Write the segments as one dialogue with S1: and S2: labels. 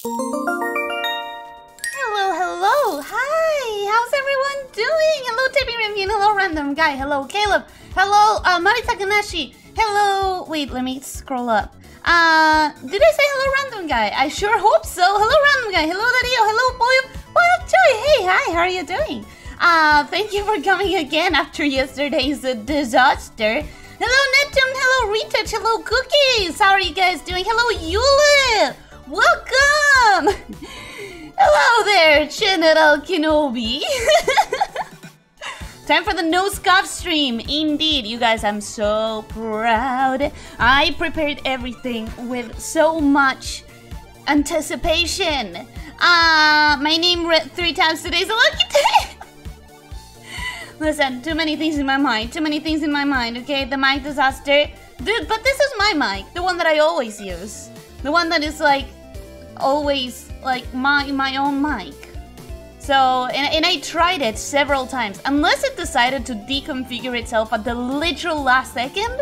S1: Hello, hello. Hi. How's everyone doing? Hello, Tippy Review. Hello, Random Guy. Hello, Caleb. Hello, uh, Takanashi. Hello. Wait, let me scroll up. Uh, did I say hello, Random Guy? I sure hope so. Hello, Random Guy. Hello, Dario. Hello, Boy, Boy Joy. Hey, hi. How are you doing? Uh, thank you for coming again after yesterday's disaster. Hello, Netum. Hello, Retouch. Hello, Cookies. How are you guys doing? Hello, Yulip. Welcome. Hello there, General Kenobi. Time for the no scoff stream. Indeed, you guys, I'm so proud. I prepared everything with so much anticipation. Uh, my name read three times today's a lucky day. Listen, too many things in my mind. Too many things in my mind, okay? The mic disaster. Dude, but this is my mic. The one that I always use. The one that is like always like my my own mic. So, and, and I tried it several times. Unless it decided to deconfigure itself at the literal last second,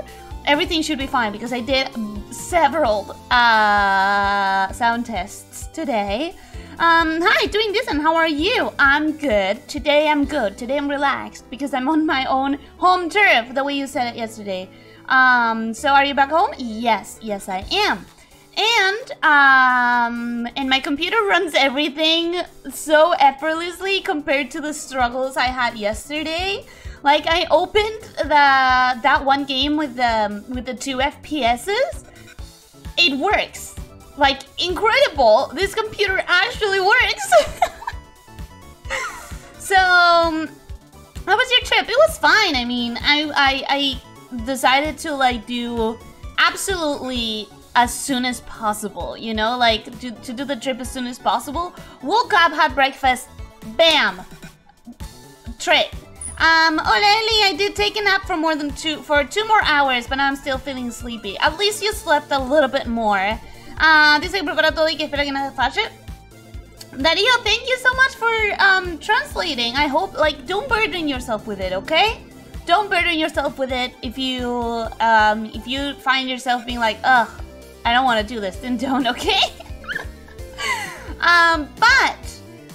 S1: everything should be fine because I did several uh, sound tests today. Um, hi, doing this and how are you? I'm good. Today I'm good. Today I'm relaxed because I'm on my own home turf, the way you said it yesterday. Um, so are you back home? Yes, yes I am. And um and my computer runs everything so effortlessly compared to the struggles I had yesterday. Like I opened the that one game with the with the two FPSs. It works. Like incredible. This computer actually works. so um, how was your trip? It was fine. I mean, I I I decided to like do absolutely as soon as possible, you know, like to, to do the trip as soon as possible. Woke up, had breakfast, bam, trip. Um, Oleli, I did take a nap for more than two, for two more hours, but I'm still feeling sleepy. At least you slept a little bit more. Uh, dice que prepara todo y que espera que no se Darío, thank you so much for um, translating. I hope, like, don't burden yourself with it, okay? Don't burden yourself with it if you, um, if you find yourself being like, ugh, I don't want to do this, then don't, okay? um, but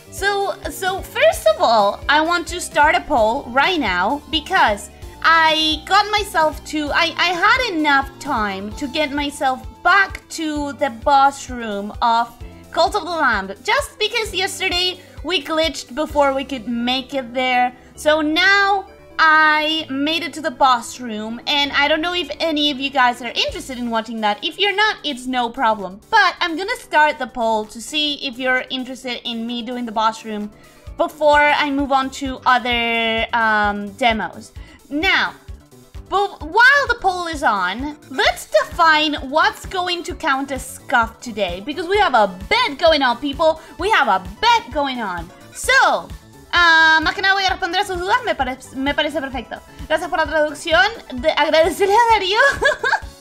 S1: so so first of all, I want to start a poll right now because I got myself to I, I had enough time to get myself back to the boss room of Cult of the Lamb. Just because yesterday we glitched before we could make it there. So now I made it to the boss room, and I don't know if any of you guys are interested in watching that. If you're not, it's no problem. But I'm gonna start the poll to see if you're interested in me doing the boss room before I move on to other um, demos. Now, but while the poll is on, let's define what's going to count as scuff today. Because we have a bet going on, people. We have a bet going on. So, Ah, más que nada voy a responder a sus dudas, me, pare me parece perfecto. Gracias por la traducción. De agradecerle a Darío.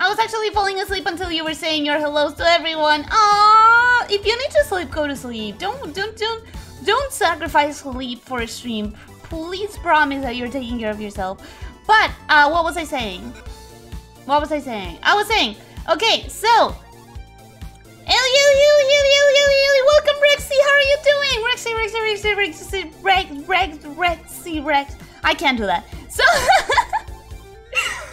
S1: I was actually falling asleep until you were saying your hellos to everyone. Ah, if you need to sleep, go to sleep. Don't, don't, don't, don't sacrifice sleep for a stream. Please promise that you're taking care of yourself. But, uh, what was I saying? What was I saying? I was saying, okay, so Welcome, Rexy. How are you doing? Rexy, Rexy, Rexy, Rexy, Rex, Rex, Rexy, Rex. I can't do that. So,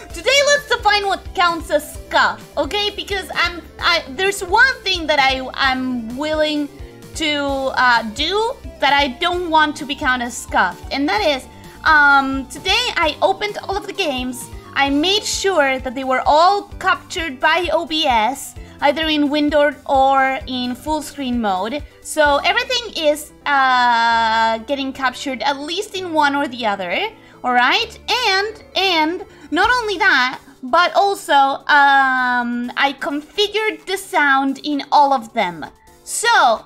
S1: today let's define what counts as scuff, okay? Because I'm, I, there's one thing that I, I'm willing to uh, do that I don't want to be counted as scuffed, and that is, um, today I opened all of the games. I made sure that they were all captured by OBS either in windowed or in full screen mode. So everything is uh, getting captured at least in one or the other. All right, and and not only that, but also um, I configured the sound in all of them. So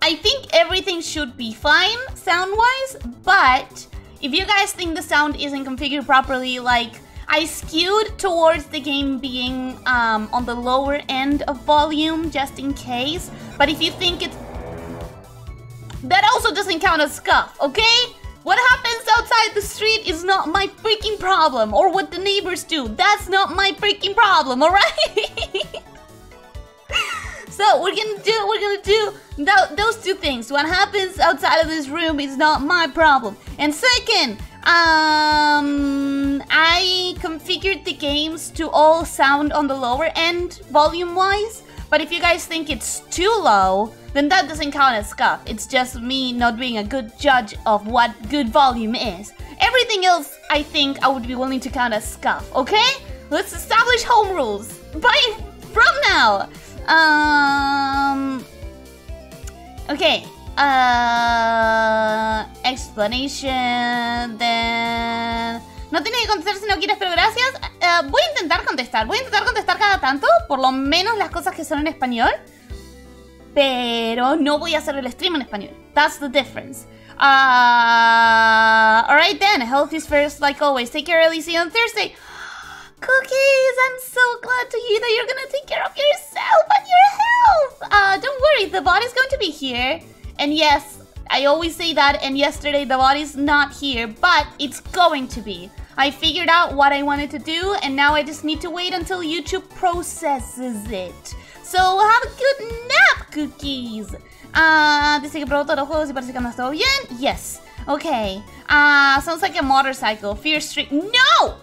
S1: I think everything should be fine sound-wise, but if you guys think the sound isn't configured properly, like I skewed towards the game being um, on the lower end of volume just in case. But if you think it's... That also doesn't count as scuff, okay? What happens outside the street is not my freaking problem. Or what the neighbors do. That's not my freaking problem, alright? So we're gonna do we're gonna do th those two things. What happens outside of this room is not my problem. And second, um, I configured the games to all sound on the lower end volume wise. But if you guys think it's too low, then that doesn't count as scuff. It's just me not being a good judge of what good volume is. Everything else, I think I would be willing to count as scuff, okay? Let's establish home rules. By from now. Um. Okay. Uh, explanation. Then. No tiene que contestar si no quieres, pero gracias. Uh, voy a intentar contestar. Voy a intentar contestar cada tanto, por lo menos las cosas que son en español. Pero no voy a hacer el stream en español. That's the difference. Uh, alright then, health is first like always. Take care, early. See you on Thursday. Cookies, I'm so glad to hear that you're gonna take care of yourself and your health. Uh, don't worry, the body's going to be here. And yes, I always say that, and yesterday the body's not here, but it's going to be. I figured out what I wanted to do, and now I just need to wait until YouTube processes it. So have a good nap, cookies. Uh, dice que probó todos los juegos y parece que todo bien. Yes. Okay. Uh, sounds like a motorcycle. Fear Street. No!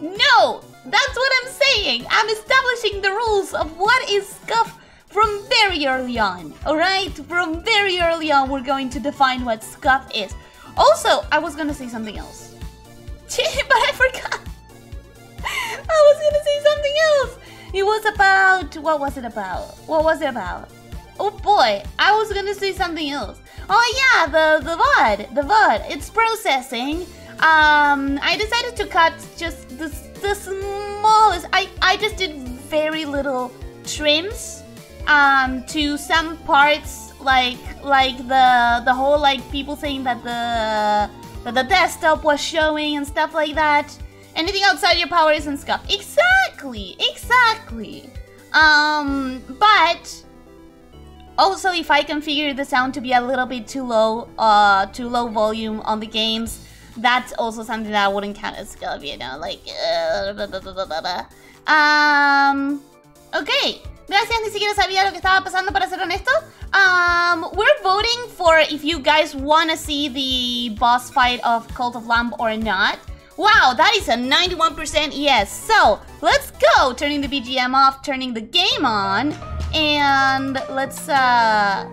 S1: No! That's what I'm saying. I'm establishing the rules of what is scuff from very early on. Alright? From very early on, we're going to define what scuff is. Also, I was gonna say something else. but I forgot. I was gonna say something else. It was about. What was it about? What was it about? Oh boy, I was gonna say something else. Oh yeah, the the VOD, the VOD. It's processing. Um, I decided to cut just the the smallest. I I just did very little trims. Um, to some parts like like the the whole like people saying that the that the desktop was showing and stuff like that. Anything outside your power isn't scuff. Exactly, exactly. Um, but also, if I configure the sound to be a little bit too low, uh, too low volume on the games, that's also something that I wouldn't count as scuff, you know, like, uh, blah, blah, blah, Um, okay. Gracias, ni siquiera sabía lo que estaba pasando para ser honesto. Um, we're voting for if you guys want to see the boss fight of Cult of Lamb or not. Wow, that is a 91% yes. So, let's go! Turning the BGM off, turning the game on, and let's, uh,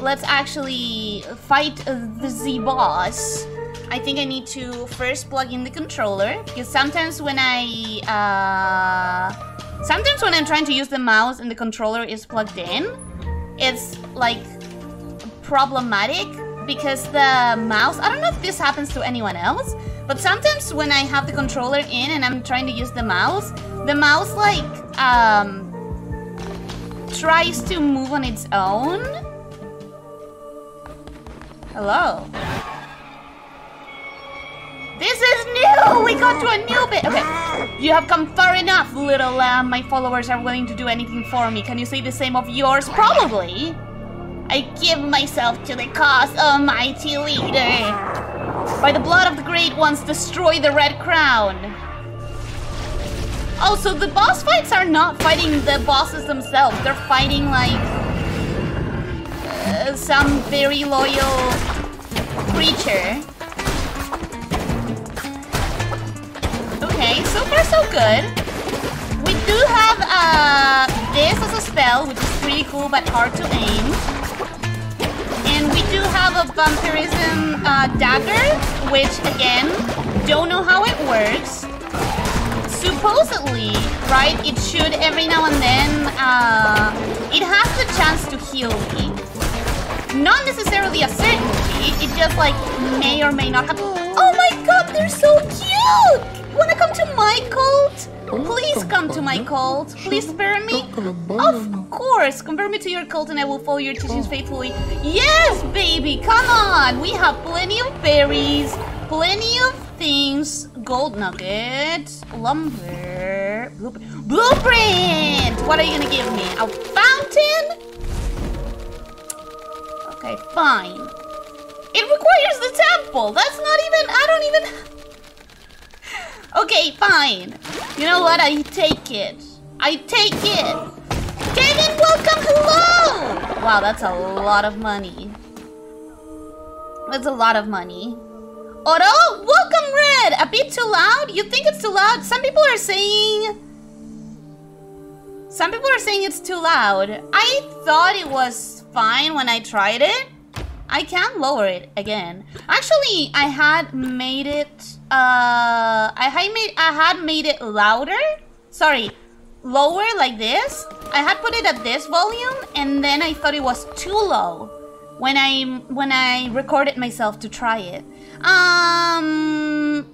S1: let's actually fight the Z boss. I think I need to first plug in the controller, because sometimes when I, uh, sometimes when I'm trying to use the mouse and the controller is plugged in, it's, like, problematic, because the mouse, I don't know if this happens to anyone else, but sometimes when I have the controller in and I'm trying to use the mouse, the mouse like um tries to move on its own. Hello. This is new! We got to a new bit! Okay. You have come far enough, little lamb. My followers are willing to do anything for me. Can you say the same of yours? Probably. I give myself to the cause, almighty leader. By the blood of the great ones, destroy the Red Crown. Oh, so the boss fights are not fighting the bosses themselves. They're fighting, like, uh, some very loyal creature. Okay, so far so good. We do have uh, this as a spell, which is pretty cool but hard to aim. And we do have a vampirism uh, dagger, which again, don't know how it works. Supposedly, right, it should every now and then, uh, it has the chance to heal me. Not necessarily a certainty, it just like may or may not have- Oh my god, they're so cute! Wanna come to my cult? Please come to my cult. Please spare me. Of course, convert me to your cult and I will follow your teachings faithfully. Yes, baby, come on. We have plenty of berries, plenty of things. Gold nugget, lumber. Blueprint! What are you gonna give me? A fountain? Okay, fine. It requires the temple. That's not even, I don't even... Okay, fine. You know what? I take it. I take it. Kevin, welcome. Hello. Wow, that's a lot of money. That's a lot of money. Oro, welcome Red! A bit too loud? You think it's too loud? Some people are saying... Some people are saying it's too loud. I thought it was fine when I tried it. I can lower it again. Actually, I had made it... Uh, I had made, I had made it louder. Sorry, lower like this. I had put it at this volume and then I thought it was too low when I when I recorded myself to try it. Um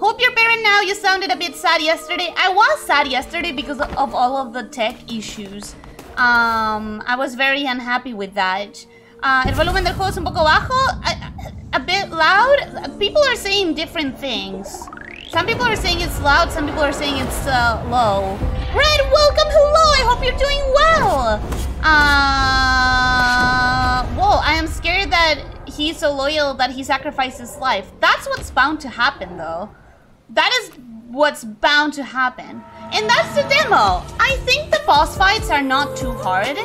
S1: Hope you're better now. You sounded a bit sad yesterday. I was sad yesterday because of all of the tech issues. Um, I was very unhappy with that. Uh, el volumen del juego es un poco bajo. A, a bit loud. People are saying different things. Some people are saying it's loud, some people are saying it's uh, low. Red, welcome, hello, I hope you're doing well. Uh, whoa, I am scared that he's so loyal that he sacrifices his life. That's what's bound to happen, though. That is what's bound to happen. And that's the demo. I think the boss fights are not too hard.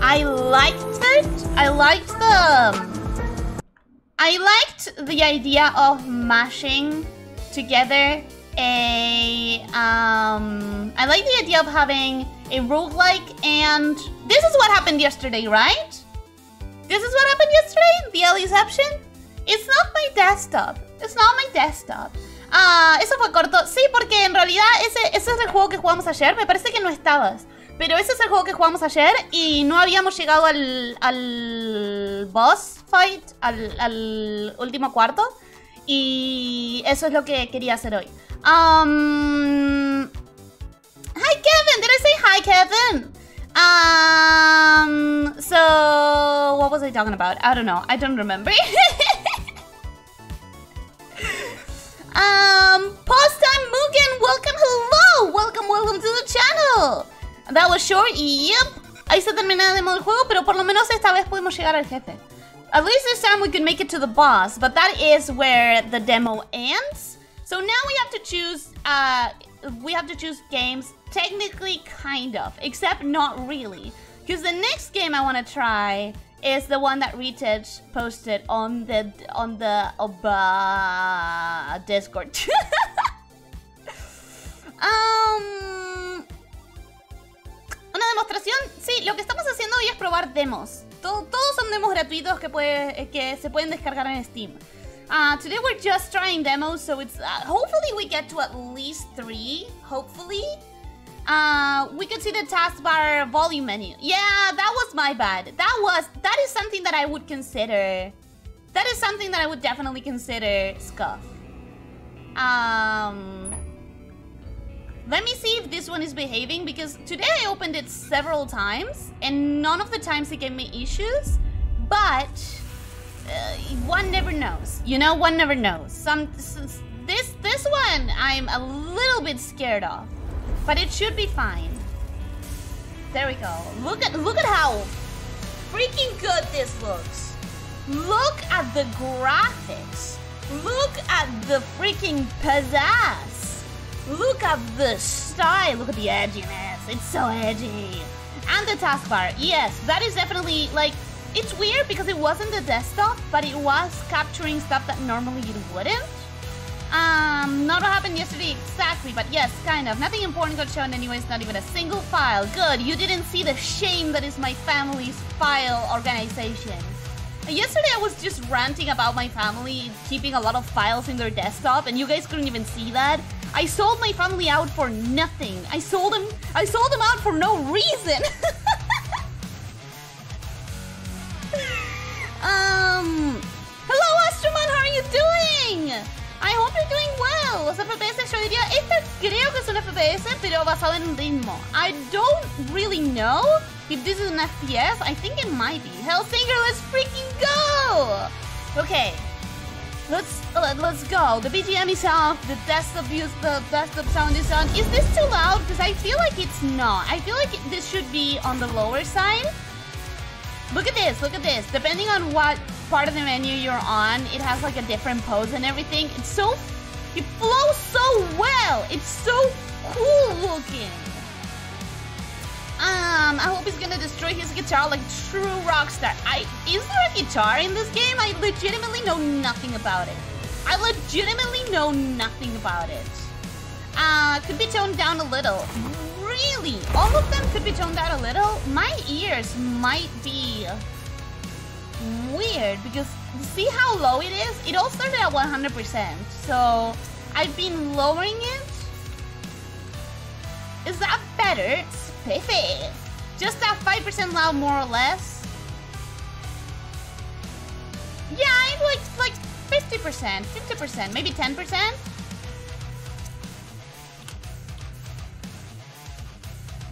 S1: I liked it. I liked the... I liked the idea of mashing together a um I like the idea of having a roguelike and this is what happened yesterday, right? This is what happened yesterday? The Elyception? It's not my desktop. It's not my desktop. Ah, eso fue corto. Sí, porque en realidad ese, ese es el juego que jugamos ayer. Me parece que no estabas. Pero ese es el juego que jugamos ayer y no habíamos llegado al, al boss fight, al, al último cuarto. Y eso es lo que quería hacer hoy. Um, hi Kevin, did I say hi Kevin? Um, so what was I talking about? I don't know. I don't remember. um, pause time Mugen, welcome, hello, welcome, welcome to the channel. That was short. Yep. Ahí se termina el juego, pero por lo menos esta vez pudimos llegar al jefe. At least this time we could make it to the boss, but that is where the demo ends. So now we have to choose, uh, we have to choose games, technically kind of, except not really. Because the next game I want to try is the one that Retouch posted on the, on the uh, Discord. um, una demostración, sí, lo que estamos haciendo hoy es probar demos. Todo, todos son demos gratuitos que, puede, que se pueden descargar en Steam. Uh, today we're just trying demos, so it's uh, hopefully we get to at least three. Hopefully, uh, we could see the taskbar volume menu. Yeah, that was my bad. That was that is something that I would consider. That is something that I would definitely consider scuff. Um, let me see if this one is behaving because today I opened it several times and none of the times it gave me issues, but uh, one never knows. You know, one never knows. Some this this one I'm a little bit scared of, but it should be fine. There we go. Look at look at how freaking good this looks. Look at the graphics. Look at the freaking pizzazz. Look at the style. Look at the edginess. It's so edgy. And the taskbar. Yes, that is definitely like it's weird because it wasn't the desktop, but it was capturing stuff that normally you wouldn't. Um, not what happened yesterday exactly, but yes, kind of. Nothing important got shown anyways, not even a single file. Good, you didn't see the shame that is my family's file organization. Yesterday I was just ranting about my family keeping a lot of files in their desktop and you guys couldn't even see that. I sold my family out for nothing. I sold them I sold them out for no reason. um Hello Astroman, how are you doing? I hope you're doing well. Los FPS yo diría, este creo que es un FPS, pero basado en ritmo. I don't really know if this is an FPS. I think it might be. Hellsinger, let's freaking go! Okay, let's uh, let's go. The BGM is off. The desktop use the desktop sound is on. Is this too loud? Because I feel like it's not. I feel like this should be on the lower side. Look at this. Look at this. Depending on what part of the menu you're on, it has like a different pose and everything. It's so, it flows so well. It's so cool looking. Um, I hope he's gonna destroy his guitar like true rockstar. I is there a guitar in this game? I legitimately know nothing about it. I legitimately know nothing about it. Uh, could be toned down a little. Really? All of them could be toned down a little? My ears might be weird because see how low it is? It all started at 100%. So I've been lowering it. Is that better? Spiffy. Just that 5% loud more or less. Yeah, like like 50%, 50%, maybe 10%.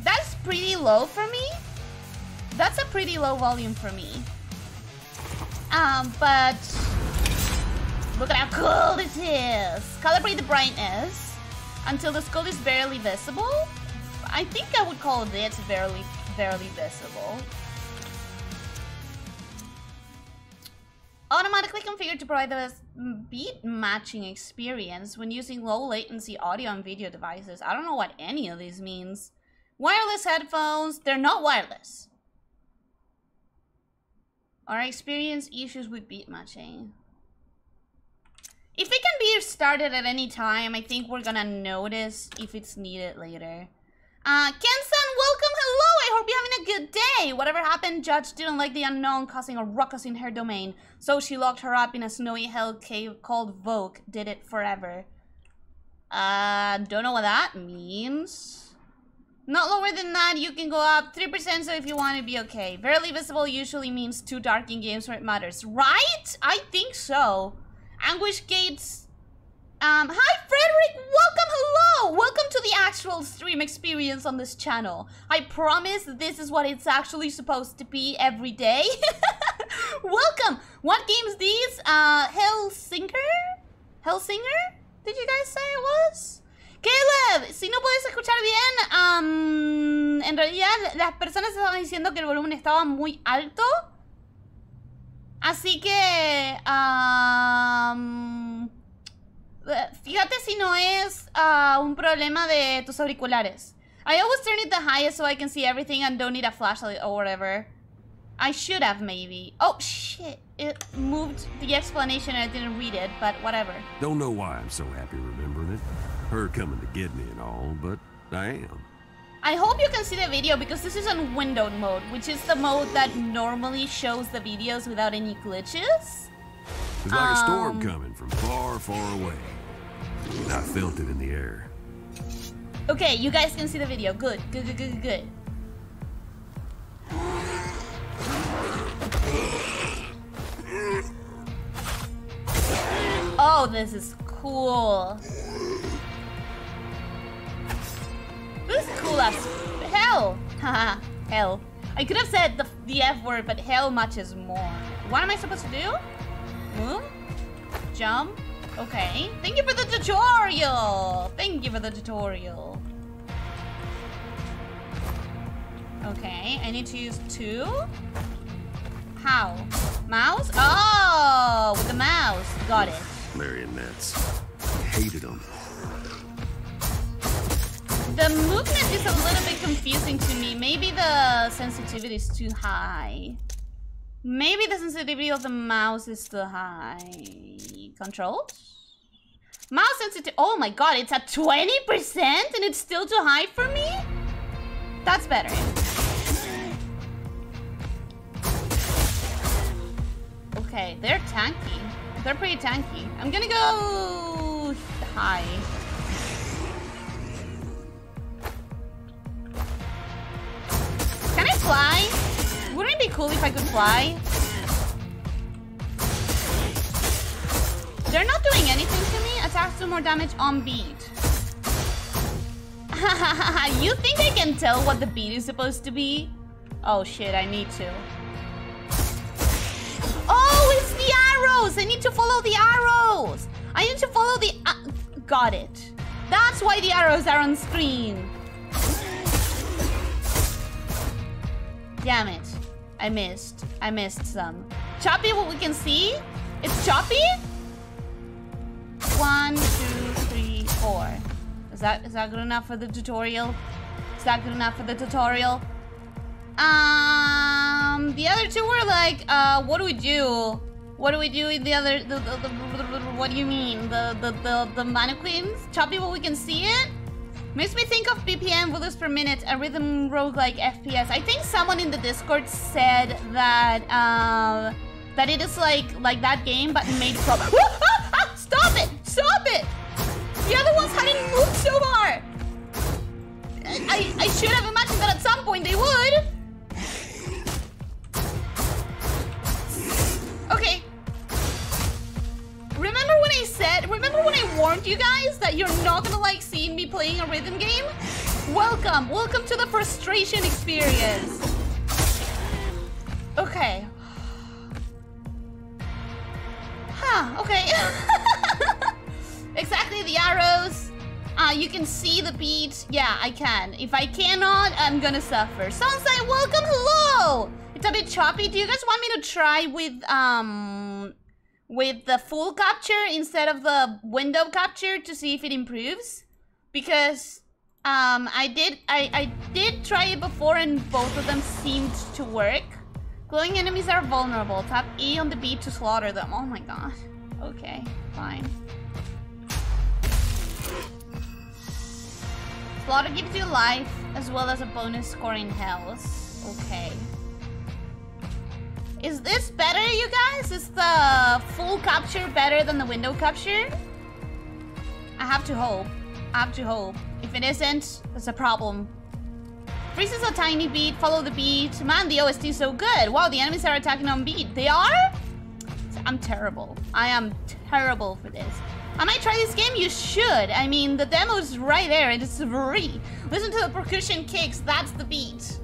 S1: That's pretty low for me. That's a pretty low volume for me. Um, but look at how cool this is. Calibrate the brightness until the skull is barely visible. I think I would call this barely, barely visible. Automatically configured to provide the best beat matching experience when using low latency audio and video devices. I don't know what any of these means. Wireless headphones, they're not wireless. Or experience issues with beat matching. If it can be started at any time, I think we're gonna notice if it's needed later. Uh, Ken-san, welcome, hello! I hope you're having a good day! Whatever happened, Judge didn't like the unknown causing a ruckus in her domain, so she locked her up in a snowy hell cave called Voke. Did it forever. Uh, don't know what that means. Not lower than that, you can go up 3%, so if you want to be okay. Barely visible usually means too dark in games where it matters. Right? I think so. Anguish Gates. Um, hi, Frederick! Welcome, hello! Welcome to the actual stream experience on this channel. I promise this is what it's actually supposed to be every day. Welcome! What game's these? Uh, Hellsinger? Hellsinger? Did you guys say it was? Caleb, si no puedes escuchar bien, um, en realidad las personas estaban diciendo que el volumen estaba muy alto. Así que, um, fíjate si no es uh, un problema de tus auriculares. I always turn it the highest so I can see everything and don't need a flashlight or whatever. I should have maybe. Oh shit, it moved the explanation and I didn't read it, but whatever.
S2: Don't know why I'm so happy remembering it her coming to get me and all, but I am.
S1: I hope you can see the video because this is on windowed mode, which is the mode that normally shows the videos without any glitches.
S2: It's like um, a storm um, coming from far, far away. I felt it in the air.
S1: Okay, you guys can see the video. Good, good, good, good, good. Oh, this is cool. This is cool as hell. Haha, hell. I could have said the, the F word, but hell matches more. What am I supposed to do? Move? Jump? Okay. Thank you for the tutorial! Thank you for the tutorial. Okay, I need to use two? How? Mouse? Oh, with the mouse. Got it.
S2: Marionettes. I hated them.
S1: The movement is a little bit confusing to me. Maybe the sensitivity is too high. Maybe the sensitivity of the mouse is too high. Controls? Mouse sensitivity. Oh my god, it's at 20% and it's still too high for me? That's better. Okay, they're tanky. They're pretty tanky. I'm gonna go high. Fly? Wouldn't it be cool if I could fly? They're not doing anything to me. Attacks do more damage on beat. you think I can tell what the beat is supposed to be? Oh shit, I need to. Oh, it's the arrows! I need to follow the arrows! I need to follow the... Uh, got it. That's why the arrows are on screen. Damn it. I missed. I missed some. Choppy, what we can see? It's choppy? One, two, three, four. Is that is that good enough for the tutorial? Is that good enough for the tutorial? Um, the other two were like, uh, what do we do? What do we do in the other? The, the, the, what do you mean? The the the the mannequins? Choppy, what we can see it. Makes me think of BPM Bullets Per Minute, a rhythm roguelike FPS. I think someone in the Discord said that uh, that it is like like that game, but made from. Stop it! Stop it! The other ones hadn't moved so far. I I should have imagined that at some point they would. Warned you guys that you're not gonna like seeing me playing a rhythm game? Welcome, welcome to the frustration experience. Okay. Huh, okay. exactly, the arrows. Uh, you can see the beat. Yeah, I can. If I cannot, I'm gonna suffer. Sunset, welcome, hello! It's a bit choppy. Do you guys want me to try with, um, with the full capture instead of the window capture to see if it improves? Because, um, I did, I, I did try it before and both of them seemed to work. Glowing enemies are vulnerable. Tap E on the B to slaughter them. Oh my god. Okay, fine. Slaughter gives you life, as well as a bonus score in health. Okay. Is this better, you guys? Is the full capture better than the window capture? I have to hope. I have to hope. If it isn't, it's a problem. Freezes a tiny beat, follow the beat. Man, the OST is so good. Wow, the enemies are attacking on beat. They are? I'm terrible. I am terrible for this. I might try this game, you should. I mean, the demo is right there and it's free. Listen to the percussion kicks, that's the beat.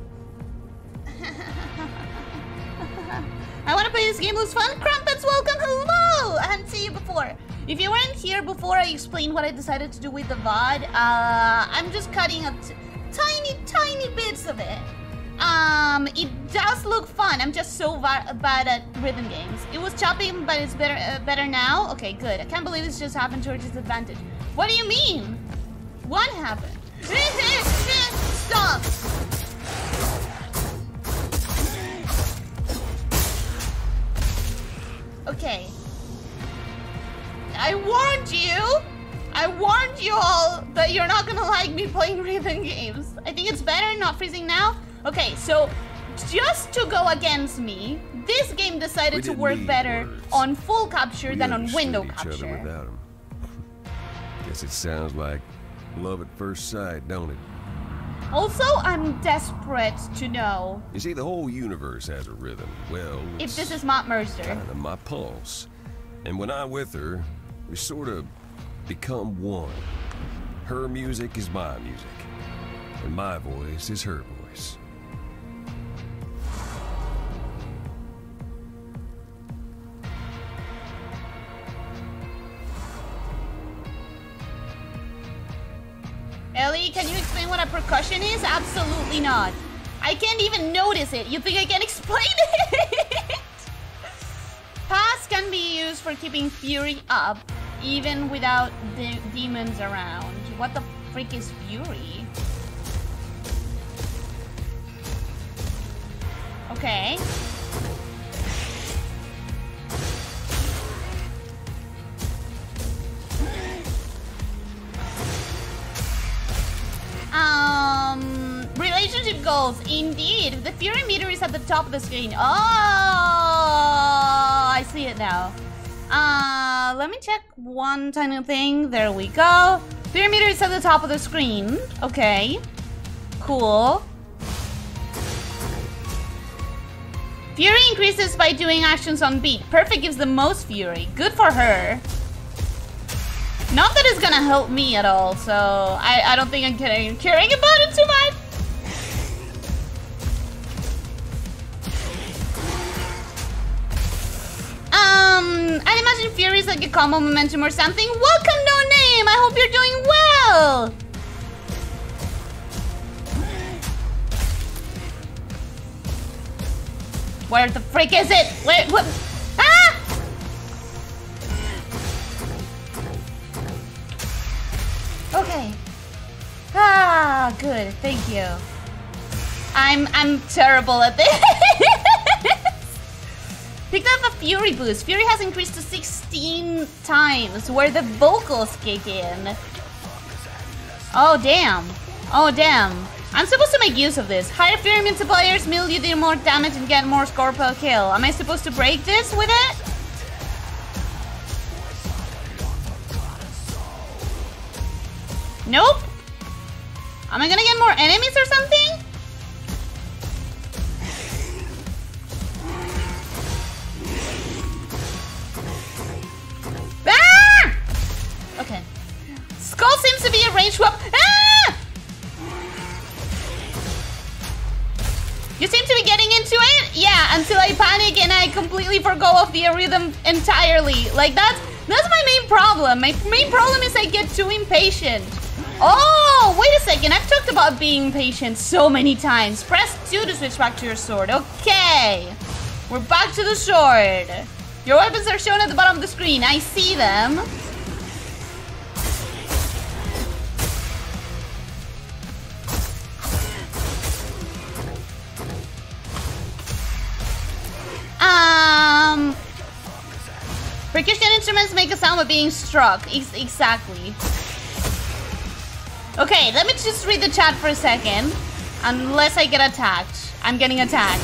S1: I want to play this game, it was fun. Crumpets, welcome, hello! I hadn't seen you before. If you weren't here before I explained what I decided to do with the VOD, uh, I'm just cutting a tiny, tiny bits of it. Um, it does look fun. I'm just so bad at rhythm games. It was choppy, but it's better uh, better now. Okay, good. I can't believe this just happened to our disadvantage. What do you mean? What happened? Stop! Okay. I warned you! I warned you all that you're not gonna like me playing rhythm games. I think it's better not freezing now. Okay, so just to go against me, this game decided to work better words. on full capture
S2: we
S1: than on window capture.
S2: Other without him. Guess it sounds like love at first sight, don't it?
S1: Also, I'm desperate to know.
S2: You see, the whole universe has a rhythm. Well,
S1: if this is Matt Mercer.
S2: Kind of my pulse. And when I'm with her, we sort of become one. Her music is my music, and my voice is her voice.
S1: Ellie, can you explain what a percussion is? Absolutely not. I can't even notice it. You think I can explain it? Pass can be used for keeping Fury up even without the demons around. What the freak is Fury? Okay. Um, relationship goals. Indeed, the Fury meter is at the top of the screen. Oh, I see it now. Uh, let me check one tiny thing. There we go. Fury meter is at the top of the screen. Okay. Cool. Fury increases by doing actions on beat. Perfect gives the most fury. Good for her. Not that it's gonna help me at all, so I, I don't think I'm caring, caring about it too much. Um, I'd imagine Fury is like a combo momentum or something. Welcome, No Name! I hope you're doing well! Where the freak is it? Where, what? Good. Thank you. I'm I'm terrible at this. Picked up a Fury boost. Fury has increased to 16 times, where the vocals kick in. Oh damn. Oh damn. I'm supposed to make use of this. Higher Fury multipliers mean you do more damage and get more score per kill. Am I supposed to break this with it? Nope. Am I gonna get more enemies or something? Ah! Okay. Skull seems to be a ranged weapon. Ah! You seem to be getting into it? Yeah, until I panic and I completely forgo of the rhythm entirely. Like that's that's my main problem. My main problem is I get too impatient. Oh, wait a second. I've talked about being patient so many times. Press 2 to switch back to your sword. Okay. We're back to the sword. Your weapons are shown at the bottom of the screen. I see them. Um, percussion instruments make a sound when being struck. Ex exactly. Okay, let me just read the chat for a second. Unless I get attacked. I'm getting attacked.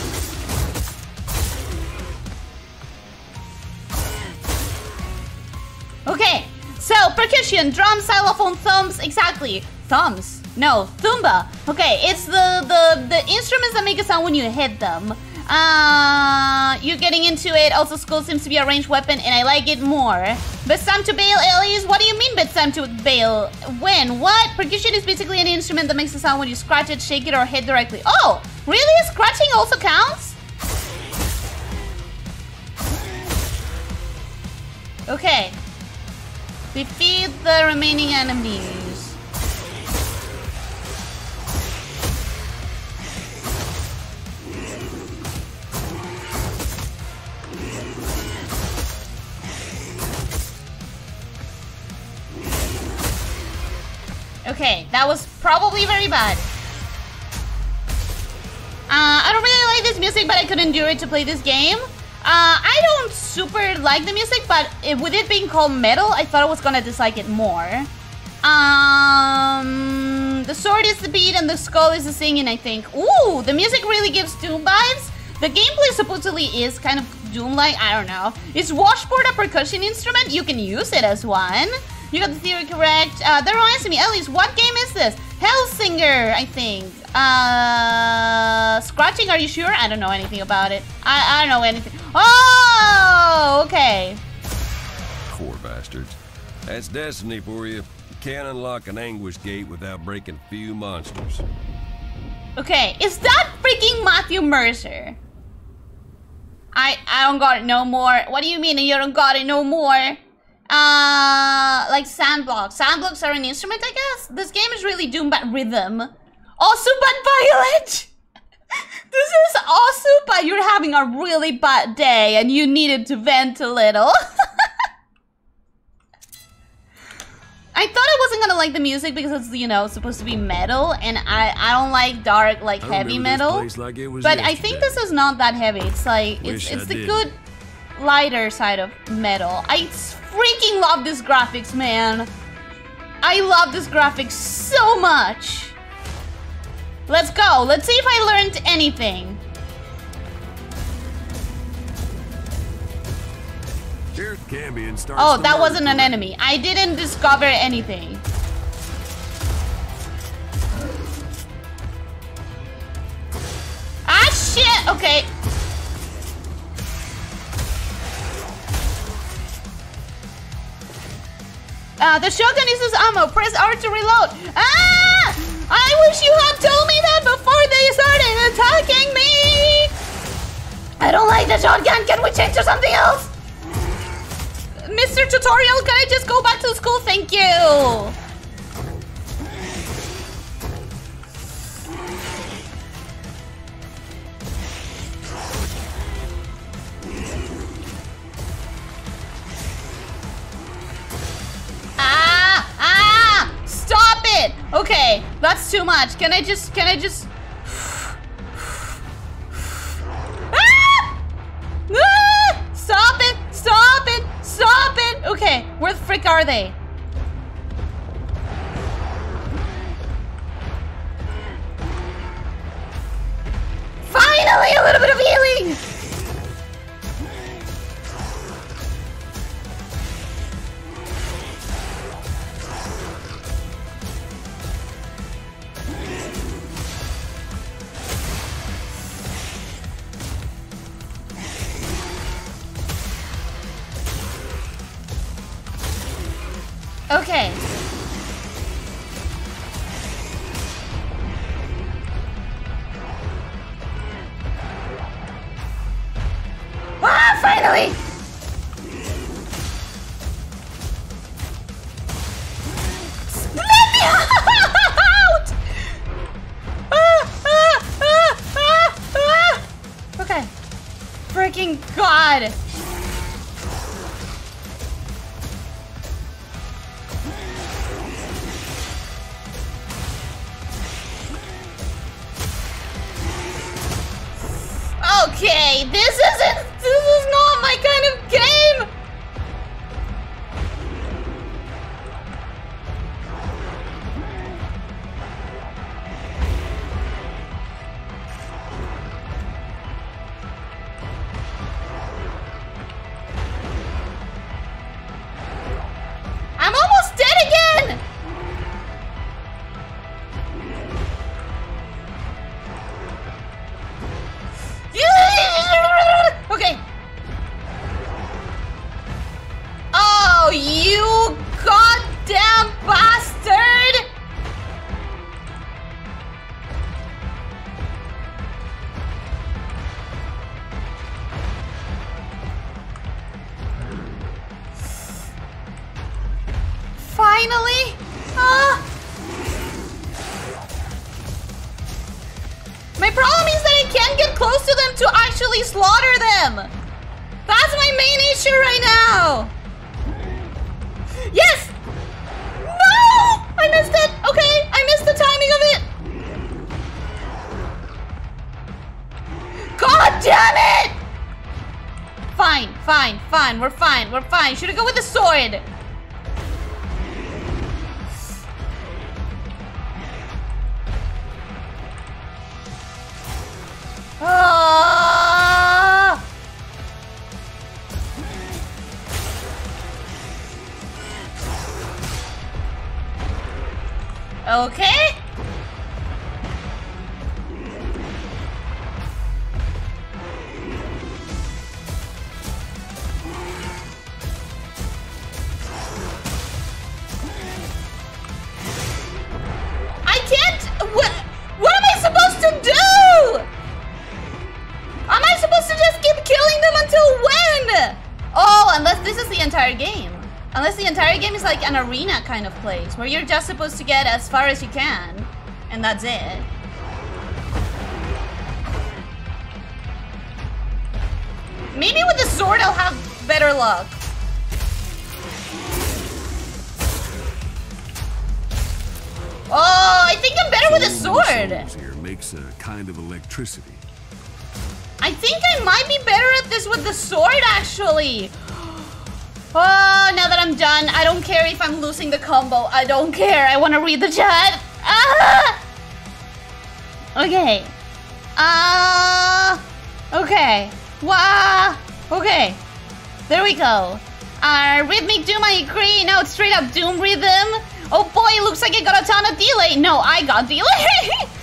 S1: Okay, so percussion, drums, xylophone, thumbs, exactly. Thumbs. No, thumba. Okay, it's the, the, the instruments that make a sound when you hit them. Uh, you're getting into it. Also, skull seems to be a ranged weapon, and I like it more. But time to bail, Elise? What do you mean but time to bail? When? What? Percussion is basically an instrument that makes a sound when you scratch it, shake it, or hit directly. Oh, really? Scratching also counts? Okay. Defeat the remaining enemies. Okay, that was probably very bad. Uh, I don't really like this music, but I could endure it to play this game. Uh, I don't super like the music, but it, with it being called metal, I thought I was gonna dislike it more. Um, the sword is the beat and the skull is the singing, I think. Ooh, the music really gives Doom vibes. The gameplay supposedly is kind of Doom-like, I don't know. Is washboard a percussion instrument? You can use it as one. You got the theory correct. Uh, that asking me, Elise, what game is this? Hellsinger, I think. Uh, scratching, are you sure? I don't know anything about it. I, I don't know anything. Oh, okay.
S2: Poor bastards. That's destiny for you. You can't unlock an anguish gate without breaking a few monsters.
S1: Okay, is that freaking Matthew Mercer? I I don't got it no more. What do you mean you don't got it no more? Uh, like sandblocks. Sandblocks are an instrument, I guess. This game is really Doom but rhythm. Also, but violent. this is also but you're having a really bad day and you needed to vent a little. I thought I wasn't gonna like the music because it's you know supposed to be metal, and I I don't like dark like heavy metal.
S2: like
S1: But I think this is not that heavy. It's like
S2: Wish
S1: it's it's
S2: I
S1: the
S2: did.
S1: good lighter side of metal. I freaking love this graphics, man. I love this graphics so much. Let's go. Let's see if I learned anything.
S2: Here, Cambion starts
S1: Oh, that wasn't an enemy. I didn't discover anything. Ah, shit! Okay. Uh, the shotgun uses ammo. Press R to reload. Ah! I wish you had told me that before they started attacking me! I don't like the shotgun. Can we change to something else? Mr. Tutorial, can I just go back to school? Thank you. much. Can I just, can I just... ah! Ah! Stop it! Stop it! Stop it! Okay, where the frick are they? An arena kind of place where you're just supposed to get as far as you can, and that's it. Maybe with the sword I'll have better luck. Oh, I think I'm better with a sword.
S3: Here makes a kind of electricity.
S1: I think I might be better at this with the sword, actually. Oh, now that I'm done, I don't care if I'm losing the combo. I don't care. I want to read the chat. Ah! Okay. Ah. Okay. Wow. Okay. There we go. Uh, rhythmic Doom, I agree. No, it's straight up Doom rhythm. Oh boy, it looks like I got a ton of delay. No, I got delay.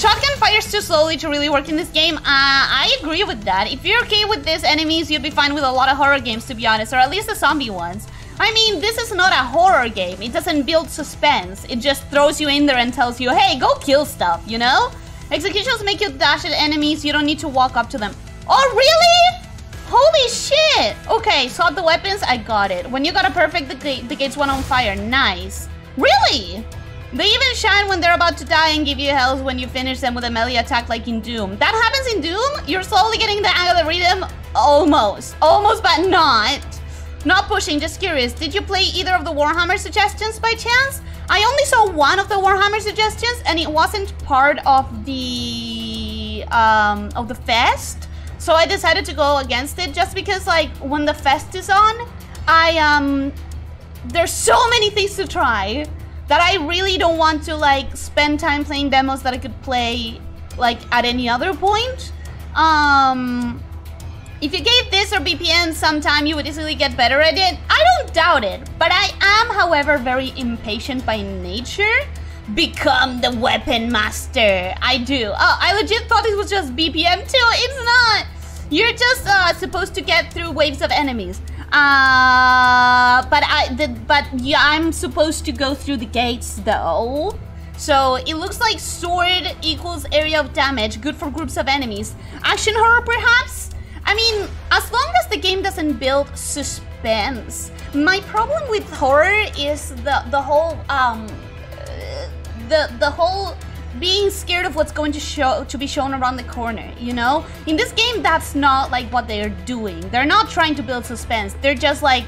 S1: Shotgun fires too slowly to really work in this game. Uh, I agree with that. If you're okay with these enemies, you'd be fine with a lot of horror games, to be honest, or at least the zombie ones. I mean, this is not a horror game. It doesn't build suspense. It just throws you in there and tells you, hey, go kill stuff, you know? Executions make you dash at enemies. You don't need to walk up to them. Oh, really? Holy shit! Okay, swap the weapons. I got it. When you got a perfect, the, the gates went on fire. Nice. Really? They even shine when they're about to die and give you health when you finish them with a melee attack like in Doom. That happens in Doom? You're slowly getting the hang of the rhythm? Almost. Almost, but not. Not pushing, just curious. Did you play either of the Warhammer suggestions by chance? I only saw one of the Warhammer suggestions and it wasn't part of the um, of the fest. So I decided to go against it just because like when the fest is on, I um there's so many things to try that I really don't want to like spend time playing demos that I could play like at any other point. Um, if you gave this or BPM some time, you would easily get better at it. I don't doubt it, but I am, however, very impatient by nature. Become the weapon master. I do. Oh, I legit thought it was just BPM too. It's not. You're just uh, supposed to get through waves of enemies. Uh, but I, the, but yeah, I'm supposed to go through the gates though. So it looks like sword equals area of damage, good for groups of enemies. Action horror perhaps? I mean, as long as the game doesn't build suspense. My problem with horror is the the whole um the the whole being scared of what's going to show to be shown around the corner, you know? In this game that's not like what they're doing. They're not trying to build suspense. They're just like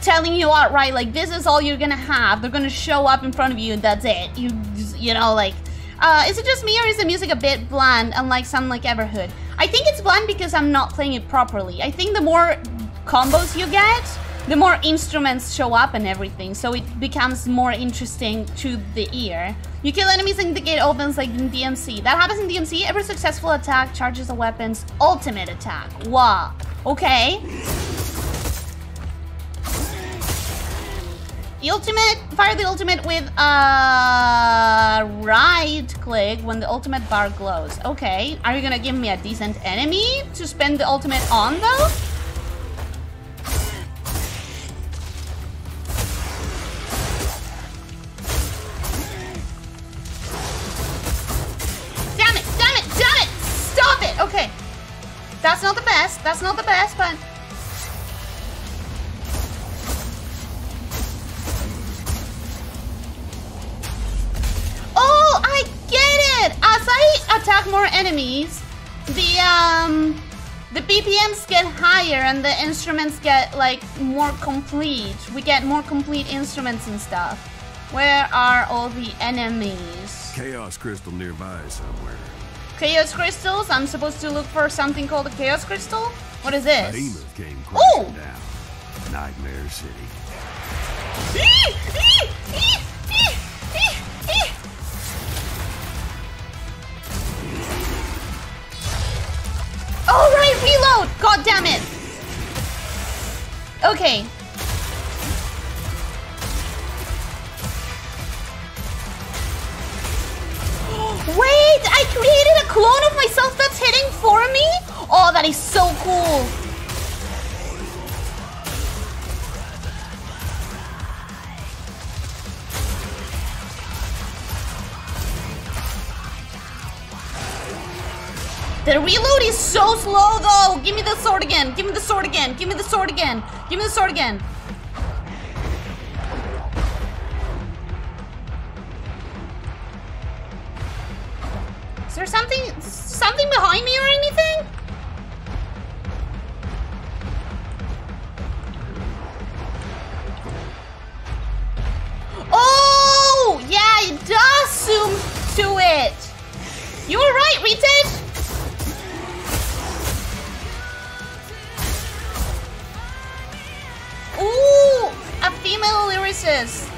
S1: telling you outright like this is all you're gonna have. They're gonna show up in front of you and that's it. You you know like uh, is it just me or is the music a bit bland, unlike some like Everhood? I think it's bland because I'm not playing it properly. I think the more combos you get, the more instruments show up and everything, so it becomes more interesting to the ear. You kill enemies and the gate opens like in DMC. That happens in DMC. Every successful attack charges the weapon's ultimate attack. Wow. Okay. The ultimate, fire the ultimate with a right click when the ultimate bar glows. Okay, are you gonna give me a decent enemy to spend the ultimate on though? It! Okay. That's not the best, that's not the best, but Oh, I get it! As I attack more enemies, the um the BPMs get higher and the instruments get like more complete. We get more complete instruments and stuff. Where are all the enemies?
S3: Chaos crystal nearby somewhere.
S1: Chaos crystals? I'm supposed to look for something called a chaos crystal? What is this?
S3: Behemoth came
S1: Ooh!
S3: crashing down. Nightmare City.
S1: All right, reload! God damn it! Okay. Wait, I created a clone of myself that's hitting for me? Oh, that is so cool. The reload is so slow though. Give me the sword again. Give me the sword again. Give me the sword again. Give me the sword again. There something something behind me or anything? Oh, yeah, it does zoom to it. You were right, Retouch. Ooh, a female lyricist.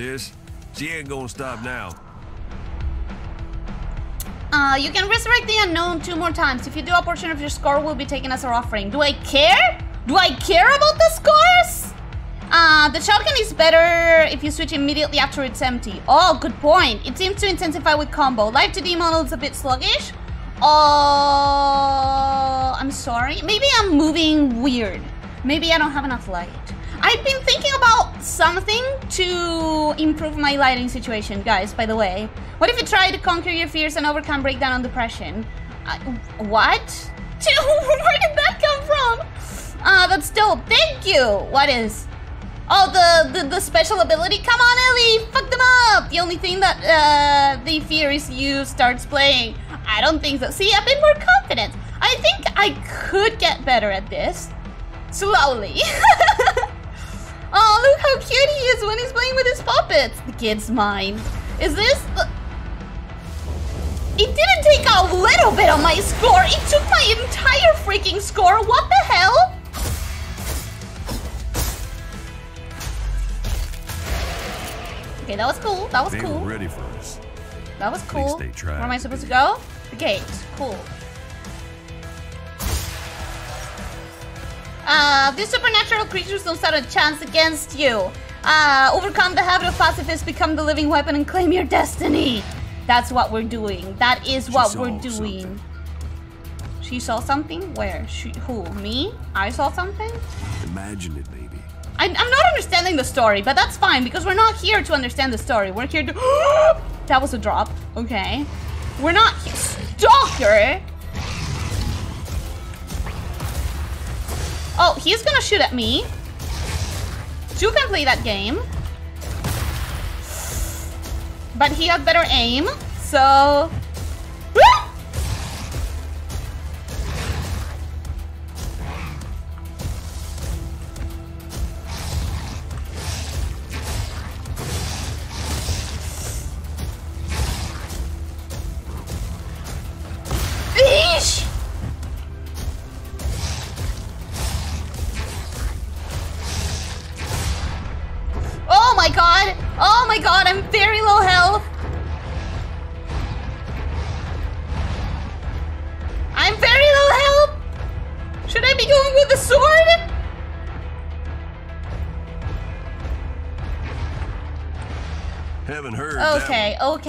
S2: This. She ain't gonna stop now.
S1: Uh, you can resurrect the unknown two more times. If you do, a portion of your score will be taken as our offering. Do I care? Do I care about the scores? Uh, the shotgun is better if you switch immediately after it's empty. Oh, good point. It seems to intensify with combo. Live 2D model is a bit sluggish. Oh, I'm sorry. Maybe I'm moving weird. Maybe I don't have enough light. I've been thinking something to improve my lighting situation, guys, by the way. What if you try to conquer your fears and overcome breakdown on depression? Uh, what? Where did that come from? Ah, uh, that's dope. Thank you. What is? Oh, the, the, the special ability? Come on, Ellie! Fuck them up! The only thing that uh, they fear is you starts playing. I don't think so. See, I've been more confident. I think I could get better at this. Slowly. look how cute he is when he's playing with his puppets. The kid's mine. Is this the... It didn't take a little bit of my score. It took my entire freaking score. What the hell? Okay, that was cool. That was
S3: they
S1: cool.
S3: Ready for us.
S1: That was cool. Where am I supposed to go? The gate. Cool. Uh, these supernatural creatures don't stand a chance against you. Uh, overcome the habit of pacifist, become the living weapon, and claim your destiny. That's what we're doing. That is what we're doing.
S3: something.
S1: She saw something? Where? She, who? Me? I saw something?
S3: Imagine it, maybe.
S1: I, I'm not understanding the story, but that's fine because we're not here to understand the story. We're here to. that was a drop. Okay. We're not. Stalker! Oh, he's gonna shoot at me. You can play that game. But he had better aim, so.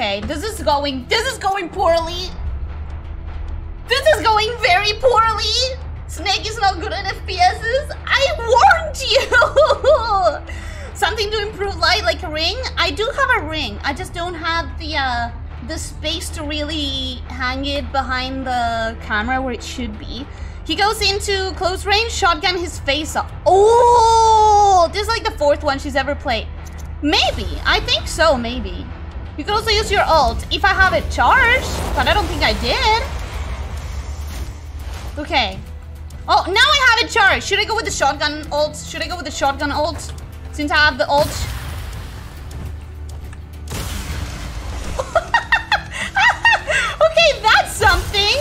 S1: Okay. This is going this is going poorly. This is going very poorly. Snake is not good at FPSs. I warned you. Something to improve light, like a ring. I do have a ring. I just don't have the uh, the space to really hang it behind the camera where it should be. He goes into close range, shotgun his face off. Oh, this is like the fourth one she's ever played. Maybe. I think so, maybe. You can also use your ult if I have it charged, but I don't think I did. Okay. Oh, now I have it charged. Should I go with the shotgun ult? Should I go with the shotgun ult? Since I have the ult. okay, that's something.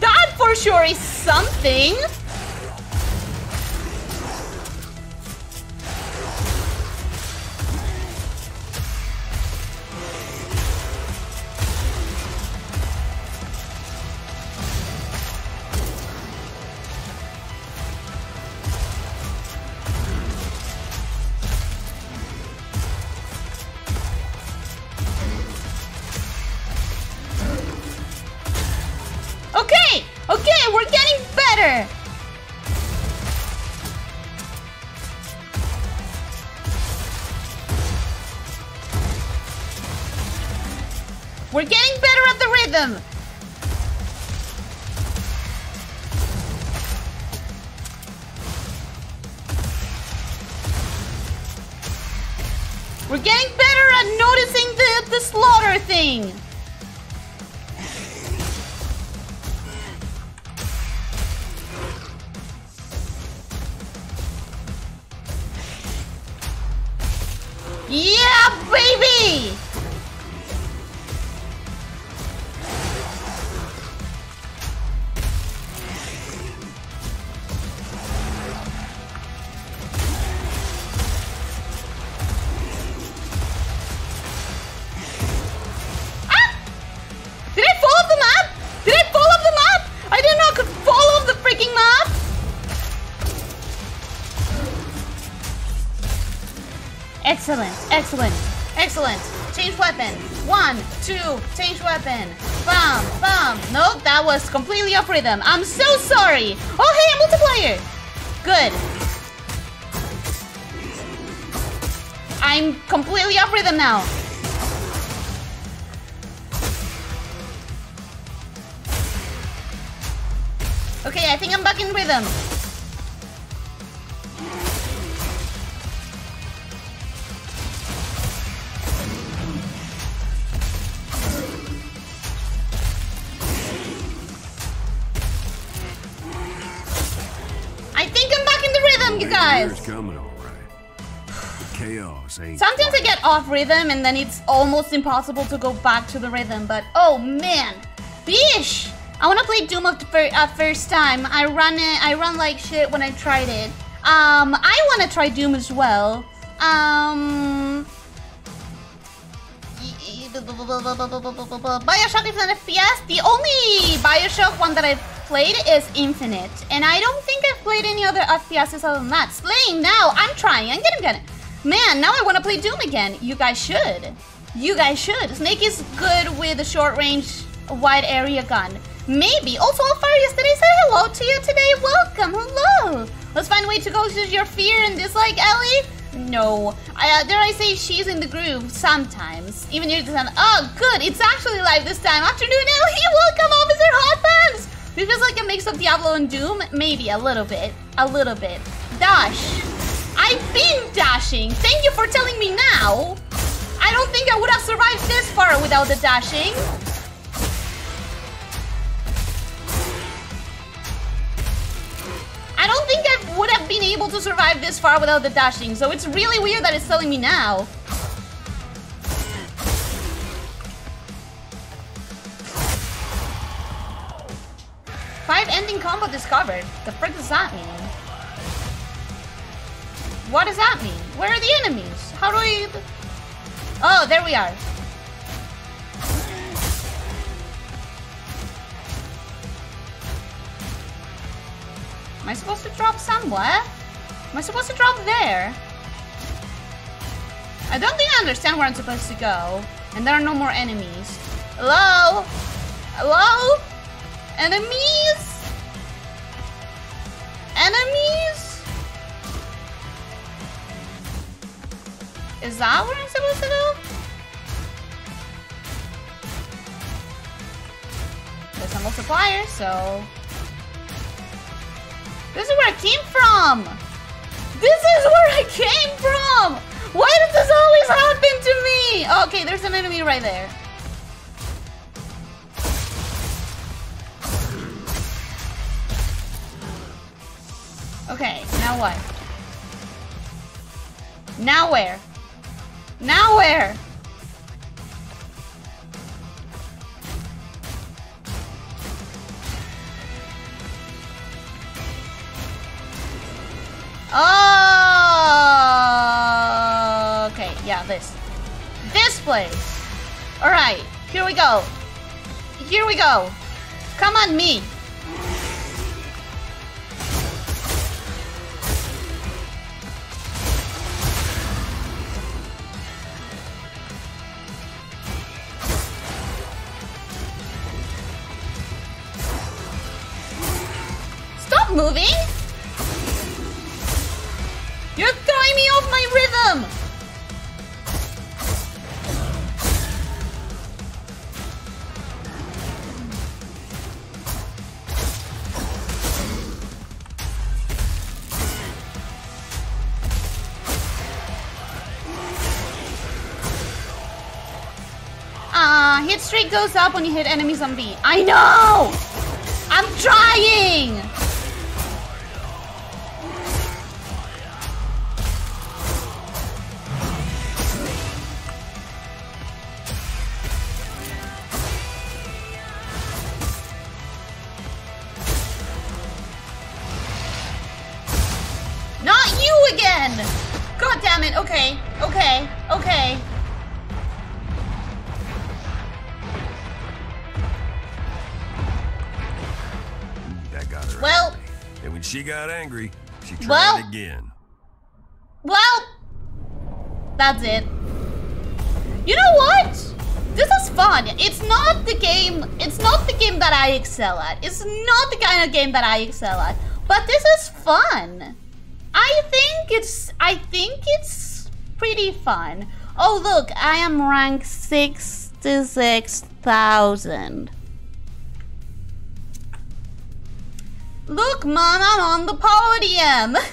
S1: That for sure is something. Two, change weapon. Bam, bam. Nope, that was completely off rhythm. I'm so sorry. Oh, hey, a multiplayer. Good. I'm completely off rhythm now. Okay, I think I'm back in rhythm. Off rhythm and then it's almost impossible to go back to the rhythm, but oh man. Bish! I wanna play Doom fir at first time. I run it I run like shit when I tried it. Um I wanna try Doom as well. Um Bioshock is an FPS. The only Bioshock one that I've played is Infinite. And I don't think I've played any other FPSs other than that. Slaying now. I'm trying. I'm getting good. Man, now I want to play Doom again. You guys should. You guys should. Snake is good with a short range, wide area gun. Maybe. Also, Alfire yesterday said hello to you today. Welcome. Hello. Let's find a way to go to your fear and dislike Ellie. No. I, uh, dare I say she's in the groove sometimes. Even if it doesn't. Oh, good. It's actually live this time. Afternoon, Ellie. Welcome, Officer Hot Pants. It feels like a mix of Diablo and Doom. Maybe a little bit. A little bit. Dash. I've been dashing. Thank you for telling me now. I don't think I would have survived this far without the dashing. I don't think I would have been able to survive this far without the dashing, so it's really weird that it's telling me now. Five ending combo discovered. The frick does that mean? What does that mean? Where are the enemies? How do I... Oh, there we are. Am I supposed to drop somewhere? Am I supposed to drop there? I don't think I understand where I'm supposed to go. And there are no more enemies. Hello? Hello? Enemies? Enemies? Is that what I'm supposed to do? There's a multiplier, so... This is where I came from! This is where I came from! Why does this always happen to me? Okay, there's an enemy right there. Okay, now what? Now where? Now where? Oh, okay, yeah, this. This place. All right, here we go. Here we go. Come on, me. Goes up when you hit enemies on B. I know! I'm trying!
S3: Got angry, she tried
S1: Well-
S3: again.
S1: Well, That's it. You know what? This is fun. It's not the game. It's not the game that I excel at. It's not the kind of game that I excel at. But this is fun. I think it's. I think it's pretty fun. Oh look, I am rank sixty-six thousand. Look, Mom, I'm on the podium.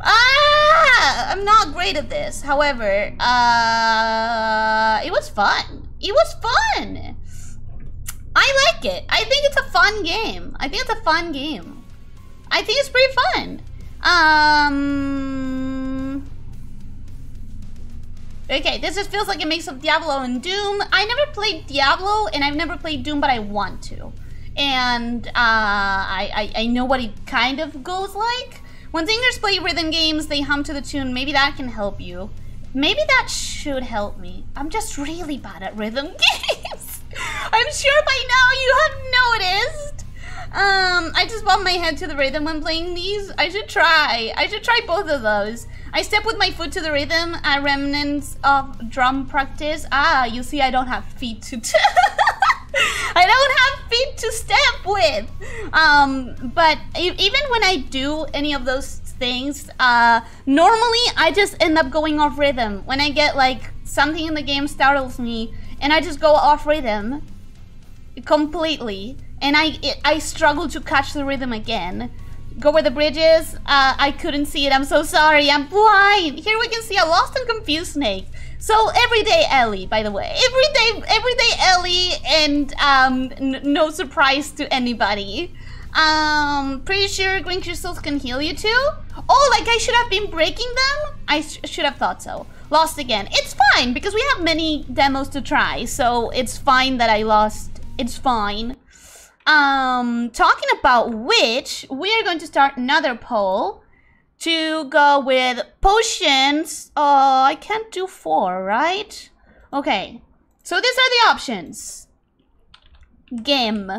S1: ah, I'm not great at this. However, uh, it was fun. It was fun. I like it. I think it's a fun game. I think it's a fun game. I think it's pretty fun. Um. Okay, this just feels like a mix of Diablo and Doom. I never played Diablo, and I've never played Doom, but I want to. And uh, I, I, I know what it kind of goes like. When singers play rhythm games, they hum to the tune. Maybe that can help you. Maybe that should help me. I'm just really bad at rhythm games. I'm sure by now you have noticed. Um, I just bump my head to the rhythm when playing these. I should try. I should try both of those. I step with my foot to the rhythm, a remnants of drum practice. Ah, you see I don't have feet to... I don't have feet to step with. Um, but even when I do any of those things, uh, normally I just end up going off rhythm. When I get like something in the game startles me and I just go off rhythm completely and I it, I struggle to catch the rhythm again. Go where the bridge is. Uh, I couldn't see it. I'm so sorry. I'm blind. Here we can see a lost and confused snake. So everyday Ellie, by the way, everyday everyday Ellie, and um, no surprise to anybody. Um, pretty sure green crystals can heal you too. Oh, like I should have been breaking them. I sh should have thought so. Lost again. It's fine because we have many demos to try, so it's fine that I lost. It's fine. Um, talking about which, we are going to start another poll to go with potions. Oh, I can't do four, right? Okay, so these are the options. Game.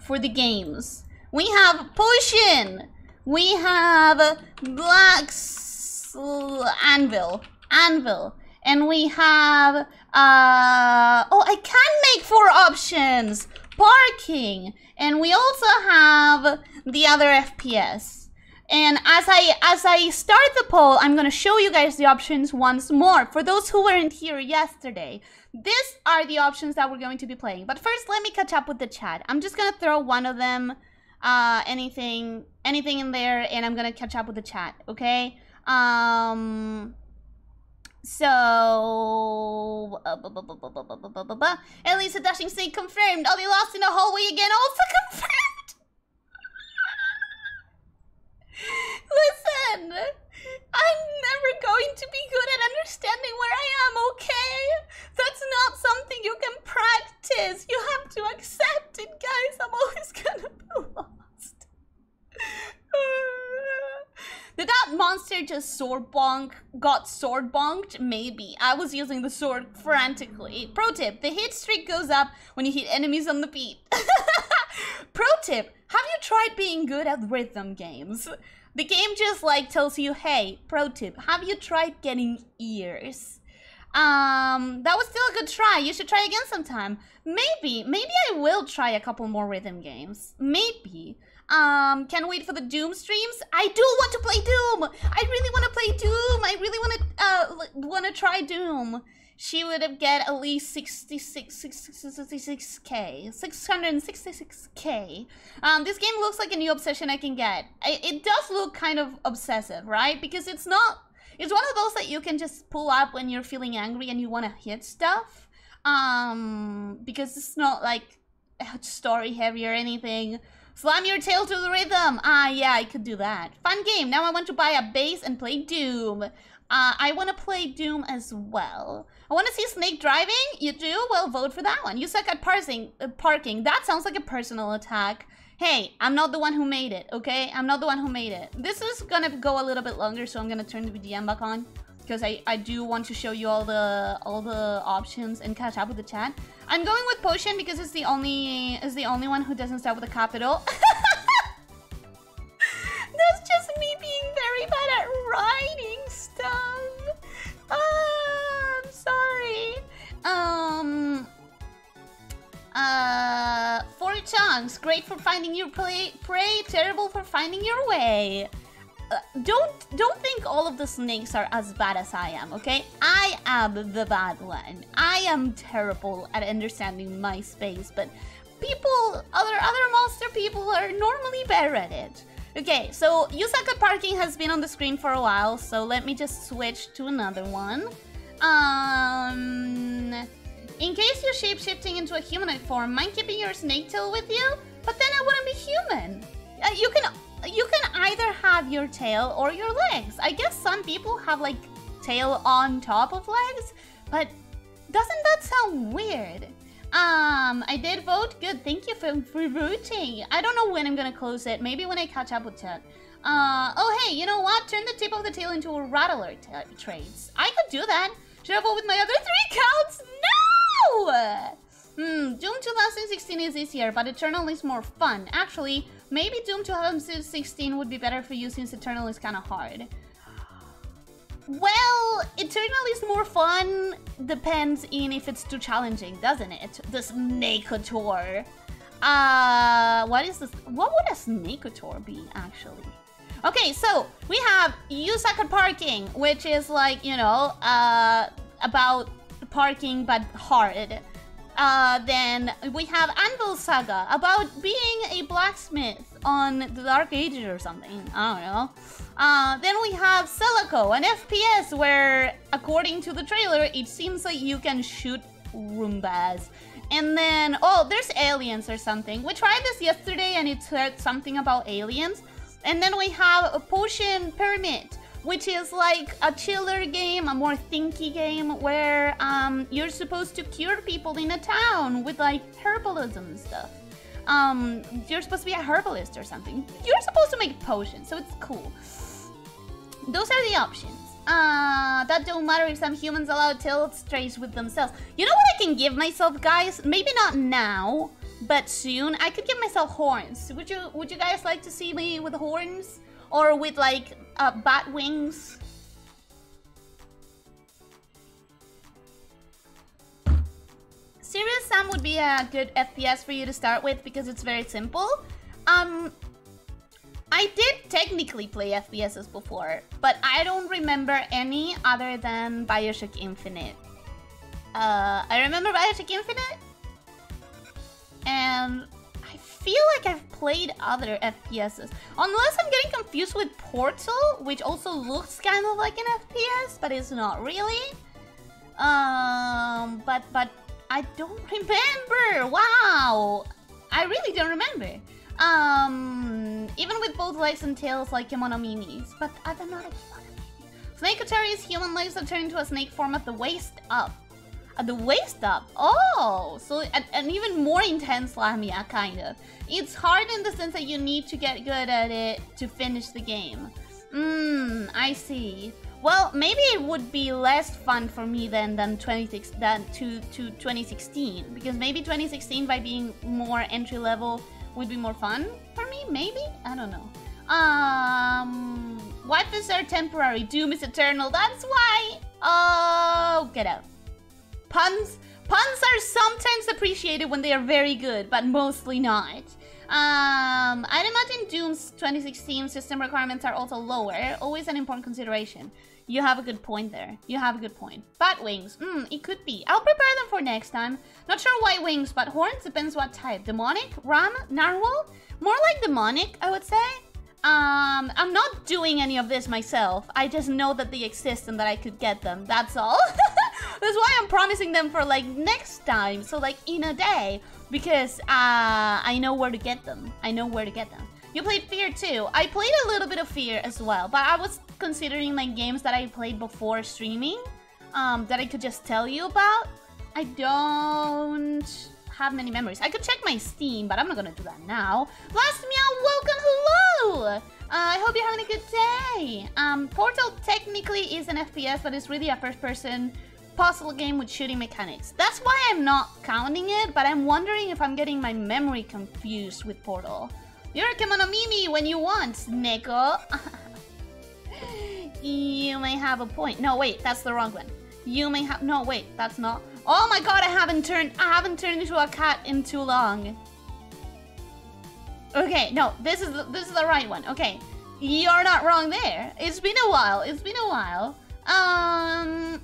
S1: For the games. We have potion. We have black anvil. Anvil. And we have, uh, oh, I can make four options. Parking. And we also have the other FPS. And as I as I start the poll, I'm gonna show you guys the options once more. For those who weren't here yesterday, these are the options that we're going to be playing. But first, let me catch up with the chat. I'm just gonna throw one of them, uh, anything, anything in there, and I'm gonna catch up with the chat. Okay. Um. So, uh, Elyssia dashing snake confirmed. I'll be lost in the hallway again. Also confirmed. Listen, I'm never going to be good at understanding where I am. Okay, that's not something you can practice. You have to accept it, guys. I'm always gonna be lost. Did that monster just sword bonk, got sword bonked? Maybe. I was using the sword frantically. Pro tip, the hit streak goes up when you hit enemies on the beat. Pro tip, have you tried being good at rhythm games? The game just like tells you, hey, pro tip, have you tried getting ears? Um, that was still a good try. You should try again sometime. Maybe, maybe I will try a couple more rhythm games. Maybe. Um, can't wait for the Doom streams. I do want to play Doom. I really want to play Doom. I really want to uh want to try Doom. She would have get at least 66 66k 666k. Um, this game looks like a new obsession I can get. It, it does look kind of obsessive, right? Because it's not. It's one of those that you can just pull up when you're feeling angry and you want to hit stuff. Um, because it's not like story heavy or anything. Slam your tail to the rhythm. Ah, yeah, I could do that. Fun game. Now I want to buy a base and play Doom. Uh, I want to play Doom as well. I want to see Snake driving. You do? Well, vote for that one. You suck at parsing, uh, parking. That sounds like a personal attack. Hey, I'm not the one who made it, okay? I'm not the one who made it. This is gonna go a little bit longer, so I'm gonna turn the BGM back on because I, I do want to show you all the all the options and catch up with the chat. I'm going with Potion because it's the only is the only one who doesn't start with a capital. That's just me being very bad at writing stuff. Oh, I'm sorry. Um. Uh, four chunks, great for finding your prey, terrible for finding your way. Uh, don't don't think all of the snakes are as bad as I am, okay? I am the bad one. I am terrible at understanding my space, but people, other other monster people are normally better at it. Okay, so Yusaka Parking has been on the screen for a while, so let me just switch to another one. Um, in case you're shapeshifting into a humanoid form, mind keeping your snake tail with you? But then I wouldn't be human. Uh, you can you can either have your tail or your legs. I guess some people have like tail on top of legs, but doesn't that sound weird? Um, I did vote. Good. Thank you for, for voting. I don't know when I'm gonna close it. Maybe when I catch up with chat. Uh, oh hey, you know what? Turn the tip of the tail into a rattler trades. I could do that. Should I vote with my other three counts? No! Hmm, Doom 2016 is easier, but Eternal is more fun. Actually, maybe Doom 2016 would be better for you since Eternal is kind of hard. Well, Eternal is more fun. Depends in if it's too challenging, doesn't it? The Snakeator. Uh, what is this? What would a Snakeator be, actually? Okay, so we have Yusaka Parking, which is like, you know, uh, about parking but hard. Uh, then we have Anvil Saga about being a blacksmith on the Dark Ages or something. I don't know. Uh, then we have Selaco, an FPS where, according to the trailer, it seems like you can shoot Roombas. And then, oh, there's aliens or something. We tried this yesterday and it said something about aliens. And then we have a Potion Permit which is like a chiller game, a more thinky game where um, you're supposed to cure people in a town with like herbalism stuff. Um, you're supposed to be a herbalist or something. You're supposed to make potions, so it's cool. Those are the options. Uh, that don't matter if some humans allow tilt strays with themselves. You know what I can give myself, guys? Maybe not now, but soon. I could give myself horns. Would you Would you guys like to see me with horns? Or with like uh, bat wings. Serious Sam would be a good FPS for you to start with because it's very simple. Um, I did technically play FPSs before, but I don't remember any other than Bioshock Infinite. Uh, I remember Bioshock Infinite, and feel like I've played other FPSs. Unless I'm getting confused with Portal, which also looks kind of like an FPS, but it's not really. Um, but, but I don't remember. Wow. I really don't remember. Um, even with both legs and tails like Kemonomimis, but I'm not a Kemonomimi. Snake Atari's human legs are turned into a snake form at the waist up. At the waist up? Oh, so an, an even more intense Lamia, kind of. It's hard in the sense that you need to get good at it to finish the game. Mmm, I see. Well, maybe it would be less fun for me than than 26 than to to 2016 because maybe 2016 by being more entry level would be more fun for me. Maybe I don't know. Um, weapons are temporary. Doom is eternal. That's why. Oh, get out. Puns puns are sometimes appreciated when they are very good, but mostly not. Um, I'd imagine Doom's 2016 system requirements are also lower, always an important consideration. You have a good point there. You have a good point. Bat wings, hmm, it could be. I'll prepare them for next time. Not sure why wings, but horns depends what type. Demonic, ram, narwhal? More like demonic, I would say. Um, I'm not doing any of this myself. I just know that they exist and that I could get them. That's all. That's why I'm promising them for like next time. So like in a day. Because uh, I know where to get them. I know where to get them. You played Fear too. I played a little bit of Fear as well. But I was considering like games that I played before streaming. Um, that I could just tell you about. I don't have many memories. I could check my Steam, but I'm not gonna do that now. Last Meow, welcome, hello! Uh, I hope you're having a good day. Um, Portal technically is an FPS, but it's really a first-person puzzle game with shooting mechanics. That's why I'm not counting it, but I'm wondering if I'm getting my memory confused with Portal. You're a Kemonomimi when you want, Neko. you may have a point. No, wait, that's the wrong one. You may have... No, wait, that's not... Oh my god, I haven't turned... I haven't turned into a cat in too long. Okay, no, this is the, this is the right one. Okay, you're not wrong there. It's been a while. It's been a while. Um,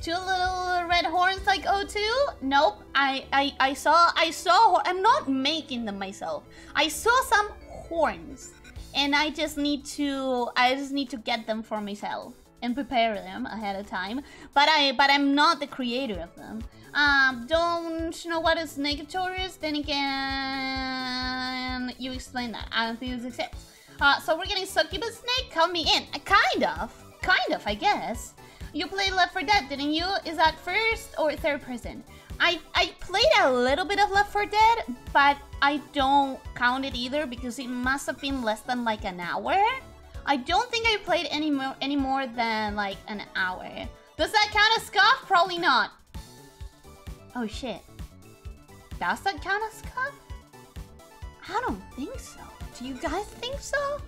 S1: two little red horns like O2? Nope. I I I saw I saw. I'm not making them myself. I saw some horns, and I just need to I just need to get them for myself and prepare them ahead of time. But I but I'm not the creator of them. Um, don't know what a snake is? Then again, you explain that. I don't think this exists. Uh, so we're getting succubus snake. Count me in. Uh, kind of, kind of, I guess. You played Left 4 Dead, didn't you? Is that first or third person? I I played a little bit of Left 4 Dead, but I don't count it either because it must have been less than like an hour. I don't think I played any more any more than like an hour. Does that count as scuff? Probably not. Oh shit. Does that count as scuff? I don't think so. Do you guys think so?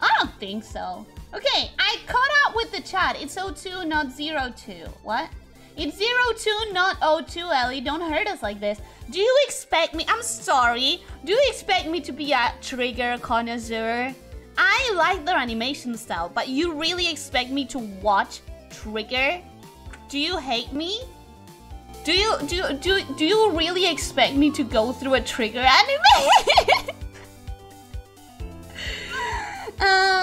S1: I don't think so. Okay, I caught up with the chat. It's 02, not 02. What? It's 02, not 02, Ellie. Don't hurt us like this. Do you expect me... I'm sorry. Do you expect me to be a trigger connoisseur? I like their animation style, but you really expect me to watch Trigger? Do you hate me? Do you do do do you really expect me to go through a Trigger anime?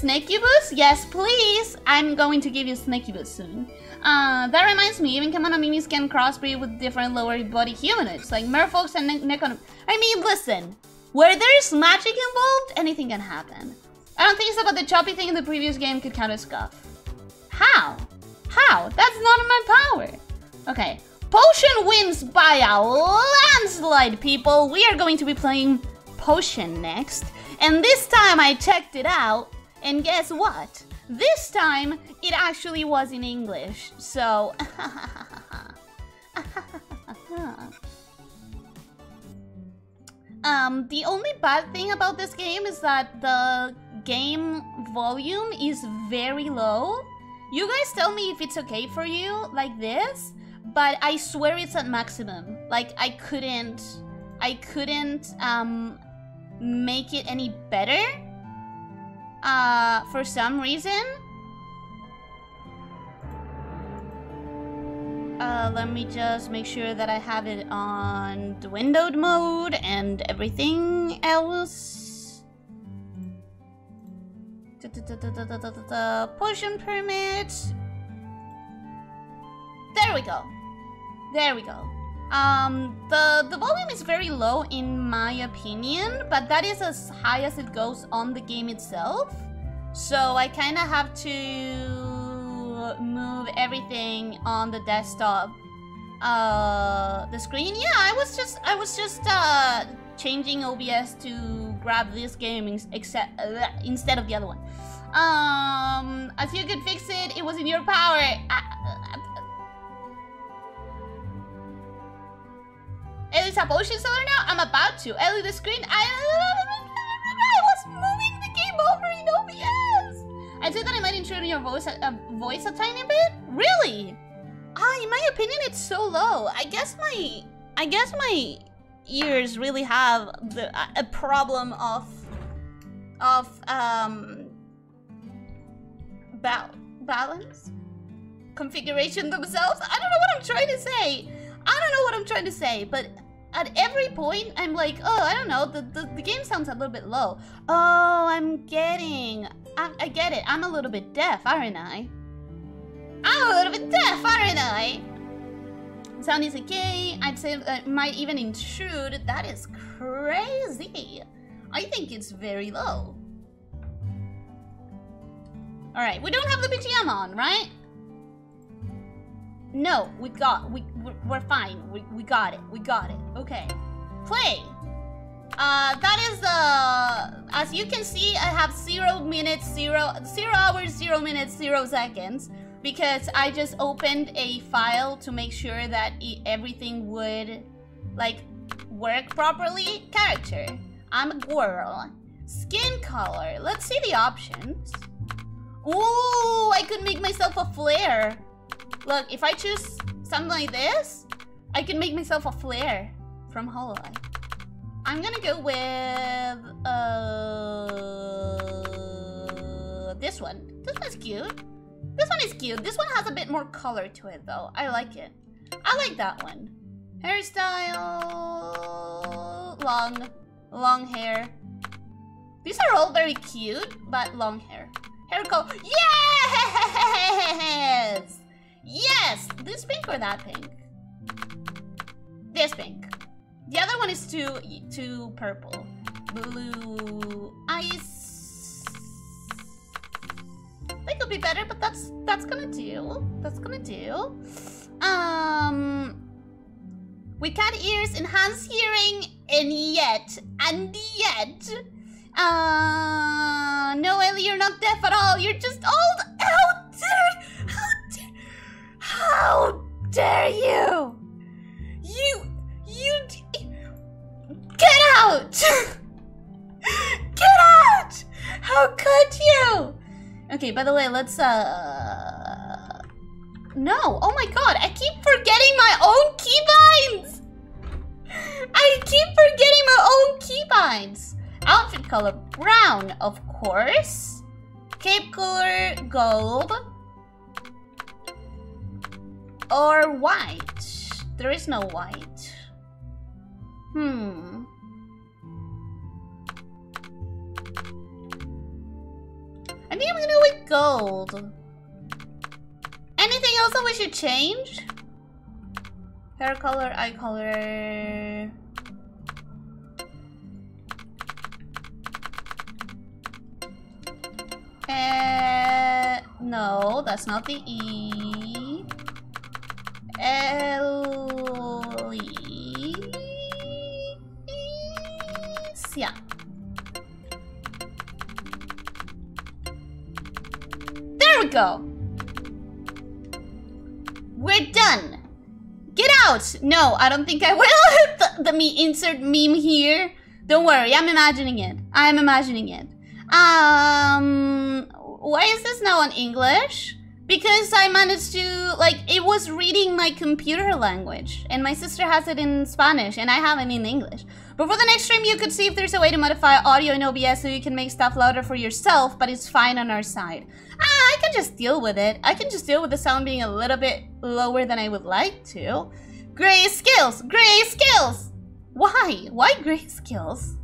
S1: Snakebus? Yes, please. I'm going to give you Snakebus soon. Uh, that reminds me, even Kemonomimis can crossbreed with different lower body humanoids, like merfolks and ne Necon. I mean, listen, where there's magic involved, anything can happen. I don't think so, but the choppy thing in the previous game could count as scuff. How? How? That's not in my power. Okay. Potion wins by a landslide, people. We are going to be playing Potion next. And this time I checked it out, and guess what? This time, it actually was in English, so... um, the only bad thing about this game is that the game volume is very low. You guys tell me if it's okay for you, like this, but I swear it's at maximum. Like, I couldn't... I couldn't, um, make it any better uh, for some reason. Uh, let me just make sure that I have it on the windowed mode and everything else. The potion permit. There we go. There we go. Um, the, the volume is very low in my opinion, but that is as high as it goes on the game itself. So I kind of have to move everything on the desktop. Uh, the screen, yeah, I was just, I was just, uh, changing OBS to grab this game except, uh, instead of the other one. Um, you could fix it, it was in your power. Uh, Ellie's a potion seller now? I'm about to. Ellie, the screen. I, I was moving the game over in OBS. I said that I might intrude your voice, uh, voice a tiny bit. Really? Ah, in my opinion, it's so low. I guess my, I guess my ears really have the a problem of, of um, ba balance, configuration themselves. I don't know what I'm trying to say. I don't know what I'm trying to say, but at every point, I'm like, oh, I don't know, the, the, the game sounds a little bit low. Oh, I'm getting, I, I get it. I'm a little bit deaf, aren't I? I'm a little bit deaf, aren't I? Sound is okay. I'd say that might even intrude. That is crazy. I think it's very low. Alright, we don't have the BGM on, right? No, we got, we, we're fine. We, we got it. We got it. Okay. Play. Uh, that is, uh, as you can see, I have zero minutes, zero, zero hours, zero minutes, zero seconds. Because I just opened a file to make sure that it, everything would, like, work properly. Character. I'm a girl. Skin color. Let's see the options. Ooh, I could make myself a flare. Look, if I choose something like this, I can make myself a flare from Hololive. I'm gonna go with uh this one. This one's cute. This one is cute. This one has a bit more color to it though. I like it. I like that one. Hairstyle long long hair. These are all very cute, but long hair. Hair color. Yes! Yes! This pink or that pink? This pink. The other one is too too purple. Blue ice. They could be better, but that's that's gonna do. That's gonna do. Um we cat ears, enhance hearing, and yet, and yet, uh, no, Ellie, you're not deaf at all. You're just old. Dare, how dare you? You, you, get out! get out! How could you? Okay, by the way, let's, uh, no. Oh my god, I keep forgetting my own keybinds! I keep forgetting my own keybinds! Outfit color brown, of course. Cape color gold. Or white. There is no white. Hmm. I think I'm gonna go with gold. Anything else that we should change? Hair color, eye color. Uh, no, that's not the E. Yeah. There we go. We're done. Get out! No, I don't think I will. the, the me insert meme here. Don't worry, I'm imagining it. I'm imagining it. Um, why is this now in English? Because I managed to, like, it was reading my computer language. And my sister has it in Spanish, and I have it in English. But for the next stream, you could see if there's a way to modify audio in OBS so you can make stuff louder for yourself, but it's fine on our side. Ah, I can just deal with it. I can just deal with the sound being a little bit lower than I would like to. Gray skills! Gray skills! Why? Why gray skills?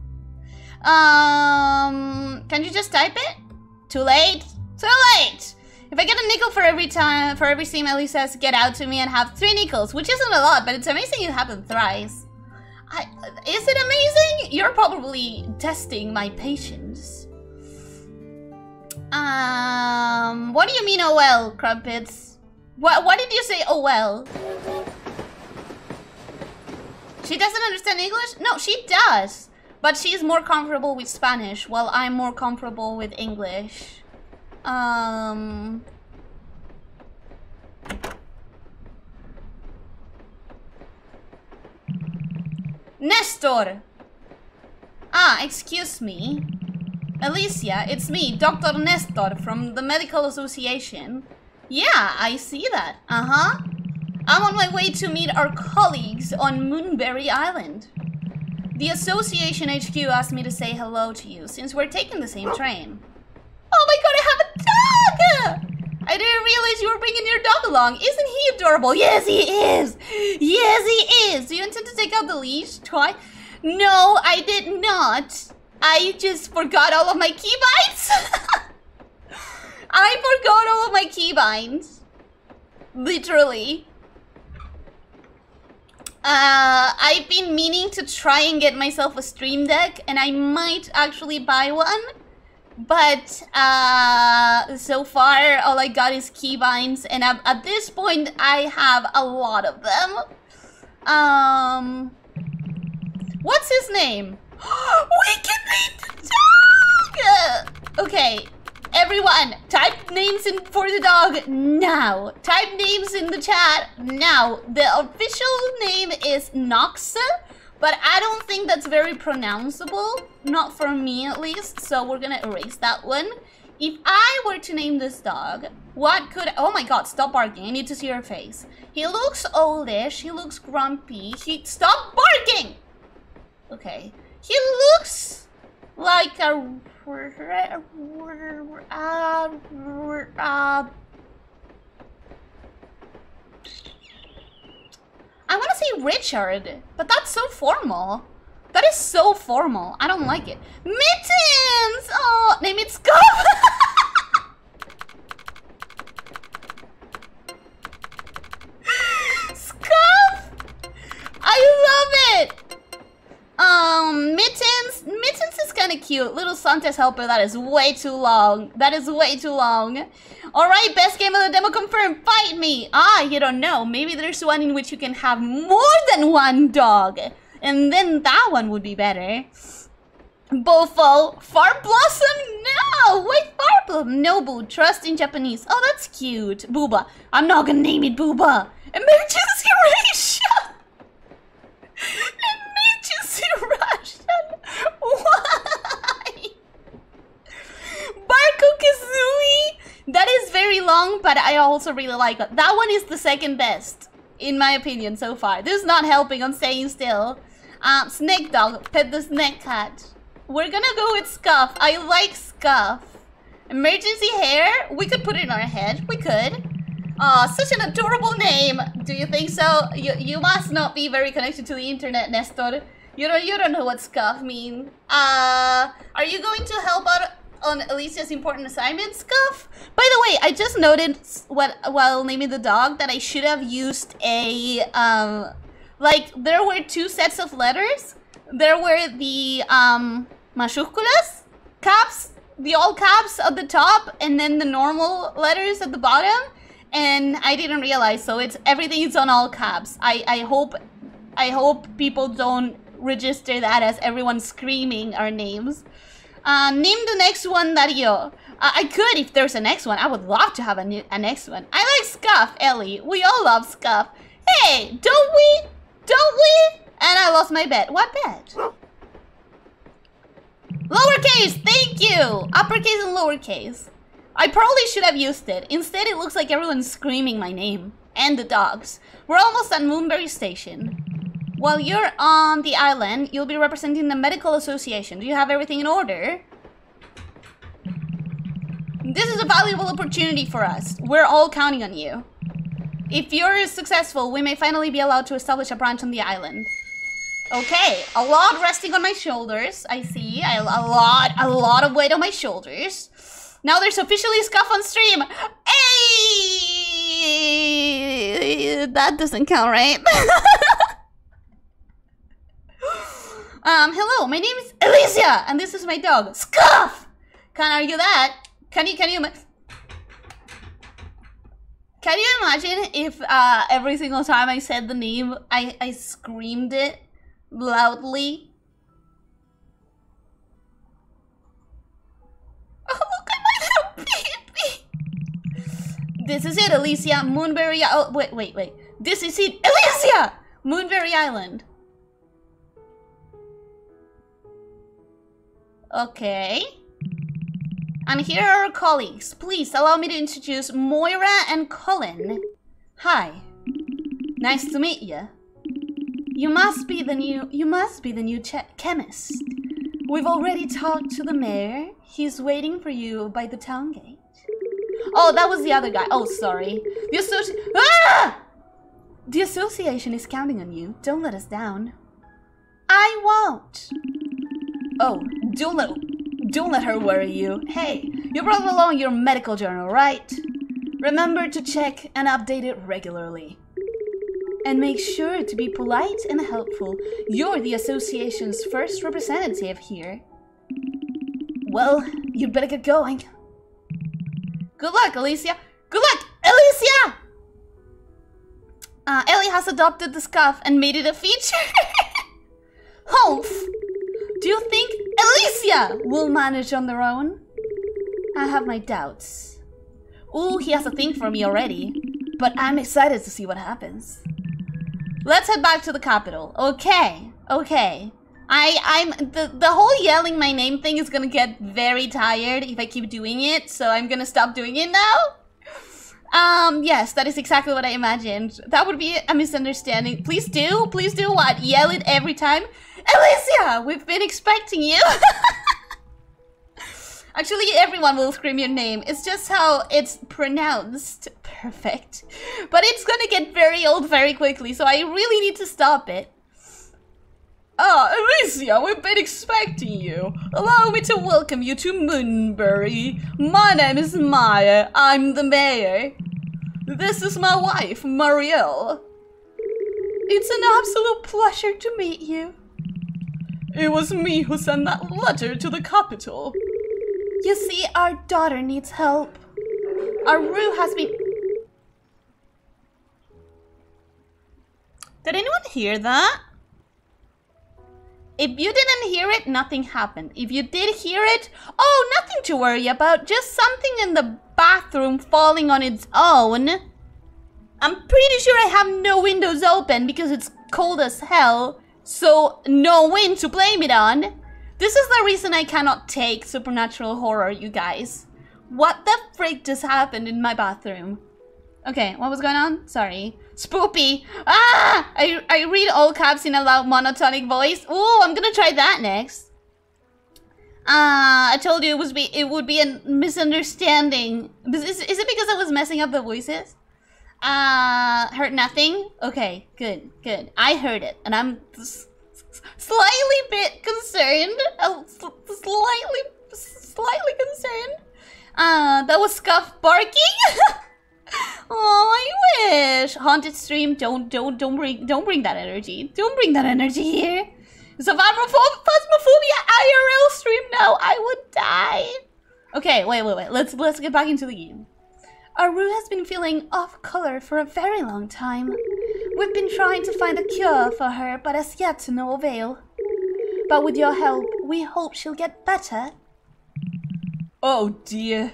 S1: Um, can you just type it? Too late? Too late! If I get a nickel for every time, for every stream Ellie says get out to me and have three nickels, which isn't a lot, but it's amazing it happened thrice. I, is it amazing? You're probably testing my patience. Um, what do you mean, oh well, crumpets? What, what did you say, oh well? She doesn't understand English? No, she does. But she's more comfortable with Spanish, while I'm more comfortable with English. Um... Nestor! Ah, excuse me. Alicia, it's me, Dr. Nestor from the Medical Association. Yeah, I see that. Uh-huh. I'm on my way to meet our colleagues on Moonbury Island. The association HQ asked me to say hello to you since we're taking the same train. Oh my god, I have a dog! I didn't realize you were bringing your dog along. Isn't he adorable? Yes, he is! Yes, he is! Do you intend to take out the leash? Try? No, I did not. I just forgot all of my keybinds. I forgot all of my keybinds. Literally. Uh, I've been meaning to try and get myself a stream deck, and I might actually buy one. But uh, so far, all I got is keybinds, and at, at this point, I have a lot of them. Um, what's his name? we can name the dog. Okay, Everyone, type names in for the dog now. Type names in the chat now. The official name is Noxa, but I don't think that's very pronounceable. Not for me, at least. So we're gonna erase that one. If I were to name this dog, what could... Oh my god, stop barking. I need to see your face. He looks oldish. He looks grumpy. He... Stop barking! Okay. He looks like a... Uh, uh, I want to say Richard, but that's so formal. That is so formal. I don't like it. Mittens! Oh, name it Scuff! Scuff! I love it! Um, Mittens? Mittens is kind of cute. Little Santa's helper, that is way too long. That is way too long. Alright, best game of the demo confirmed. Fight me! Ah, you don't know. Maybe there's one in which you can have more than one dog. And then that one would be better. Bofo, Far Blossom, no! Wait, Far Blossom, Nobu, Trust in Japanese. Oh, that's cute. Booba, I'm not gonna name it Booba. Emergency Ration! Emergency Ration! Why? Barco Kazooie! That is very long, but I also really like it. That one is the second best, in my opinion, so far. This is not helping on staying still. Um, snake dog, pet the snake cat. We're gonna go with Scuff. I like Scuff. Emergency hair? We could put it in our head. We could. Aw, such an adorable name. Do you think so? You you must not be very connected to the internet, Nestor. You don't you don't know what Scuff mean. Uh, are you going to help out on Alicia's important assignment, Scuff? By the way, I just noted what while naming the dog that I should have used a um like, there were two sets of letters. There were the um, mayúsculas, caps, the all caps at the top, and then the normal letters at the bottom. And I didn't realize, so it's everything is on all caps. I, I hope I hope people don't register that as everyone screaming our names. Uh, name the next one, Dario. Uh, I could if there's a next one. I would love to have a, new, a next one. I like Scuff, Ellie. We all love Scuff. Hey, don't we? Don't we? And I lost my bet. What bet? Lowercase, thank you! Uppercase and lowercase. I probably should have used it. Instead, it looks like everyone's screaming my name. And the dogs. We're almost at Moonbury Station. While you're on the island, you'll be representing the Medical Association. Do you have everything in order? This is a valuable opportunity for us. We're all counting on you. If you're successful, we may finally be allowed to establish a branch on the island. Okay, a lot resting on my shoulders. I see. I, a lot, a lot of weight on my shoulders. Now there's officially Scuff on stream. Hey! That doesn't count, right? um, hello, my name is Alicia, and this is my dog, Scuff! Can't argue that. Can you, can you, can you imagine if uh, every single time I said the name, I, I screamed it loudly? Oh, look at my little baby! This is it, Alicia. Moonbury... Oh, wait, wait, wait. This is it. Alicia! Moonbury Island. Okay. And here are our colleagues. Please allow me to introduce Moira and Colin. Hi. Nice to meet you. You must be the new you must be the new chemist. We've already talked to the mayor. He's waiting for you by the town gate. Oh, that was the other guy. Oh, sorry. The associ ah! The association is counting on you. Don't let us down. I won't. Oh, don't let don't let her worry you. Hey, you brought along your medical journal, right? Remember to check and update it regularly. And make sure to be polite and helpful. You're the association's first representative here. Well, you'd better get going. Good luck, Alicia. Good luck, Alicia! Uh, Ellie has adopted the scuff and made it a feature. Humph! Do you think Alicia will manage on their own? I have my doubts. Ooh, he has a thing for me already. But I'm excited to see what happens. Let's head back to the capital. Okay, okay. I I'm the the whole yelling my name thing is gonna get very tired if I keep doing it, so I'm gonna stop doing it now. Um, yes, that is exactly what I imagined. That would be a misunderstanding. Please do, please do what? Yell it every time? Alicia, we've been expecting you. Actually, everyone will scream your name. It's just how it's pronounced. Perfect. But it's gonna get very old very quickly, so I really need to stop it. Ah, Alicia, we've been expecting you. Allow me to welcome you to Moonbury. My name is Myer. I'm the mayor. This is my wife, Marielle. It's an absolute pleasure to meet you. It was me who sent that letter to the capital. You see, our daughter needs help. Our Rue has been... Did anyone hear that? If you didn't hear it, nothing happened. If you did hear it, oh, nothing to worry about. Just something in the bathroom falling on its own. I'm pretty sure I have no windows open because it's cold as hell. So, no wind to blame it on. This is the reason I cannot take supernatural horror, you guys. What the freak just happened in my bathroom? Okay, what was going on? Sorry. Spoopy! Ah! I, I read all caps in a loud monotonic voice. Ooh, I'm gonna try that next. Ah, uh, I told you it was be it would be a misunderstanding. Is, is it because I was messing up the voices? Uh, heard nothing? Okay, good, good. I heard it, and I'm slightly bit concerned. Slightly, slightly concerned. Uh, that was Scuff barking? oh, I wish. Haunted stream, don't, don't, don't bring, don't bring that energy. Don't bring that energy here. It's a phasmophobia IRL stream now. I would die. Okay, wait, wait, wait. Let's let's get back into the game. Aru has been feeling off color for a very long time. We've been trying to find a cure for her, but as yet to no avail. But with your help, we hope she'll get better. Oh dear.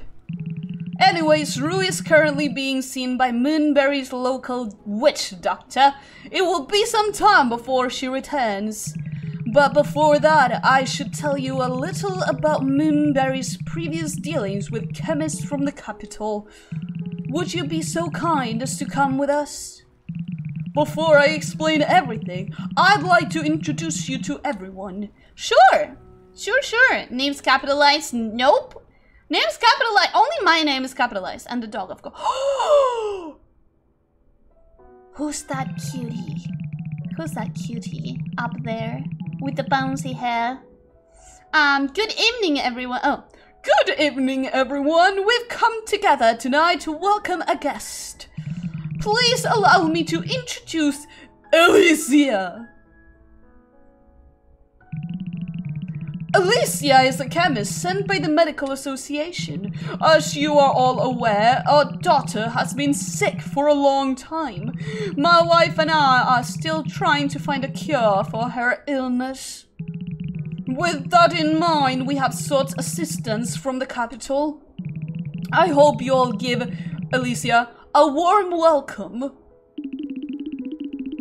S1: Anyways, Rue is currently being seen by Moonbury's local witch doctor. It will be some time before she returns. But before that, I should tell you a little about Moonbury's previous dealings with chemists from the capital. Would you be so kind as to come with us? Before I explain everything, I'd like to introduce you to everyone. Sure, sure, sure. Name's capitalized? Nope. Name's capitalized. Only my name is capitalized. And the dog, of course. Who's that cutie? Who's that cutie up there with the bouncy hair? Um, good evening, everyone. Oh,
S4: good evening, everyone. We've come together tonight to welcome a guest. Please allow me to introduce Alicia. Alicia is a chemist sent by the Medical Association. As you are all aware, our daughter has been sick for a long time. My wife and I are still trying to find a cure for her illness. With that in mind, we have sought assistance from the capital. I hope you all give Alicia a warm welcome.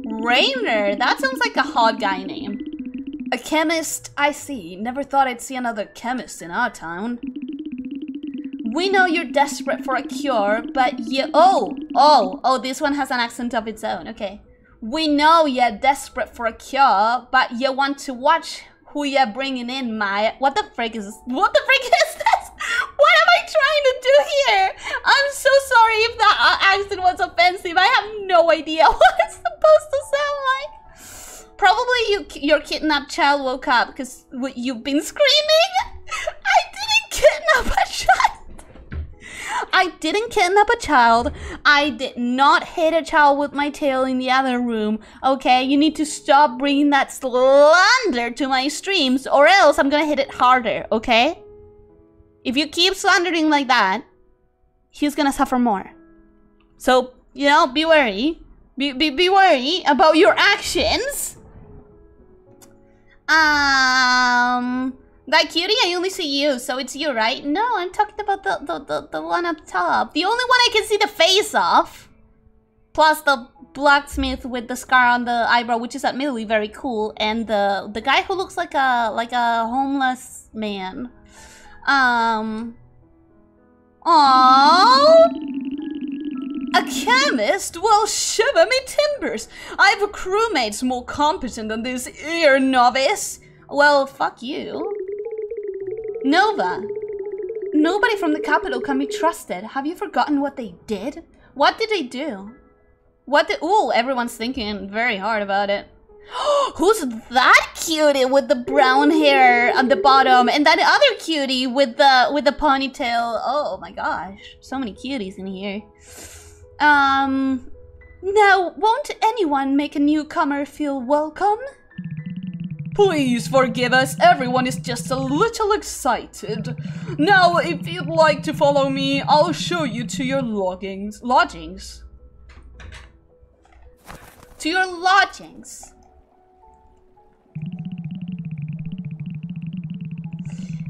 S1: Rainer, that sounds like a hot guy name.
S4: A chemist, I see. Never thought I'd see another chemist in our town.
S1: We know you're desperate for a cure, but you- Oh! Oh! Oh, this one has an accent of its own, okay. We know you're desperate for a cure, but you want to watch who you're bringing in, Myer. What the frick is this? What the frick is this? What am I trying to do here? I'm so sorry if that uh, accent was offensive. I have no idea what it's supposed to sound like. Probably you, your kidnapped child woke up because you've been screaming. I didn't kidnap a child. I didn't kidnap a child. I did not hit a child with my tail in the other room. Okay, you need to stop bringing that slander to my streams or else I'm gonna hit it harder, okay? If you keep slandering like that, he's gonna suffer more. So, you know, be wary. Be, be, be wary about your actions. Um, that cutie, I only see you, so it's you, right? No, I'm talking about the, the, the, the one up top. The only one I can see the face of. Plus the blacksmith with the scar on the eyebrow, which is admittedly very cool, and the the guy who looks like a like a homeless man. Um. Aww. A chemist? Well, shiver me timbers. I have crewmates more competent than this ear novice. Well, fuck you. Nova. Nobody from the capital can be trusted. Have you forgotten what they did? What did they do? What did- Ooh, everyone's thinking very hard about it. Who's that cutie with the brown hair on the bottom and that other cutie with the with the ponytail? Oh my gosh, so many cuties in here. Um, now, won't anyone make a newcomer feel welcome?
S4: Please forgive us, everyone is just a little excited. Now, if you'd like to follow me, I'll show you to your lodgings. Lodgings?
S1: To your lodgings.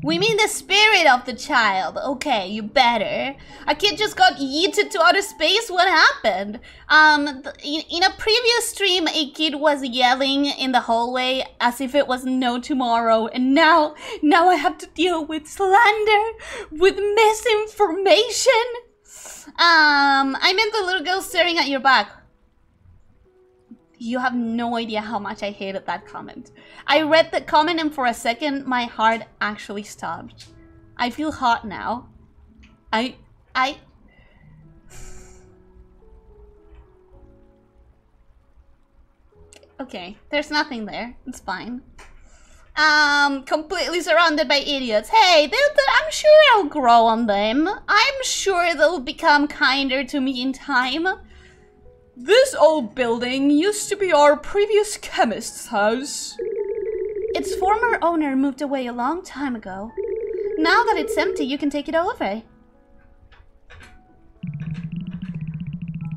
S1: We mean the spirit of the child. Okay, you better. A kid just got yeeted to outer space. What happened? Um, in, in a previous stream, a kid was yelling in the hallway as if it was no tomorrow, and now, now I have to deal with slander, with misinformation. Um, I meant the little girl staring at your back. You have no idea how much I hated that comment. I read the comment and for a second my heart actually stopped. I feel hot now. I... I... Okay, there's nothing there. It's fine. Um, completely surrounded by idiots. Hey, they, they, I'm sure I'll grow on them. I'm sure they'll become kinder to me in time.
S4: This old building used to be our previous chemist's house.
S1: Its former owner moved away a long time ago. Now that it's empty, you can take it over.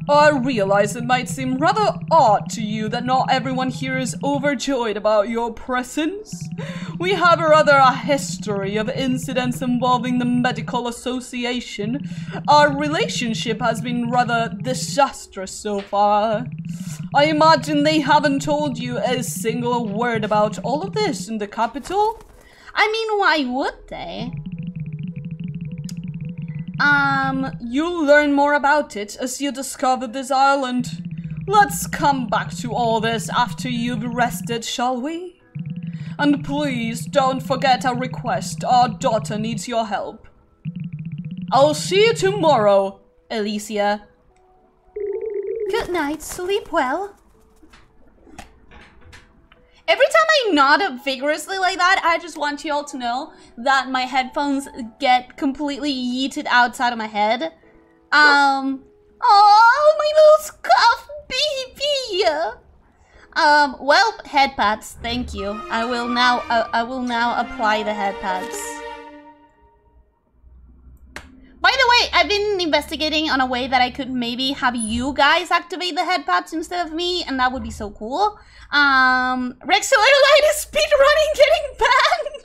S4: I realize it might seem rather odd to you that not everyone here is overjoyed about your presence. We have rather a history of incidents involving the Medical Association. Our relationship has been rather disastrous so far. I imagine they haven't told you a single word about all of this in the capital?
S1: I mean, why would they?
S4: Um, you'll learn more about it as you discover this island. Let's come back to all this after you've rested, shall we? And please don't forget our request. Our daughter needs your help. I'll see you tomorrow, Alicia.
S1: Good night, sleep well. Every time I nod up vigorously like that, I just want you all to know that my headphones get completely yeeted outside of my head. Um, oh, my little scuff baby. Um, well, head pads, thank you. I will now, uh, I will now apply the head pads. By the way, I've been investigating on a way that I could maybe have you guys activate the head pads instead of me, and that would be so cool. Um, Rex Light is speedrunning getting banned.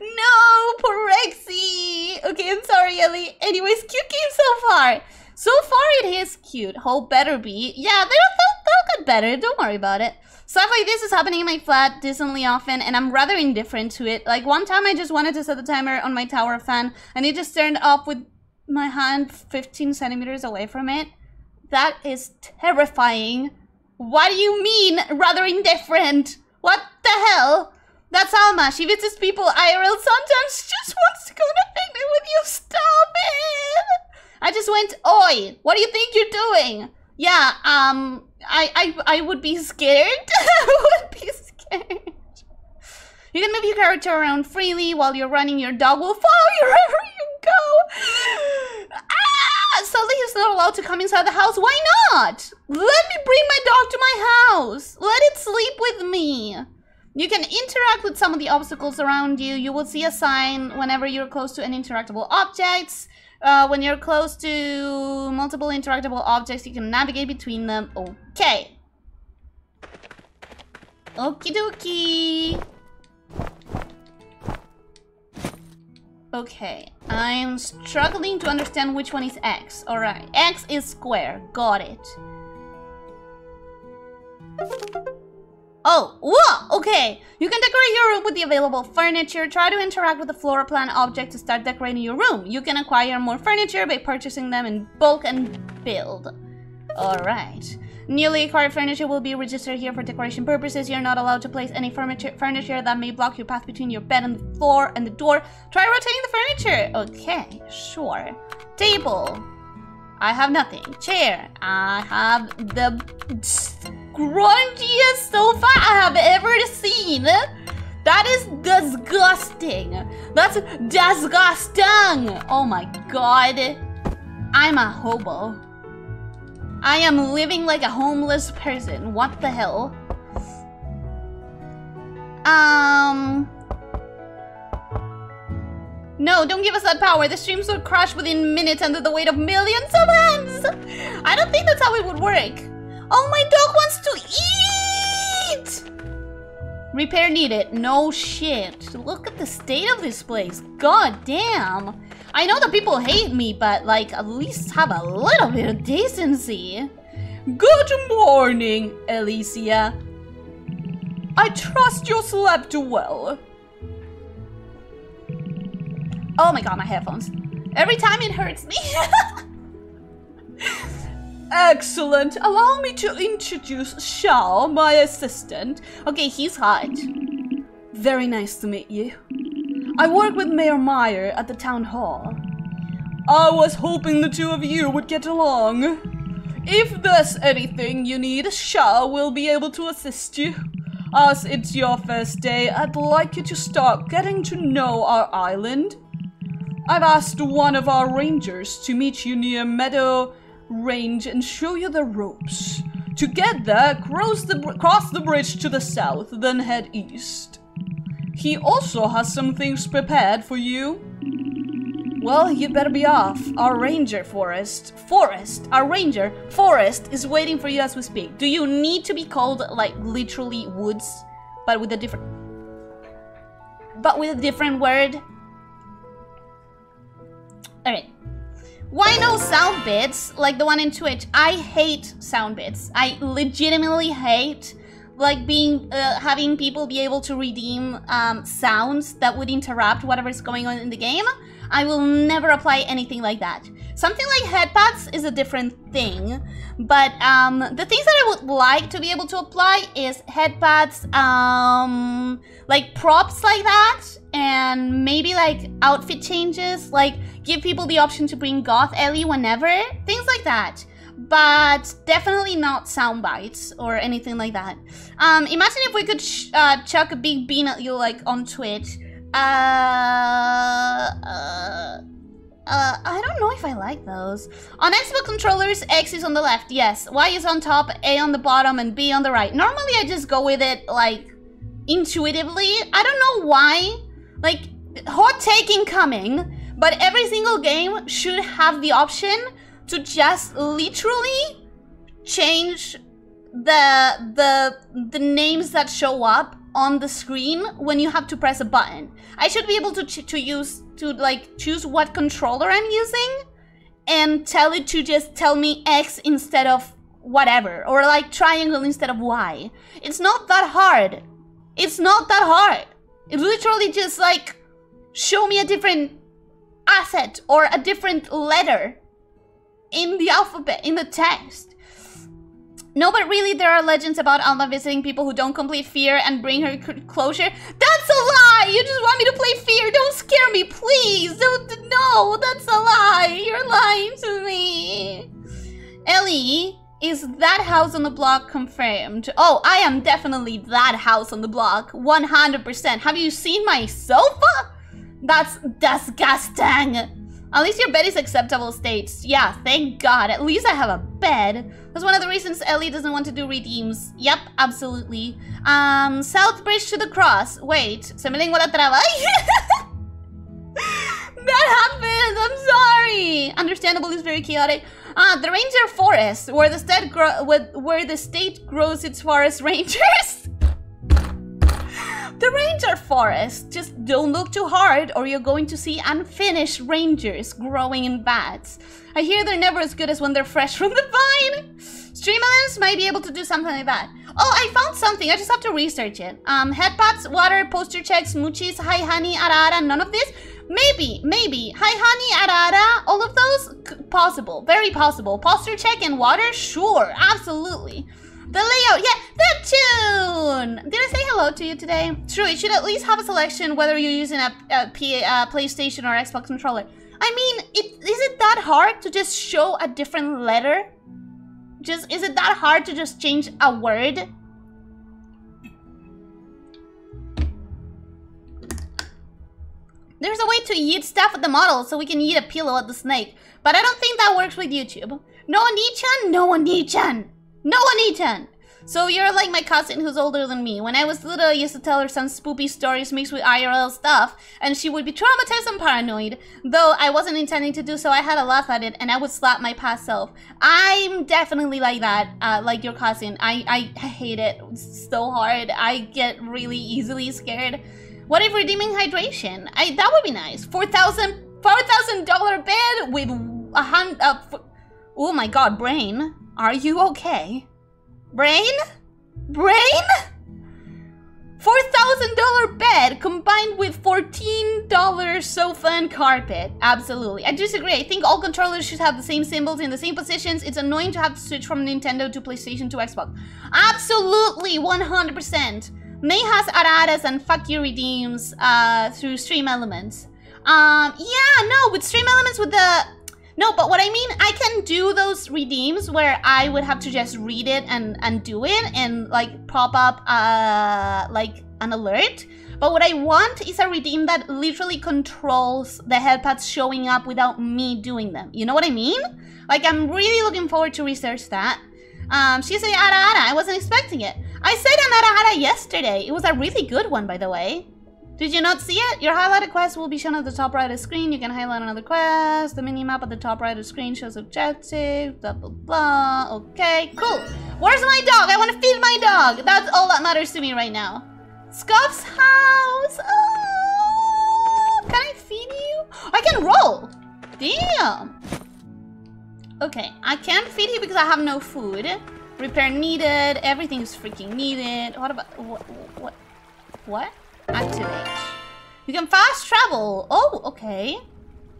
S1: no, poor Rexy. Okay, I'm sorry, Ellie. Anyways, cute game so far. So far, it is cute. Hope better be. Yeah, they'll, they'll, they'll get better. Don't worry about it. Stuff like this is happening in my flat decently often, and I'm rather indifferent to it. Like, one time I just wanted to set the timer on my tower fan, and it just turned off with my hand 15 centimeters away from it. That is terrifying. What do you mean, rather indifferent? What the hell? That's Alma. She visits people IRL sometimes. Just wants to go a picnic with you. Stop it! I just went, oi, what do you think you're doing? Yeah, um, I, I, I would be scared. I would be scared. You can move your character around freely while you're running. Your dog will follow you wherever you go. Ah! Suddenly he's not allowed to come inside the house. Why not? Let me bring my dog to my house. Let it sleep with me. You can interact with some of the obstacles around you. You will see a sign whenever you're close to an interactable objects. Uh, when you're close to multiple interactable objects, you can navigate between them. Okay. Okie dokie. Okay, I'm struggling to understand which one is X. Alright, X is square. Got it. Oh, whoa, okay. You can decorate your room with the available furniture. Try to interact with the floor plan object to start decorating your room. You can acquire more furniture by purchasing them in bulk and build. Alright. Newly acquired furniture will be registered here for decoration purposes. You're not allowed to place any furniture, furniture that may block your path between your bed and the floor and the door. Try rotating the furniture. Okay, sure. Table. I have nothing. Chair. I have the grungiest sofa I have ever seen. That is disgusting. That's disgusting. Oh my god. I'm a hobo. I am living like a homeless person. What the hell? Um... No, don't give us that power. The streams would crash within minutes under the weight of millions of hands. I don't think that's how it would work. Oh, my dog wants to eat! Repair needed. No shit. Look at the state of this place. God damn. I know that people hate me, but like, at least have a little bit of decency.
S4: Good morning, Alicia. I trust you slept well.
S1: Oh my god, my headphones. Every time it hurts me.
S4: Excellent. Allow me to introduce Xiao, my assistant.
S1: Okay, he's hot.
S4: Very nice to meet you. I work with Mayor Myer at the town hall. I was hoping the two of you would get along. If there's anything you need, Xiao will be able to assist you. As it's your first day, I'd like you to start getting to know our island. I've asked one of our rangers to meet you near Meadow Range and show you the ropes. To get there, cross the, cross the bridge to the south, then head east. He also has some things prepared for you. Well, you'd better be off. Our ranger, Forest. Forest! Our ranger, Forest, is waiting for you as we speak.
S1: Do you need to be called, like, literally woods? But with a different... But with a different word? Alright. Why no sound bits like the one in Twitch? I hate sound bits. I legitimately hate like being uh, having people be able to redeem um, sounds that would interrupt whatever's going on in the game. I will never apply anything like that. Something like headpads is a different thing, but um, the things that I would like to be able to apply is headpads, um, like props like that, and maybe like outfit changes, like give people the option to bring Goth Ellie whenever, things like that. But definitely not sound bites or anything like that. Um, imagine if we could uh, chuck a big bean at you like on Twitch. Uh, uh, uh, I don't know if I like those. On Xbox controllers, X is on the left, yes. Y is on top, A on the bottom, and B on the right. Normally I just go with it, like, intuitively. I don't know why. Like, hot take incoming. But every single game should have the option to just literally change the the the names that show up on the screen when you have to press a button. I should be able to to use to like choose what controller I'm using and tell it to just tell me X instead of whatever or like triangle instead of Y. It's not that hard. It's not that hard. It literally just like show me a different asset or a different letter in the alphabet, in the text. No, but really, there are legends about Alma visiting people who don't complete Fear and bring her closure. That's a lie! You just want me to play Fear! Don't scare me, please! Don't, no, that's a lie! You're lying to me! Ellie, is that house on the block confirmed? Oh, I am definitely that house on the block. 100%. Have you seen my sofa? That's disgusting. At least your bed is acceptable states. Yeah, thank God. At least I have a bed. That's one of the reasons Ellie doesn't want to do redeems. Yep, absolutely. Um, South Bridge to the Cross. Wait, se me lengua la traba. that happened. I'm sorry. Understandable is very chaotic. Ah, the Ranger Forest, where the state where the state grows its forest rangers. The ranger forest. Just don't look too hard or you're going to see unfinished rangers growing in vats. I hear they're never as good as when they're fresh from the vine. Streamlabs might be able to do something like that. Oh, I found something. I just have to research it. Um, headpots, water, poster checks, moochies, hi honey, arara, none of this. Maybe, maybe. Hi honey, arara, all of those? possible, very possible. Poster check and water? Sure, absolutely. The Leo, yeah, the tune! Did I say hello to you today? True, it should at least have a selection whether you're using a, PlayStation or Xbox controller. I mean, it, is it that hard to just show a different letter? Just, is it that hard to just change a word? There's a way to eat stuff at the model so we can eat a pillow at the snake. But I don't think that works with YouTube. No Oni-chan? No Oni-chan! No Oni-chan! So you're like my cousin who's older than me. When I was little, I used to tell her some spoopy stories mixed with IRL stuff, and she would be traumatized and paranoid. Though I wasn't intending to do so, I had a laugh at it, and I would slap my past self. I'm definitely like that, uh, like your cousin. I, I hate it so hard. I get really easily scared. What if redeeming hydration? I that would be nice. Four thousand, four thousand dollar bed with a hundred. Uh, oh my god, brain. Are you okay? Brain? Brain? $4,000 bed combined with $14 sofa and carpet. Absolutely. I disagree. I think all controllers should have the same symbols in the same positions. It's annoying to have to switch from Nintendo to PlayStation to Xbox. Absolutely, 100%. May has araras and fuck you redeems uh, through Stream Elements. Um, yeah, no, with Stream Elements with the no, but what I mean, I can do those redeems where I would have to just read it and, and do it and like pop up uh, like an alert. But what I want is a redeem that literally controls the headpads showing up without me doing them. You know what I mean? Like I'm really looking forward to research that. Um, she said ara ara, I wasn't expecting it. I said an ara ara yesterday. It was a really good one, by the way. Did you not see it? Your highlighted quest will be shown at the top right of the screen. You can highlight another quest. The mini-map at the top right of the screen shows objectives, blah, blah, blah. Okay, cool. Where's my dog? I want to feed my dog. That's all that matters to me right now. Scuff's house. Oh, can I feed you? I can roll. Damn. Okay, I can't feed you because I have no food. Repair needed. Everything's freaking needed. What about... What? What? What? Activate. You can fast travel. Oh, okay.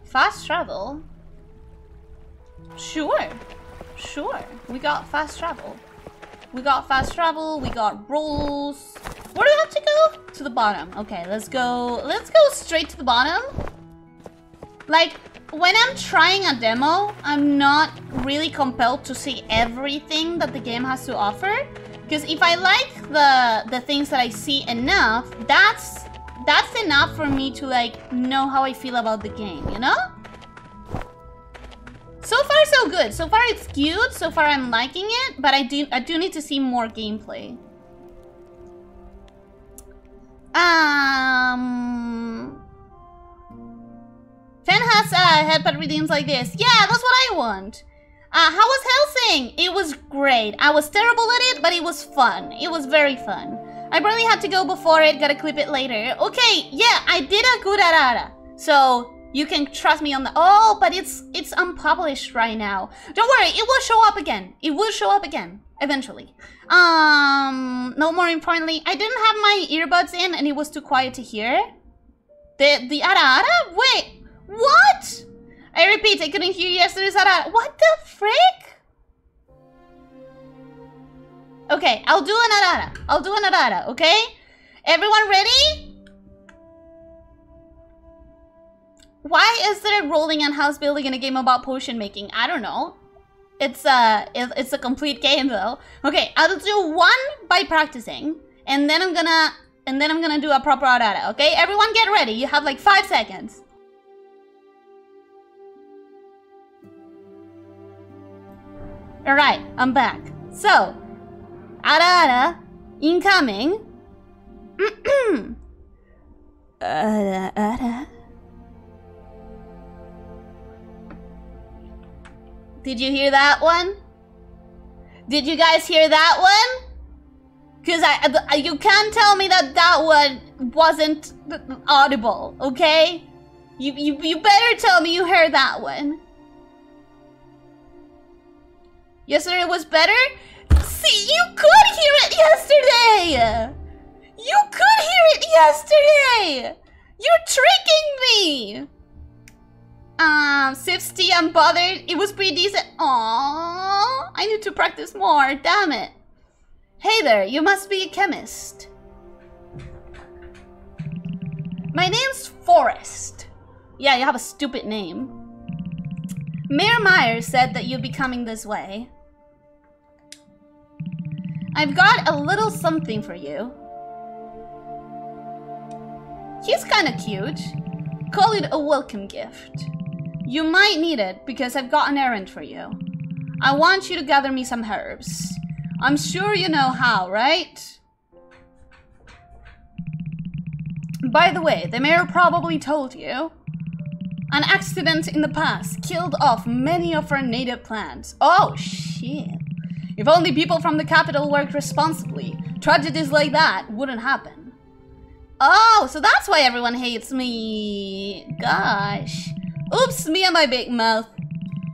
S1: Fast travel. Sure. Sure. We got fast travel. We got fast travel. We got rolls. Where do we have to go? To the bottom. Okay, let's go. Let's go straight to the bottom. Like, when I'm trying a demo, I'm not really compelled to see everything that the game has to offer. Because if I like the the things that I see enough, that's that's enough for me to like know how I feel about the game, you know? So far so good. So far it's cute. So far I'm liking it, but I do I do need to see more gameplay. Um Fan has uh, headpad redeems like this. Yeah, that's what I want. Uh, how was Hellsing? It was great. I was terrible at it, but it was fun. It was very fun. I probably had to go before it, gotta clip it later. Okay, yeah, I did a good arara. So, you can trust me on the- Oh, but it's it's unpublished right now. Don't worry, it will show up again. It will show up again, eventually. Um, no more importantly, I didn't have my earbuds in and it was too quiet to hear. The, the arara? Wait, what? I repeat, I couldn't hear you Sarah. What the frick? Okay, I'll do an arara. I'll do an arara, okay? Everyone ready? Why is there a rolling and house building in a game about potion making? I don't know. It's a, it's a complete game though. Okay, I'll do one by practicing. And then I'm gonna, and then I'm gonna do a proper arara, okay? Everyone get ready. You have like five seconds. Alright, I'm back. So, ara ara, incoming. ara ara. Did you hear that one? Did you guys hear that one? Because I, you can't tell me that that one wasn't audible, okay? You, you, you better tell me you heard that one. Yesterday was better? See, you could hear it yesterday! You could hear it yesterday! You're tricking me! Um, Sifty, I'm bothered. It was pretty decent. Aww, I need to practice more. Damn it. Hey there, you must be a chemist. My name's Forrest. Yeah, you have a stupid name. Mayor Myers said that you'd be coming this way. I've got a little something for you. He's kinda cute. Call it a welcome gift. You might need it because I've got an errand for you. I want you to gather me some herbs. I'm sure you know how, right? By the way, the mayor probably told you. An accident in the past killed off many of our native plants. Oh, shit. If only people from the capital worked responsibly, tragedies like that wouldn't happen. Oh, so that's why everyone hates me. Gosh. Oops, me and my big mouth.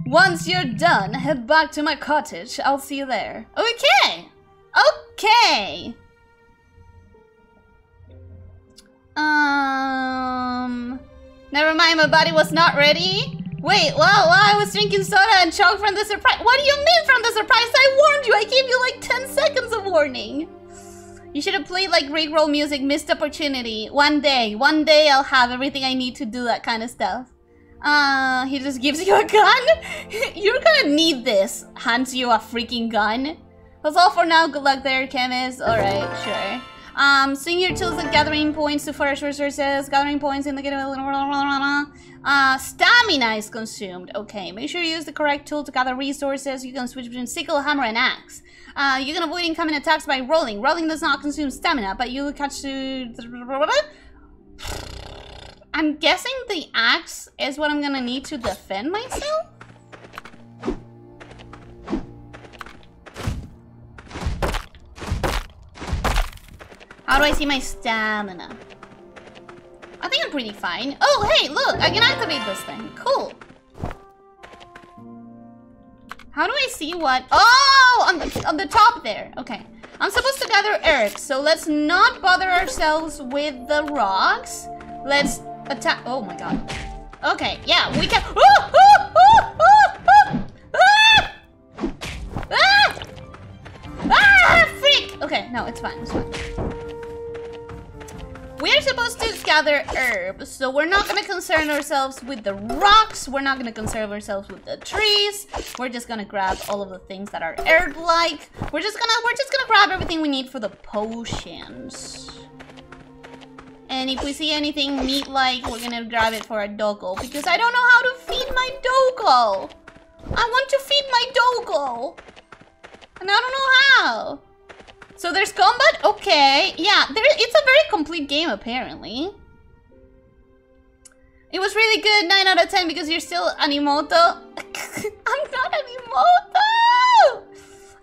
S1: Once you're done, head back to my cottage. I'll see you there. Okay. Okay. Um... Never mind, my body was not ready. Wait, well, well, I was drinking soda and choked from the surprise. What do you mean from the surprise? I warned you. I gave you like 10 seconds of warning. You should have played like Rickroll music, missed opportunity. One day, one day I'll have everything I need to do that kind of stuff. Uh, he just gives you a gun? You're gonna need this. Hands you a freaking gun. That's all for now. Good luck there, chemist. Alright, sure. Um, swing your tools at gathering points to forest resources. Gathering points in the uh, stamina is consumed. Okay, make sure you use the correct tool to gather resources. You can switch between sickle, hammer, and axe. Uh, you can avoid incoming attacks by rolling. Rolling does not consume stamina, but you catch. I'm guessing the axe is what I'm gonna need to defend myself? How do I see my stamina? I think I'm pretty fine. Oh, hey, look, I can activate this thing. Cool. How do I see what? Oh, on the, on the top there. Okay. I'm supposed to gather herbs, so let's not bother ourselves with the rocks. Let's attack. Oh my god. Okay, yeah, we can. Ah! Ah! Ah! Freak! Okay, no, it's fine. It's fine. We're supposed to gather herbs, so we're not gonna concern ourselves with the rocks. We're not gonna concern ourselves with the trees. We're just gonna grab all of the things that are herb-like. We're just gonna we're just gonna grab everything we need for the potions. And if we see anything meat-like, we're gonna grab it for a doggo. Because I don't know how to feed my doggo. I want to feed my doggo. And I don't know how. So there's combat? Okay. Yeah, there, it's a very complete game, apparently. It was really good, 9 out of 10, because you're still Animoto. I'm not Animoto!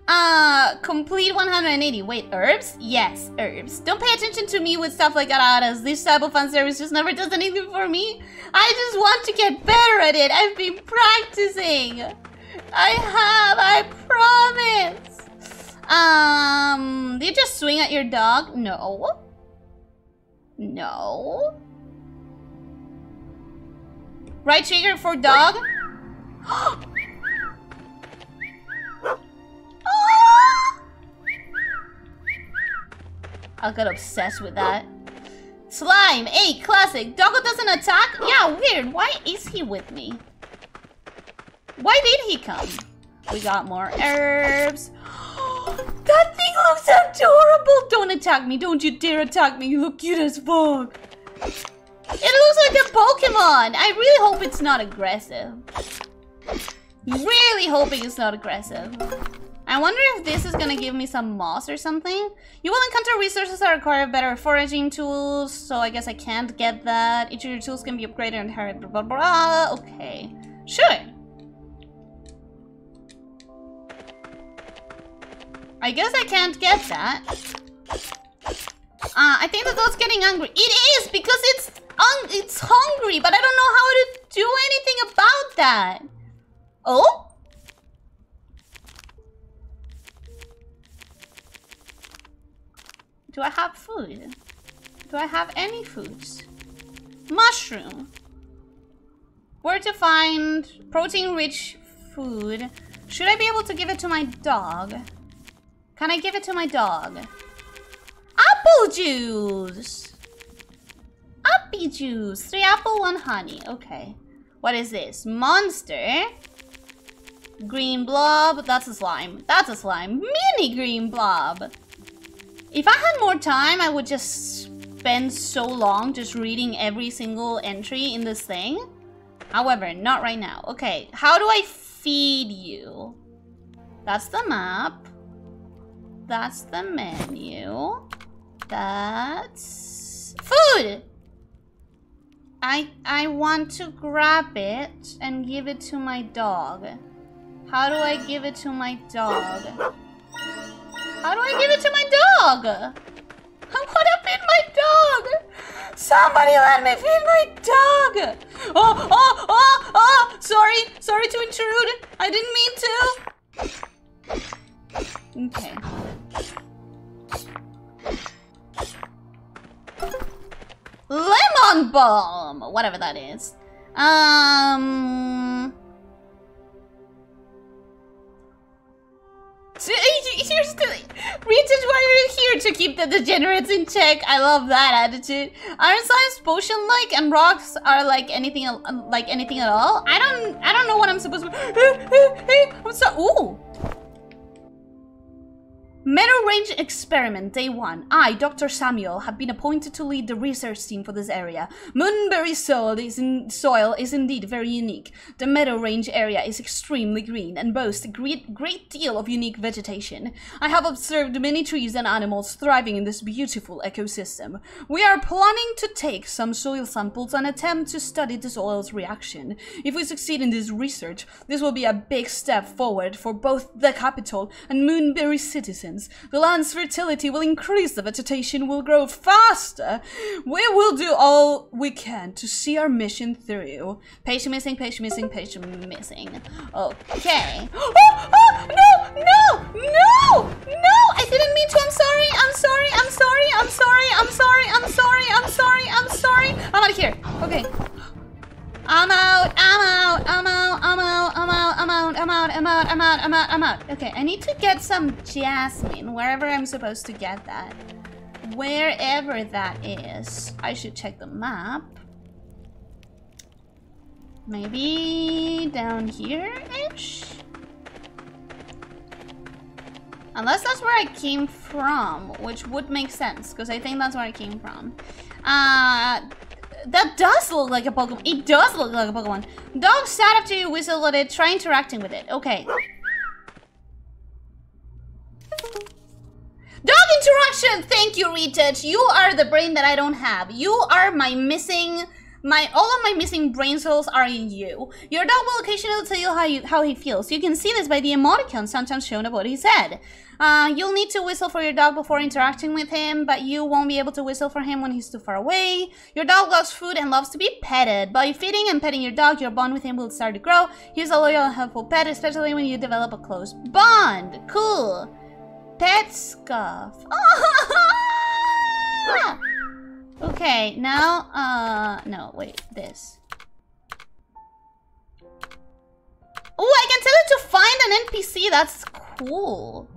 S1: Uh, complete 180. Wait, herbs? Yes, herbs. Don't pay attention to me with stuff like Araras. This type of fan service just never does anything for me. I just want to get better at it. I've been practicing. I have, I promise. Um, do you just swing at your dog? No. No. Right trigger for dog? I got obsessed with that. Slime, 8, classic. Doggo doesn't attack? Yeah, weird. Why is he with me? Why did he come? We got more herbs. Thing looks adorable! Don't attack me. Don't you dare attack me. You look cute as fuck. It looks like a Pokemon. I really hope it's not aggressive. Really hoping it's not aggressive. I wonder if this is gonna give me some moss or something. You will encounter resources that require better foraging tools, so I guess I can't get that. Each of your tools can be upgraded and inherited, blah, blah, blah. Okay, sure. I guess I can't get that. Uh, I think the dog's getting angry. It is because it's it's hungry, but I don't know how to do anything about that. Oh? Do I have food? Do I have any foods? Mushroom. Where to find protein-rich food? Should I be able to give it to my dog? Can I give it to my dog? Apple juice! Appy juice. Three apple, one honey. Okay. What is this? Monster. Green blob. That's a slime. That's a slime. Mini green blob. If I had more time, I would just spend so long just reading every single entry in this thing. However, not right now. Okay, how do I feed you? That's the map. That's the menu. That's food. I I want to grab it and give it to my dog. How do I give it to my dog? How do I give it to my dog? I want to feed my dog. Somebody let me feed my dog. Oh, oh, oh, oh. Sorry. Sorry to intrude. I didn't mean to. Okay. Lemon balm. Whatever that is. Um... You're still, Regent, why are you here to keep the degenerates in check? I love that attitude. Aren't science potion-like and rocks are like anything, like anything at all? I don't, I don't know what I'm supposed to. I'm so. Ooh. Meadow Range Experiment, Day 1. I, Dr. Samuel, have been appointed to lead the research team for this area. Moonbury soil is, in, soil is indeed very unique. The Meadow Range area is extremely green and boasts a great, great deal of unique vegetation. I have observed many trees and animals thriving in this beautiful ecosystem. We are planning to take some soil samples and attempt to study the soil's reaction. If we succeed in this research, this will be a big step forward for both the capital and Moonbury citizens. The land's fertility will increase, the vegetation will grow faster. We will do all we can to see our mission through. Patient missing, patient missing, patient missing. Okay. Oh, oh, no, no, no, no! I didn't mean to. I'm sorry, I'm sorry, I'm sorry, I'm sorry, I'm sorry, I'm sorry, I'm sorry, I'm sorry. I'm out of here. Okay. I'm out, I'm out, I'm out, I'm out, I'm out, I'm out, I'm out, I'm out, I'm out, I'm out, I'm out. Okay, I need to get some jasmine, wherever I'm supposed to get that. Wherever that is. I should check the map. Maybe down here-ish? Unless that's where I came from, which would make sense, because I think that's where I came from. Uh, that does look like a Pokemon. It does look like a Pokemon. Dog sat up to you, whistle at it, try interacting with it. Okay. Dog interaction! Thank you, Retouch. You are the brain that I don't have. You are my missing... My all of my missing brain cells are in you. Your dog will occasionally tell you how you how he feels. You can see this by the emoticon sometimes shown above his head. Uh, you'll need to whistle for your dog before interacting with him, but you won't be able to whistle for him when he's too far away. Your dog loves food and loves to be petted. By feeding and petting your dog, your bond with him will start to grow. He's a loyal and helpful pet, especially when you develop a close bond. Cool. Pet scuff. okay, now, uh, no, wait, this. Oh, I can tell it to find an NPC. That's cool.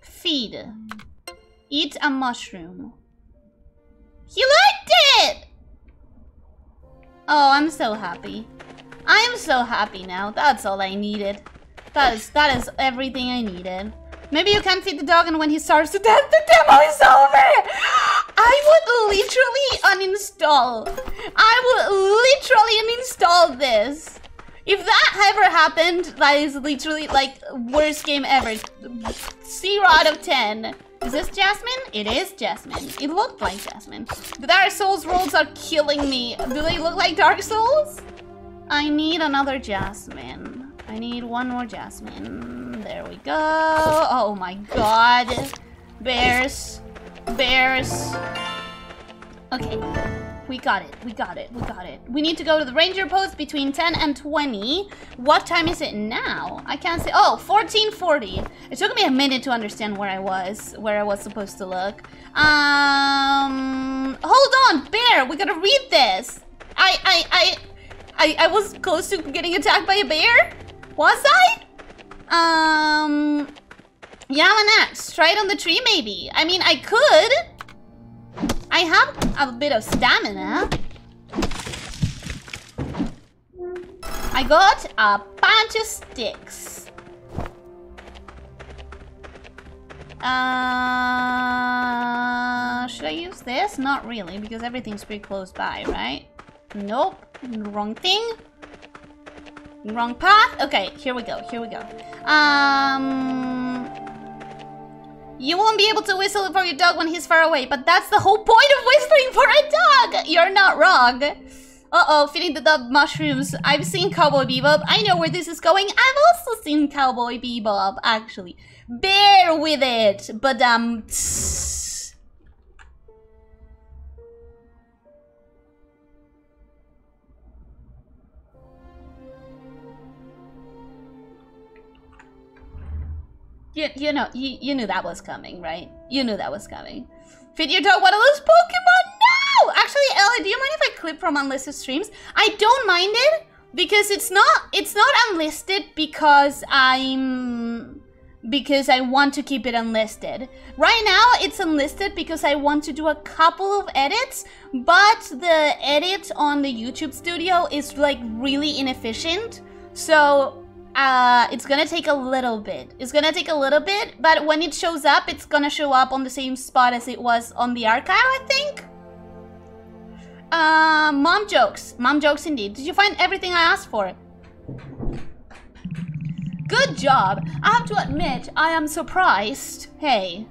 S1: Feed. Eat a mushroom. He liked it! Oh, I'm so happy. I am so happy now. That's all I needed. That is that is everything I needed. Maybe you can feed the dog and when he starts to death, the demo is over! I would literally uninstall. I would literally uninstall this. If that ever happened, that is literally like worst game ever. Zero out of ten. Is this Jasmine? It is Jasmine. It looked like Jasmine. The Dark Souls rolls are killing me. Do they look like Dark Souls? I need another Jasmine. I need one more Jasmine. There we go. Oh my god. Bears. Bears. Okay. We got it. We got it. We got it. We need to go to the ranger post between 10 and 20. What time is it now? I can't see. Oh, 1440. It took me a minute to understand where I was, where I was supposed to look. Um, hold on, bear. We gotta read this. I, I, I, I, I was close to getting attacked by a bear. Was I? Um, yeah, an axe. Try it on the tree, maybe. I mean, I could. I have a bit of stamina. I got a bunch of sticks. Uh, should I use this? Not really, because everything's pretty close by, right? Nope. Wrong thing. Wrong path. Okay, here we go. Here we go. Um, you won't be able to whistle for your dog when he's far away, but that's the whole point of whistling for a dog! You're not wrong. Uh-oh, feeding the dog mushrooms. I've seen Cowboy Bebop. I know where this is going. I've also seen Cowboy Bebop, actually. Bear with it. But, um... You, you know, you, you knew that was coming, right? You knew that was coming. Feed your dog one of those Pokemon? No! Actually, Ellie, do you mind if I clip from unlisted streams? I don't mind it because it's not it's not unlisted because I'm because I want to keep it unlisted. Right now, it's unlisted because I want to do a couple of edits, but the edit on the YouTube studio is like really inefficient. So uh, it's gonna take a little bit. It's gonna take a little bit, but when it shows up, it's gonna show up on the same spot as it was on the archive, I think. Uh, mom jokes. Mom jokes indeed. Did you find everything I asked for? Good job. I have to admit, I am surprised. Hey.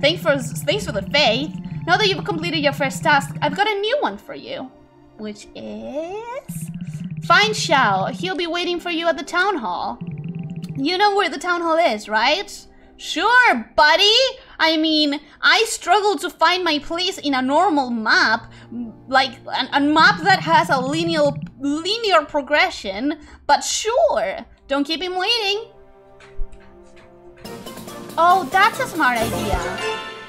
S1: Thanks for, thanks for the faith. Now that you've completed your first task, I've got a new one for you. Which is... Find Xiao. He'll be waiting for you at the town hall. You know where the town hall is, right? Sure, buddy. I mean, I struggle to find my place in a normal map, like a, a map that has a linear linear progression, but sure. Don't keep him waiting. Oh, that's a smart idea.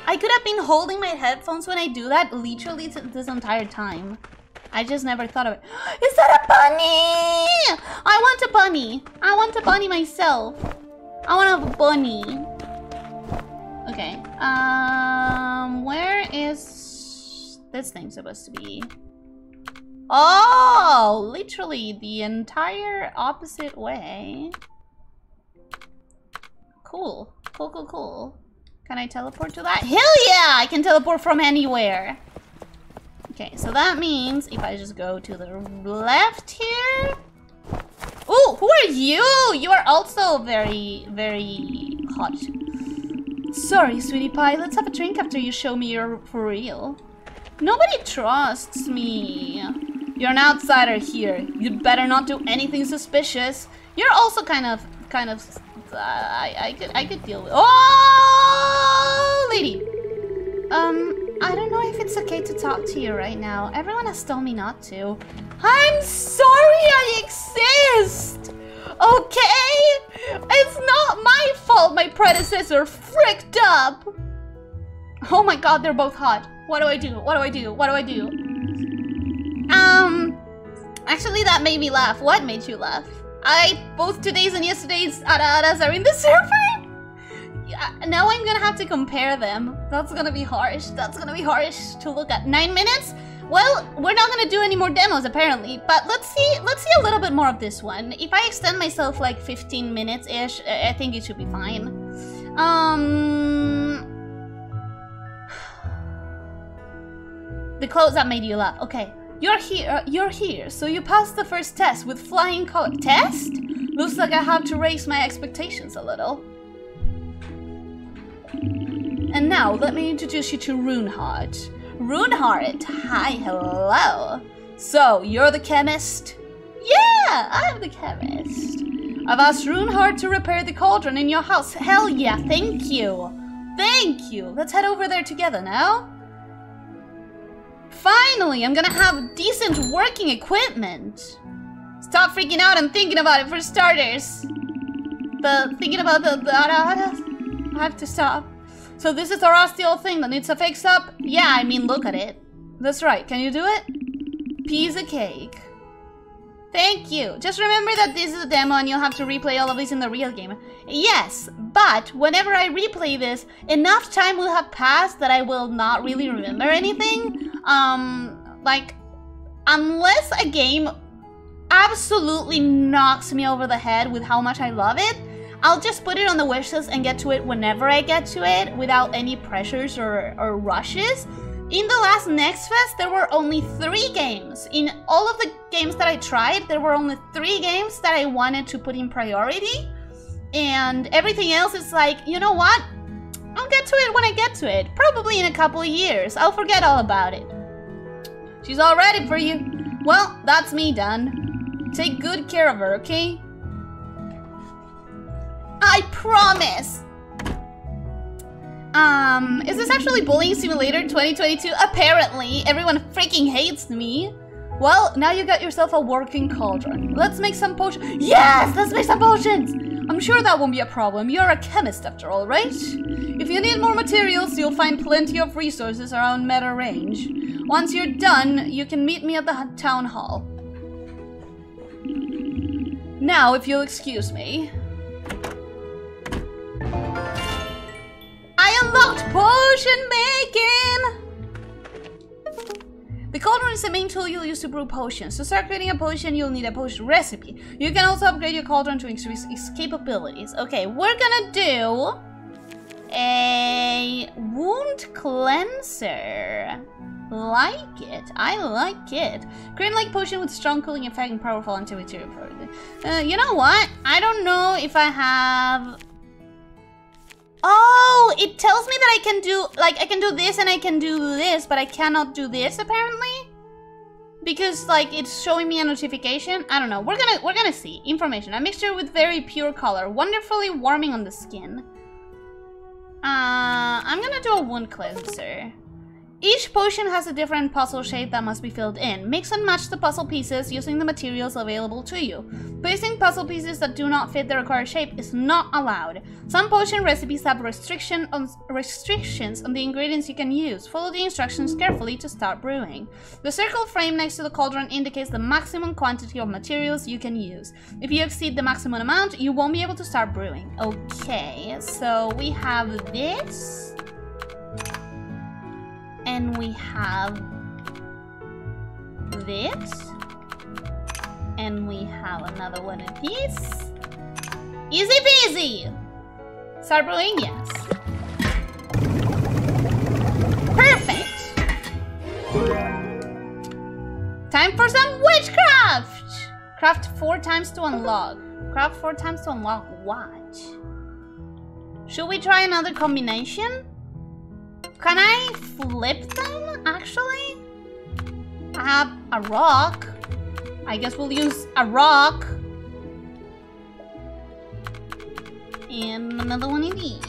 S1: I could have been holding my headphones when I do that literally this entire time. I just never thought of it. Is that a bunny? I want a bunny. I want a bunny myself. I want a bunny. Okay. Um, where is this thing supposed to be? Oh, literally the entire opposite way. Cool. Cool, cool, cool. Can I teleport to that? Hell yeah! I can teleport from anywhere. Okay, so that means if I just go to the left here... Oh, who are you? You are also very, very hot. Sorry, sweetie pie. Let's have a drink after you show me you're for real. Nobody trusts me. You're an outsider here. You'd better not do anything suspicious. You're also kind of, kind of, uh, I, I could, I could deal with. Oh, lady. Um, I don't know if it's okay to talk to you right now. Everyone has told me not to. I'm sorry I exist! Okay? It's not my fault my predecessor fricked up! Oh my god, they're both hot. What do I do? What do I do? What do I do? Um, actually that made me laugh. What made you laugh? I, both today's and yesterday's araras are in the server? Now I'm gonna have to compare them. That's gonna be harsh. That's gonna be harsh to look at. Nine minutes? Well, we're not gonna do any more demos apparently, but let's see let's see a little bit more of this one. If I extend myself like 15 minutes-ish, I think it should be fine. Um The clothes that made you laugh. Okay. You're here, you're here, so you passed the first test with flying color. Test? Looks like I have to raise my expectations a little. And now, let me introduce you to Runeheart. Runeheart, hi, hello. So, you're the chemist? Yeah, I'm the chemist. I've asked Runeheart to repair the cauldron in your house. Hell yeah, thank you. Thank you. Let's head over there together now. Finally, I'm gonna have decent working equipment. Stop freaking out and thinking about it for starters. The thinking about the, the I have to stop. So this is a rusty old thing that needs a fix up? Yeah, I mean, look at it. That's right. Can you do it? Piece of cake. Thank you. Just remember that this is a demo and you'll have to replay all of this in the real game. Yes, but whenever I replay this, enough time will have passed that I will not really remember anything. Um, like, unless a game absolutely knocks me over the head with how much I love it, I'll just put it on the wishlist and get to it whenever I get to it without any pressures or, or rushes. In the last Next Fest, there were only three games. In all of the games that I tried, there were only three games that I wanted to put in priority. And everything else is like, you know what? I'll get to it when I get to it. Probably in a couple of years. I'll forget all about it. She's all ready for you. Well, that's me done. Take good care of her, okay? I promise! Um, is this actually Bullying Simulator 2022? Apparently, everyone freaking hates me. Well, now you got yourself a working cauldron. Let's make some potions. Yes, let's make some potions! I'm sure that won't be a problem. You're a chemist after all, right? If you need more materials, you'll find plenty of resources around Meadow Range. Once you're done, you can meet me at the town hall. Now, if you'll excuse me. I unlocked potion making! The cauldron is the main tool you'll use to brew potions. To start creating a potion, you'll need a potion recipe. You can also upgrade your cauldron to increase its capabilities. Okay, we're gonna do a wound cleanser. Like it. I like it. Green like potion with strong cooling effect and powerful antibacterial property. Uh, you know what? I don't know if I have Oh, it tells me that I can do, like, I can do this and I can do this, but I cannot do this, apparently? Because, like, it's showing me a notification. I don't know. We're gonna, we're gonna see. Information. A mixture with very pure color. Wonderfully warming on the skin. Uh, I'm gonna do a wound cleanser. Each potion has a different puzzle shape that must be filled in. Mix and match the puzzle pieces using the materials available to you. Placing puzzle pieces that do not fit the required shape is not allowed. Some potion recipes have restriction on, restrictions on the ingredients you can use. Follow the instructions carefully to start brewing. The circle frame next to the cauldron indicates the maximum quantity of materials you can use. If you exceed the maximum amount, you won't be able to start brewing. Okay, so we have this. And we have this. And we have another one of these. Easy peasy! Start brewing, yes. Perfect! Time for some witchcraft! Craft four times to unlock. Craft four times to unlock what? Should we try another combination? Can I flip them, actually? I have a rock. I guess we'll use a rock. And another one of these.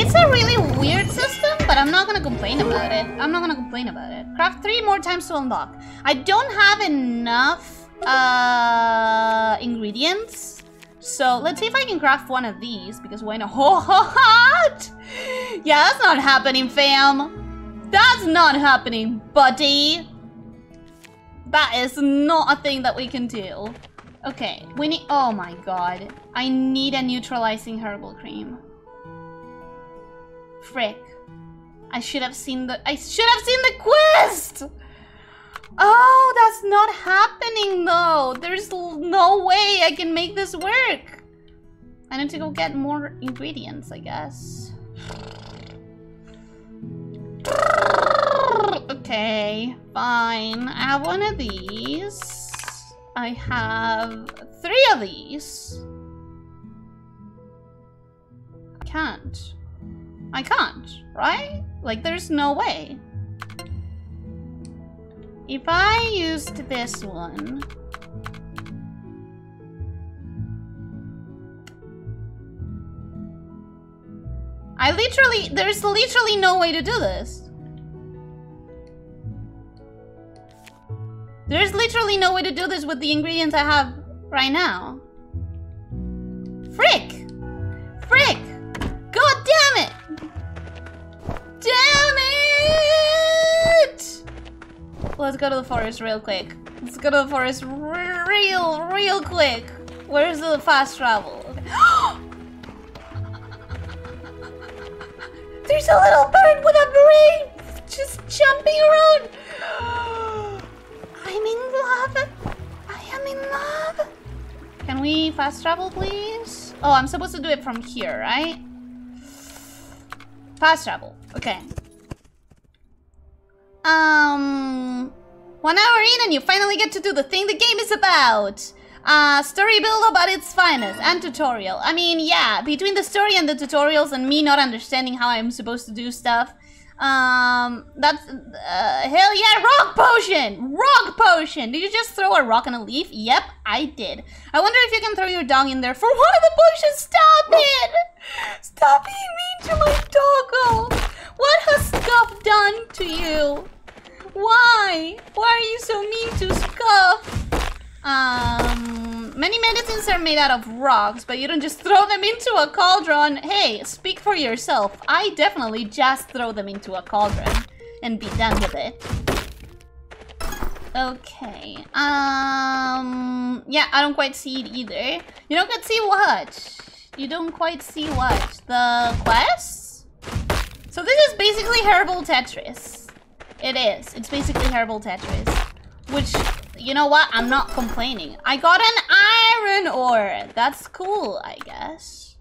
S1: It's a really weird system, but I'm not gonna complain about it. I'm not gonna complain about it. Craft three more times to unlock. I don't have enough uh, ingredients so let's see if I can craft one of these because why not? Hot! Yeah, that's not happening, fam. That's not happening, buddy. That is not a thing that we can do. Okay, we need- oh my god. I need a neutralizing herbal cream. Frick. I should have seen the- I should have seen the quest! Oh, that's not happening though. There's no way I can make this work. I need to go get more ingredients, I guess. Okay, fine. I have one of these. I have three of these. I can't. I can't, right? Like, there's no way. If I used this one... I literally, there's literally no way to do this. There's literally no way to do this with the ingredients I have right now. Frick! Frick! Let's go to the forest real quick. Let's go to the forest real, real quick. Where's the fast travel? There's a little bird with a brain just jumping around. I'm in love. I am in love. Can we fast travel, please? Oh, I'm supposed to do it from here, right? Fast travel. Okay. Um, one hour in and you finally get to do the thing the game is about. Uh, story build about its finest and tutorial. I mean, yeah, between the story and the tutorials and me not understanding how I'm supposed to do stuff, um, that's, uh, hell yeah, rock potion! Rock potion! Did you just throw a rock and a leaf? Yep, I did. I wonder if you can throw your dog in there for one of the potions. Stop it! Stop being mean to my doggo! What has Scuff done to you? Why? Why are you so mean to Scuff? Um, many medicines are made out of rocks, but you don't just throw them into a cauldron. Hey, speak for yourself. I definitely just throw them into a cauldron and be done with it. Okay. Um, yeah, I don't quite see it either. You don't quite see what? You don't quite see what? The quests? So this is basically Herbal Tetris. It is. It's basically Herbal Tetris. Which you know what? I'm not complaining. I got an iron ore. That's cool, I guess.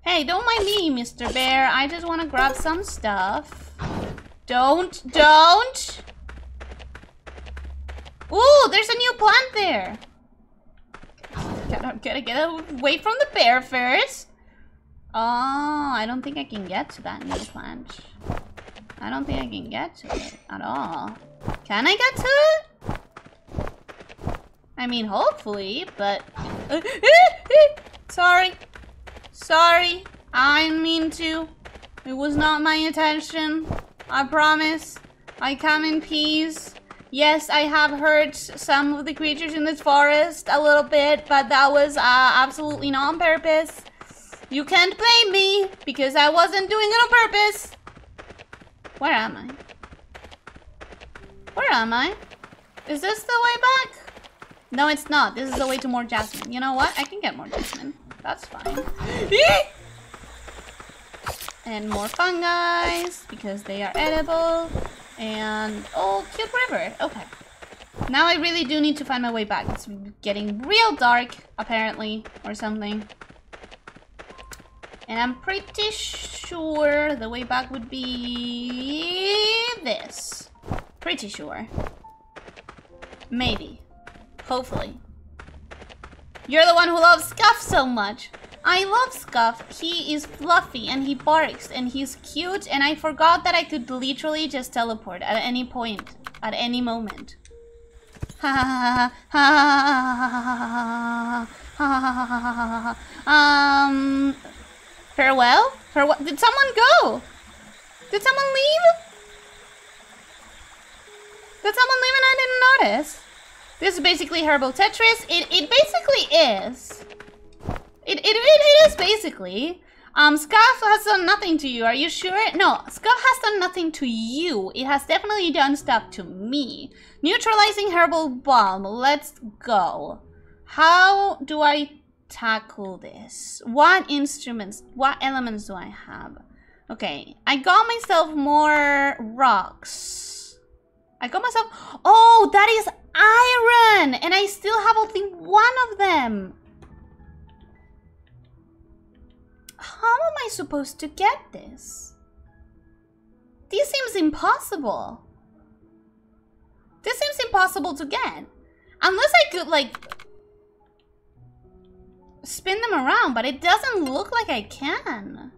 S1: Hey, don't mind me, Mr. Bear. I just want to grab some stuff. Don't, don't. Ooh, there's a new plant there. Gotta, gotta get away from the bear first. Oh, I don't think I can get to that new plant. I don't think I can get to it at all. Can I get to it? I mean, hopefully, but... Sorry. Sorry. I mean to. It was not my intention. I promise. I come in peace. Yes, I have hurt some of the creatures in this forest a little bit, but that was uh, absolutely not on purpose. You can't blame me, because I wasn't doing it on purpose. Where am I? Where am I? Is this the way back? No, it's not. This is the way to more jasmine. You know what? I can get more jasmine. That's fine. and more fungi because they are edible. And, oh, cute river. Okay. Now I really do need to find my way back. It's getting real dark, apparently, or something. And I'm pretty sure the way back would be this. Pretty sure. Maybe. Hopefully. You're the one who loves Scuff so much. I love Scuff. He is fluffy and he barks and he's cute and I forgot that I could literally just teleport at any point, at any moment. um, farewell? Farewell? Did someone go? Did someone leave? Did someone leave and I didn't notice? This is basically Herbal Tetris. It, it basically is. It, it, it is basically. Um, Scuff has done nothing to you. Are you sure? No, Scuff has done nothing to you. It has definitely done stuff to me. Neutralizing Herbal Bomb. Let's go. How do I tackle this? What instruments, what elements do I have? Okay, I got myself more rocks. I got myself... Oh, that is iron! And I still have only one of them. How am I supposed to get this? This seems impossible. This seems impossible to get. Unless I could, like, spin them around, but it doesn't look like I can.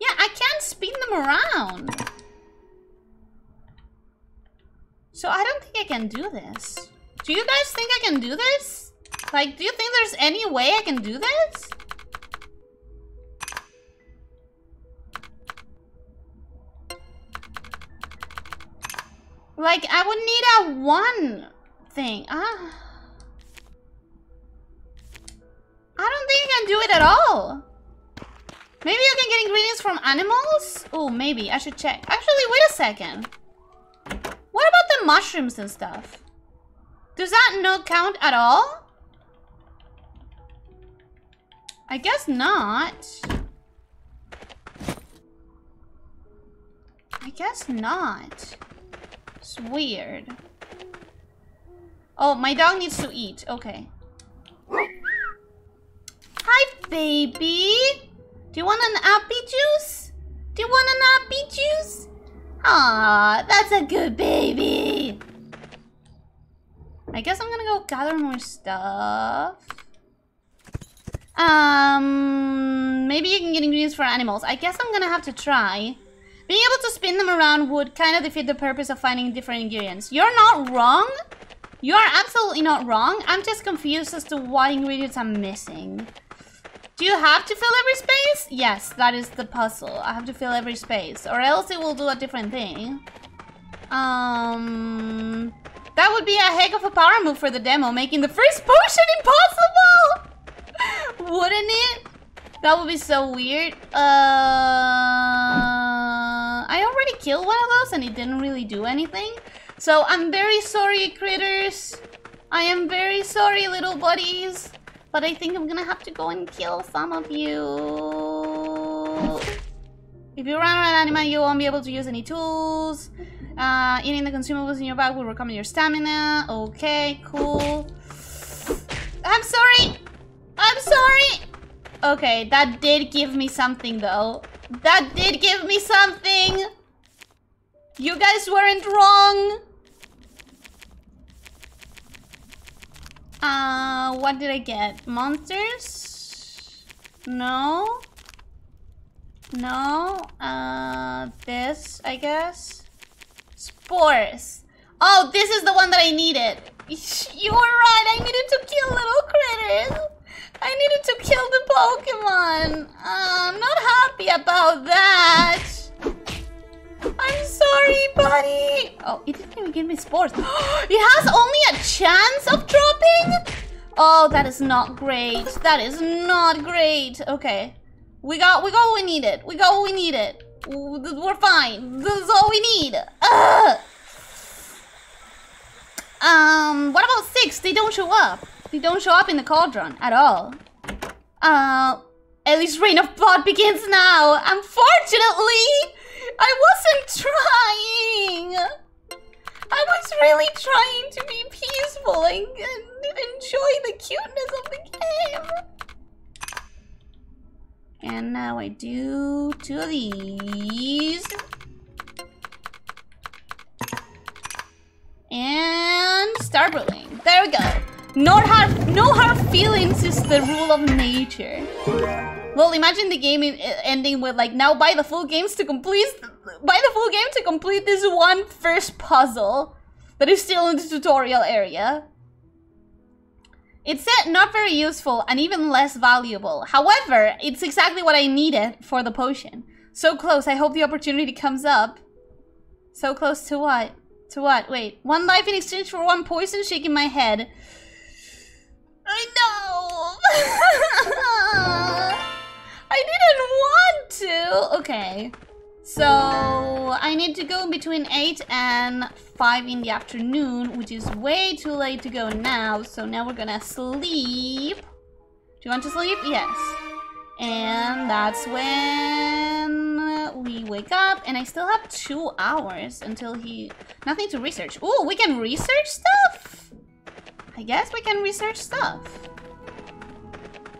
S1: Yeah, I can't spin them around. So I don't think I can do this. Do you guys think I can do this? Like, do you think there's any way I can do this? Like, I would need a one thing. Uh, I don't think I can do it at all. Maybe I can get ingredients from animals? Oh, maybe. I should check. Actually, wait a second. What about the mushrooms and stuff? Does that not count at all? I guess not. I guess not. It's weird. Oh, my dog needs to eat. Okay. Hi, baby. Do you want an appy juice? Do you want an appy juice? Ah, that's a good baby. I guess I'm gonna go gather more stuff. Um, maybe you can get ingredients for animals. I guess I'm gonna have to try. Being able to spin them around would kind of defeat the purpose of finding different ingredients. You're not wrong. You are absolutely not wrong. I'm just confused as to what ingredients I'm missing. Do you have to fill every space? Yes, that is the puzzle. I have to fill every space, or else it will do a different thing. Um, that would be a heck of a power move for the demo, making the first potion impossible! Wouldn't it? That would be so weird. Uh, I already killed one of those and it didn't really do anything. So I'm very sorry, critters. I am very sorry, little buddies. But I think I'm gonna have to go and kill some of you. If you run of anima, you won't be able to use any tools. Uh, eating the consumables in your bag will recover your stamina. Okay, cool. I'm sorry. I'm sorry. Okay, that did give me something though. That did give me something. You guys weren't wrong. Uh, what did I get? Monsters? No. No. Uh, this, I guess. Spores. Oh, this is the one that I needed. You were right. I needed to kill little critters. I needed to kill the Pokemon. Uh, I'm not happy about that. I'm sorry, buddy. Oh, it didn't even give me spores. it has only a chance of dropping? Oh, that is not great. That is not great. Okay. We got we got what we needed. We got what we needed. We're fine. This is all we need. Ugh. Um, what about six? They don't show up. They don't show up in the cauldron at all. Uh, Ellie's reign of blood begins now. Unfortunately, I wasn't trying. I was really trying to be peaceful and, and enjoy the cuteness of the game. And now I do two of these. And start brewing. There we go. Not hard, no hard feelings is the rule of nature. Well, imagine the game ending with like, now buy the full games to complete, buy the full game to complete this one first puzzle that is still in the tutorial area. It said not very useful and even less valuable. However, it's exactly what I needed for the potion. So close, I hope the opportunity comes up. So close to what? To what? Wait, one life in exchange for one poison shaking my head. I know! I didn't want to! Okay. So, I need to go between 8 and 5 in the afternoon, which is way too late to go now. So now we're gonna sleep. Do you want to sleep? Yes. And that's when we wake up. And I still have two hours until he... Nothing to research. Oh, we can research stuff? I guess we can research stuff.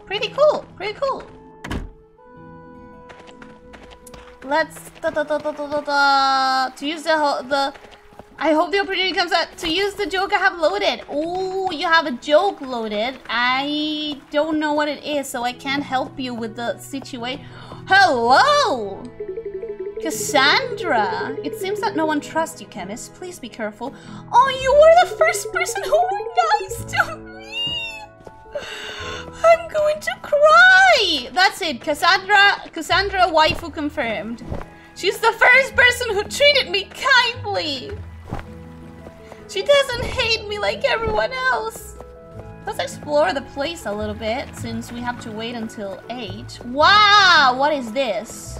S1: Pretty cool. Pretty cool. Let's da, da, da, da, da, da, to use the the. I hope the opportunity comes up to use the joke I have loaded. Oh, you have a joke loaded. I don't know what it is, so I can't help you with the situation. Hello, Cassandra. It seems that no one trusts you, chemist. Please be careful. Oh, you were the first person who were nice to me. I'm going to cry! That's it, Cassandra, Cassandra waifu confirmed. She's the first person who treated me kindly. She doesn't hate me like everyone else. Let's explore the place a little bit since we have to wait until 8. Wow, what is this?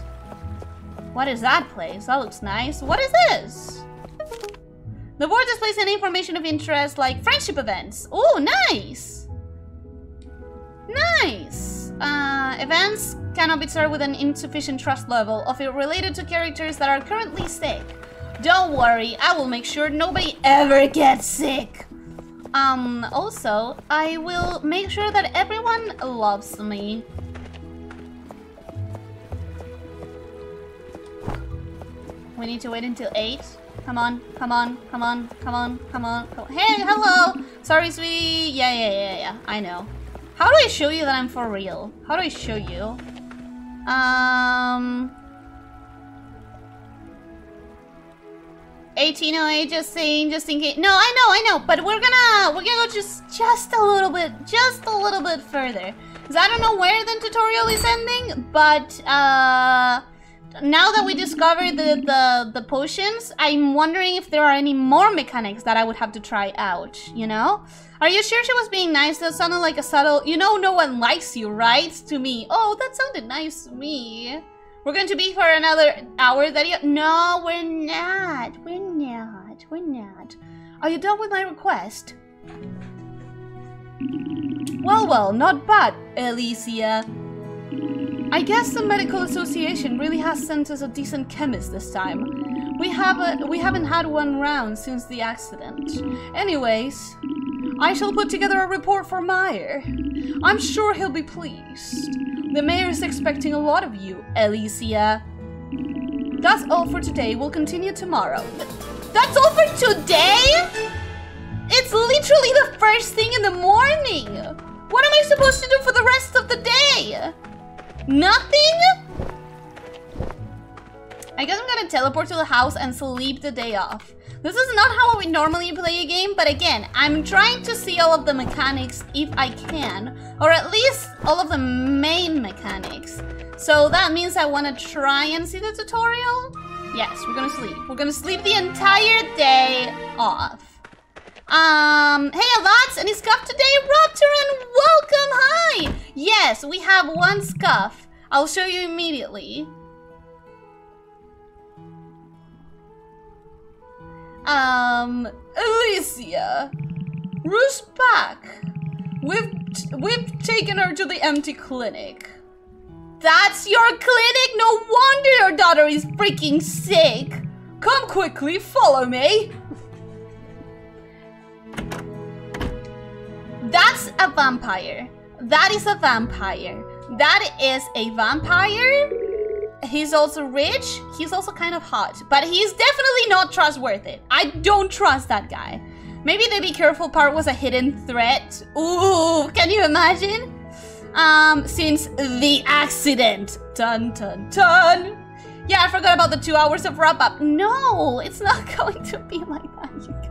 S1: What is that place? That looks nice. What is this? The board displays any information of interest like friendship events. Oh, nice. Nice. Uh, events cannot be started with an insufficient trust level of it related to characters that are currently sick. Don't worry, I will make sure nobody ever gets sick. Um, also, I will make sure that everyone loves me. We need to wait until 8. Come on, come on, come on, come on, come on. Hey, hello! Sorry, sweetie. Yeah, yeah, yeah, yeah. I know. How do I show you that I'm for real? How do I show you? Um... 1808 just saying just in case no i know i know but we're gonna we're gonna go just just a little bit just a little bit further because i don't know where the tutorial is ending but uh now that we discovered the, the the potions i'm wondering if there are any more mechanics that i would have to try out you know are you sure she was being nice that sounded like a subtle you know no one likes you right to me oh that sounded nice to me we're going to be for another hour that you- No, we're not. We're not. We're not. Are you done with my request? Well, well, not bad, Elyssia. I guess the medical association really has sent us a decent chemist this time. We have a, we haven't had one round since the accident. Anyways, I shall put together a report for Myer. I'm sure he'll be pleased. The mayor is expecting a lot of you, Elyssia. That's all for today. We'll continue tomorrow. That's all for today? It's literally the first thing in the morning. What am I supposed to do for the rest of the day? Nothing? I guess I'm gonna teleport to the house and sleep the day off. This is not how we normally play a game, but again, I'm trying to see all of the mechanics if I can, or at least all of the main mechanics. So that means I want to try and see the tutorial? Yes, we're gonna sleep. We're gonna sleep the entire day off. Um, hey Alots, any scuff today? Raptoran, welcome, hi! Yes, we have one scuff. I'll show you immediately. Um, Elyssia, Ruth's back. We've we've taken her to the empty clinic. That's your clinic? No wonder your daughter is freaking sick. Come quickly, follow me. That's a vampire. That is a vampire. That is a vampire. He's also rich. He's also kind of hot. But he's definitely not trustworthy. I don't trust that guy. Maybe the be careful part was a hidden threat. Ooh, can you imagine? Um, since the accident. Dun dun dun. Yeah, I forgot about the two hours of wrap up. No, it's not going to be like that, you guys.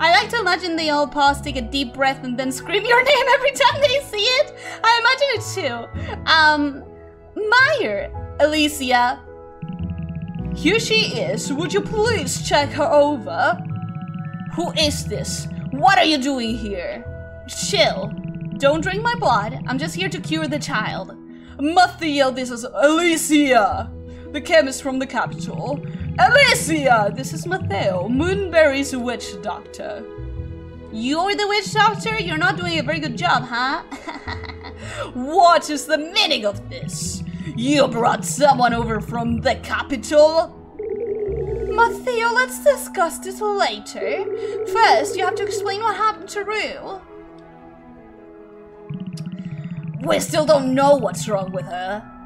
S1: I like to imagine they all pause, take a deep breath, and then scream your name every time they see it. I imagine it too. Um, Myer, Elyssia. Here she is. Would you please check her over? Who is this? What are you doing here? Chill. Don't drink my blood. I'm just here to cure the child. Mathiel, this is Elyssia, the chemist from the capital. Elyssia, this is Matteo, Moonbury's witch doctor. You're the witch doctor? You're not doing a very good job, huh? what is the meaning of this? You brought someone over from the capital? Matteo, let's discuss this later. First, you have to explain what happened to Rue. We still don't know what's wrong with her.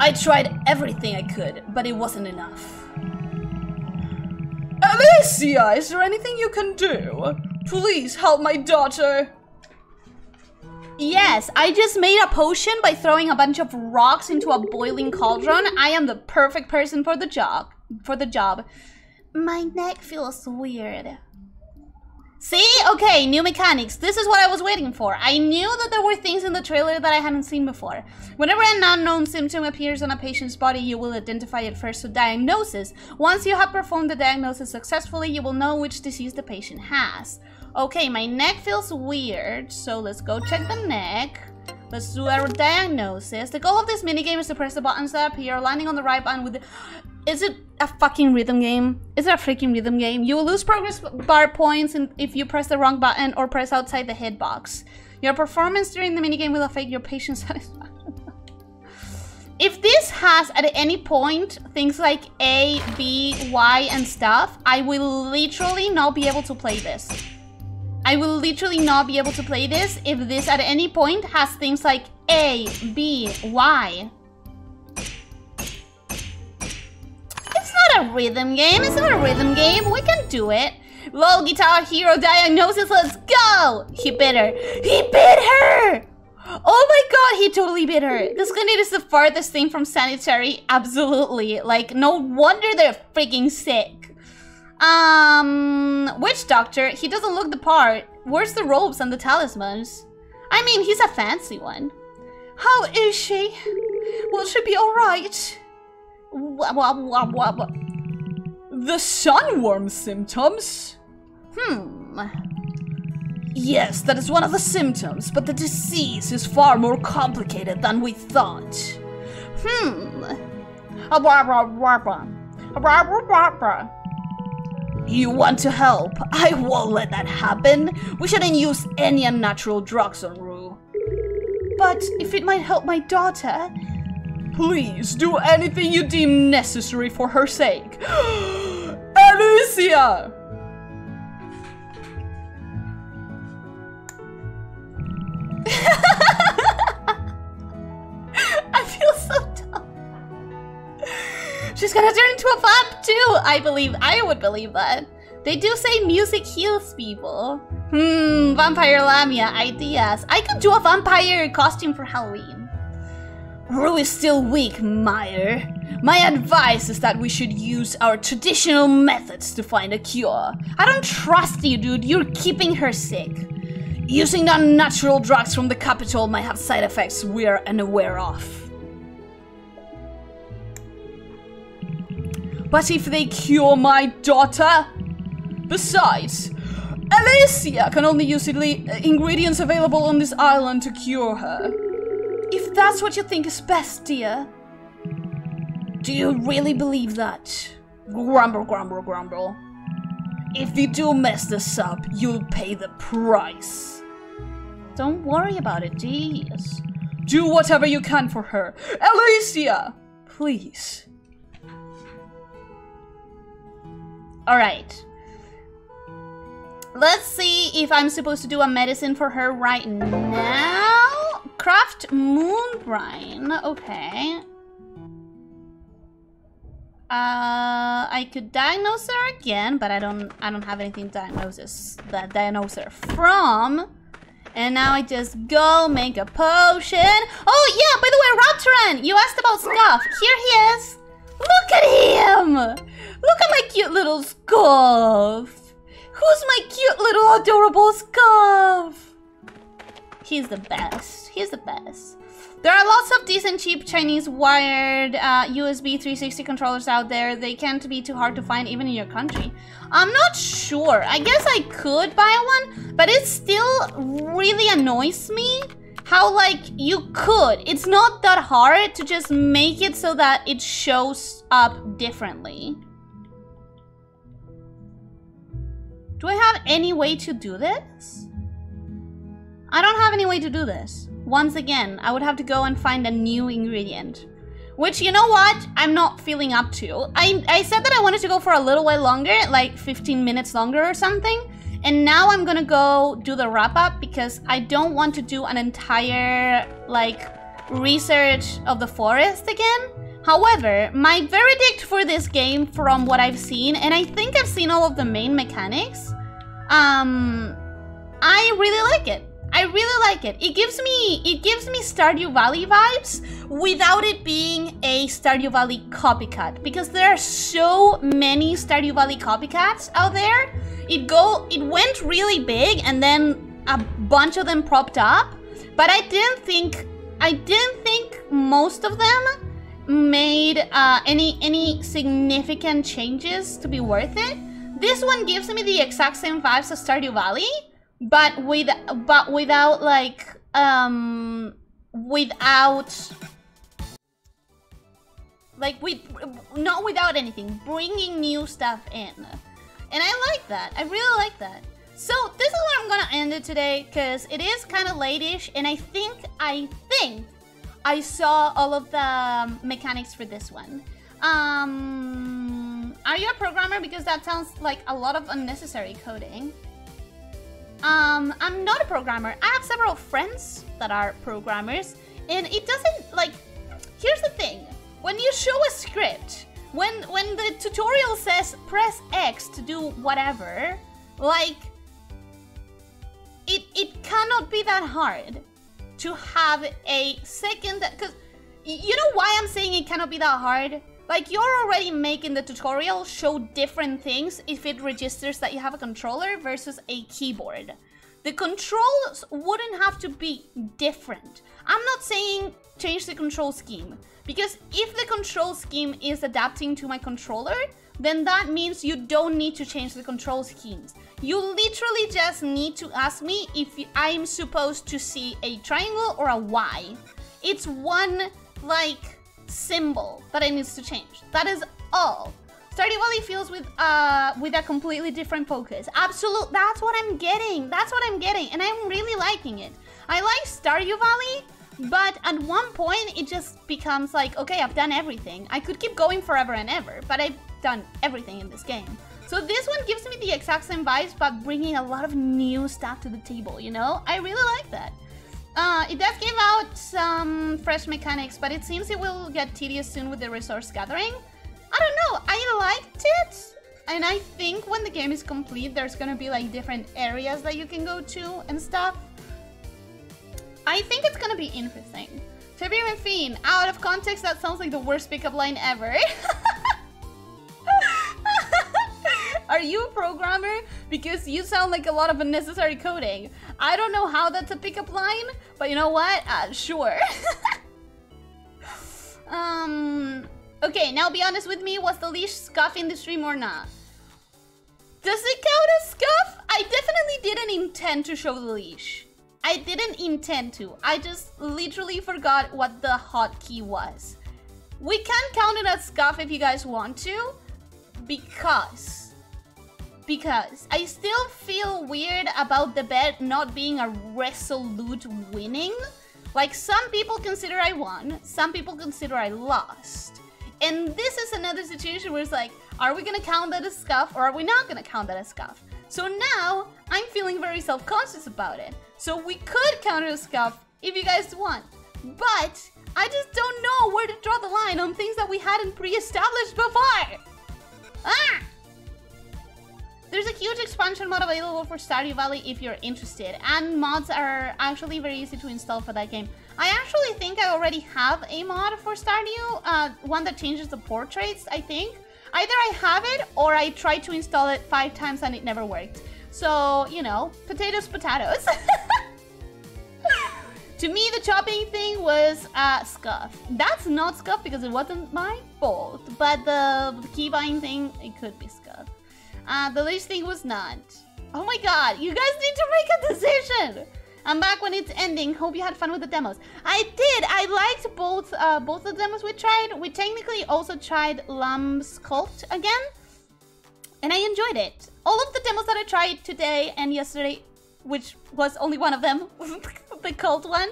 S1: I tried everything I could, but it wasn't enough. Elyssia, is there anything you can do? Please help my daughter. Yes, I just made a potion by throwing a bunch of rocks into a boiling cauldron. I am the perfect person for the job. For the job. My neck feels weird. See? Okay, new mechanics. This is what I was waiting for. I knew that there were things in the trailer that I hadn't seen before. Whenever an unknown symptom appears on a patient's body, you will identify it first to diagnosis. Once you have performed the diagnosis successfully, you will know which disease the patient has. Okay, my neck feels weird, so let's go check the neck. Let's do our diagnosis. The goal of this minigame is to press the buttons that appear, landing on the right button with the... Is it a fucking rhythm game? Is it a freaking rhythm game? You will lose progress bar points if you press the wrong button or press outside the hitbox. Your performance during the minigame will affect your satisfaction. if this has at any point things like A, B, Y, and stuff, I will literally not be able to play this. I will literally not be able to play this if this at any point has things like A, B, Y. not a rhythm game. It's not a rhythm game. We can do it. Low Guitar Hero Diagnosis, let's go! He bit her. He bit her! Oh my god, he totally bit her. This Grenade is the farthest thing from sanitary. Absolutely. Like, no wonder they're freaking sick. Um, Witch Doctor, he doesn't look the part. Where's the robes and the talismans? I mean, he's a fancy one. How is she? Will she be alright?
S4: The sunworm symptoms?
S1: Hmm.
S4: Yes, that is one of the symptoms, but the disease is far more complicated than we thought.
S1: Hmm.
S4: You want to help? I won't let that happen. We shouldn't use any unnatural drugs on Rue.
S1: But if it might help my daughter,
S4: Please do anything you deem necessary for her sake. Elyssia!
S1: I feel so dumb. She's gonna turn into a vamp too! I believe, I would believe that. They do say music heals people. Hmm, Vampire Lamia, ideas. I could do a vampire costume for Halloween.
S4: Rue is still weak, Myer. My advice is that we should use our traditional methods to find a cure.
S1: I don't trust you, dude. You're keeping her sick.
S4: Using unnatural drugs from the capital might have side effects we're unaware of. But if they cure my daughter? Besides, Elyssia can only use the ingredients available on this island to cure her.
S1: If that's what you think is best, dear.
S4: Do you really believe that? Grumble, grumble, grumble. If you do mess this up, you'll pay the price.
S1: Don't worry about it, jeez.
S4: Do whatever you can for her. Elyssia! Please.
S1: Alright. Let's see if I'm supposed to do a medicine for her right now. Craft moon brine. Okay. Uh, I could diagnose her again, but I don't. I don't have anything to diagnosis that diagnose her from. And now I just go make a potion. Oh yeah, by the way, Raptoran, you asked about Scuff. Here he is. Look at him. Look at my cute little Scuff. Who's my cute little adorable Scuff? He's the best. He's the best. There are lots of decent cheap Chinese wired uh, USB 360 controllers out there. They can't be too hard to find even in your country. I'm not sure. I guess I could buy one, but it still really annoys me how like you could. It's not that hard to just make it so that it shows up differently. Do I have any way to do this? I don't have any way to do this. Once again, I would have to go and find a new ingredient. Which, you know what? I'm not feeling up to. I, I said that I wanted to go for a little while longer, like 15 minutes longer or something. And now I'm gonna go do the wrap up because I don't want to do an entire, like, research of the forest again. However, my verdict for this game from what I've seen, and I think I've seen all of the main mechanics, um, I really like it. I really like it. It gives me it gives me Stardew Valley vibes without it being a Stardew Valley copycat because there are so many Stardew Valley copycats out there. It go it went really big and then a bunch of them propped up, but I didn't think I didn't think most of them made uh, any any significant changes to be worth it. This one gives me the exact same vibes as Stardew Valley, but with but without like um without like with not without anything bringing new stuff in. And i like that. I really like that. So this is where i'm gonna end it today because it is kind of late-ish and i think i think i saw all of the mechanics for this one um are you a programmer because that sounds like a lot of unnecessary coding um, I'm not a programmer. I have several friends that are programmers, and it doesn't like. Here's the thing: when you show a script, when when the tutorial says press X to do whatever, like it it cannot be that hard to have a second because you know why I'm saying it cannot be that hard like, you're already making the tutorial show different things if it registers that you have a controller versus a keyboard. The controls wouldn't have to be different. I'm not saying change the control scheme, because if the control scheme is adapting to my controller, then that means you don't need to change the control schemes. You literally just need to ask me if I'm supposed to see a triangle or a Y. It's one, like, symbol that it needs to change. That is all. Stardew Valley feels with uh with a completely different focus. Absolute, that's what I'm getting. That's what I'm getting, and I'm really liking it. I like Stardew Valley, but at one point it just becomes like, okay, I've done everything. I could keep going forever and ever, but I've done everything in this game. So this one gives me the exact same vibes, but bringing a lot of new stuff to the table, you know? I really like that. Uh, it does give out some fresh mechanics, but it seems it will get tedious soon with the resource gathering. I don't know, I liked it, and I think when the game is complete, there's gonna be like different areas that you can go to and stuff. I think it's gonna be interesting. Tiberian Fiend, out of context, that sounds like the worst pickup line ever. Are you a programmer? Because you sound like a lot of unnecessary coding. I don't know how that's a pickup line, but you know what? Uh, sure. um, okay, now be honest with me. Was the leash scuff in the stream or not? Does it count as scuff? I definitely didn't intend to show the leash. I didn't intend to. I just literally forgot what the hotkey was. We can count it as scuff if you guys want to, because because I still feel weird about the bet not being a resolute winning. Like, some people consider I won, some people consider I lost. And this is another situation where it's like, are we gonna count that as scuff or are we not gonna count that as scuff? So now, I'm feeling very self-conscious about it. So we could count it as scuff if you guys want. But, I just don't know where to draw the line on things that we hadn't pre-established before. Ah! There's a huge expansion mod available for Stardew Valley if you're interested, and mods are actually very easy to install for that game. I actually think I already have a mod for Stardew, uh, one that changes the portraits, I think. Either I have it, or I tried to install it five times and it never worked. So, you know, potatoes, potatoes. to me, the chopping thing was uh, scuff. That's not scuff because it wasn't my fault, but the, keybind thing, it could be scuff. Uh, the least thing was not. Oh my god, you guys need to make a decision! I'm back when it's ending. Hope you had fun with the demos. I did. I liked both uh, both the demos we tried. We technically also tried Lamb's Cult again. And I enjoyed it. All of the demos that I tried today and yesterday, which was only one of them, the cult one,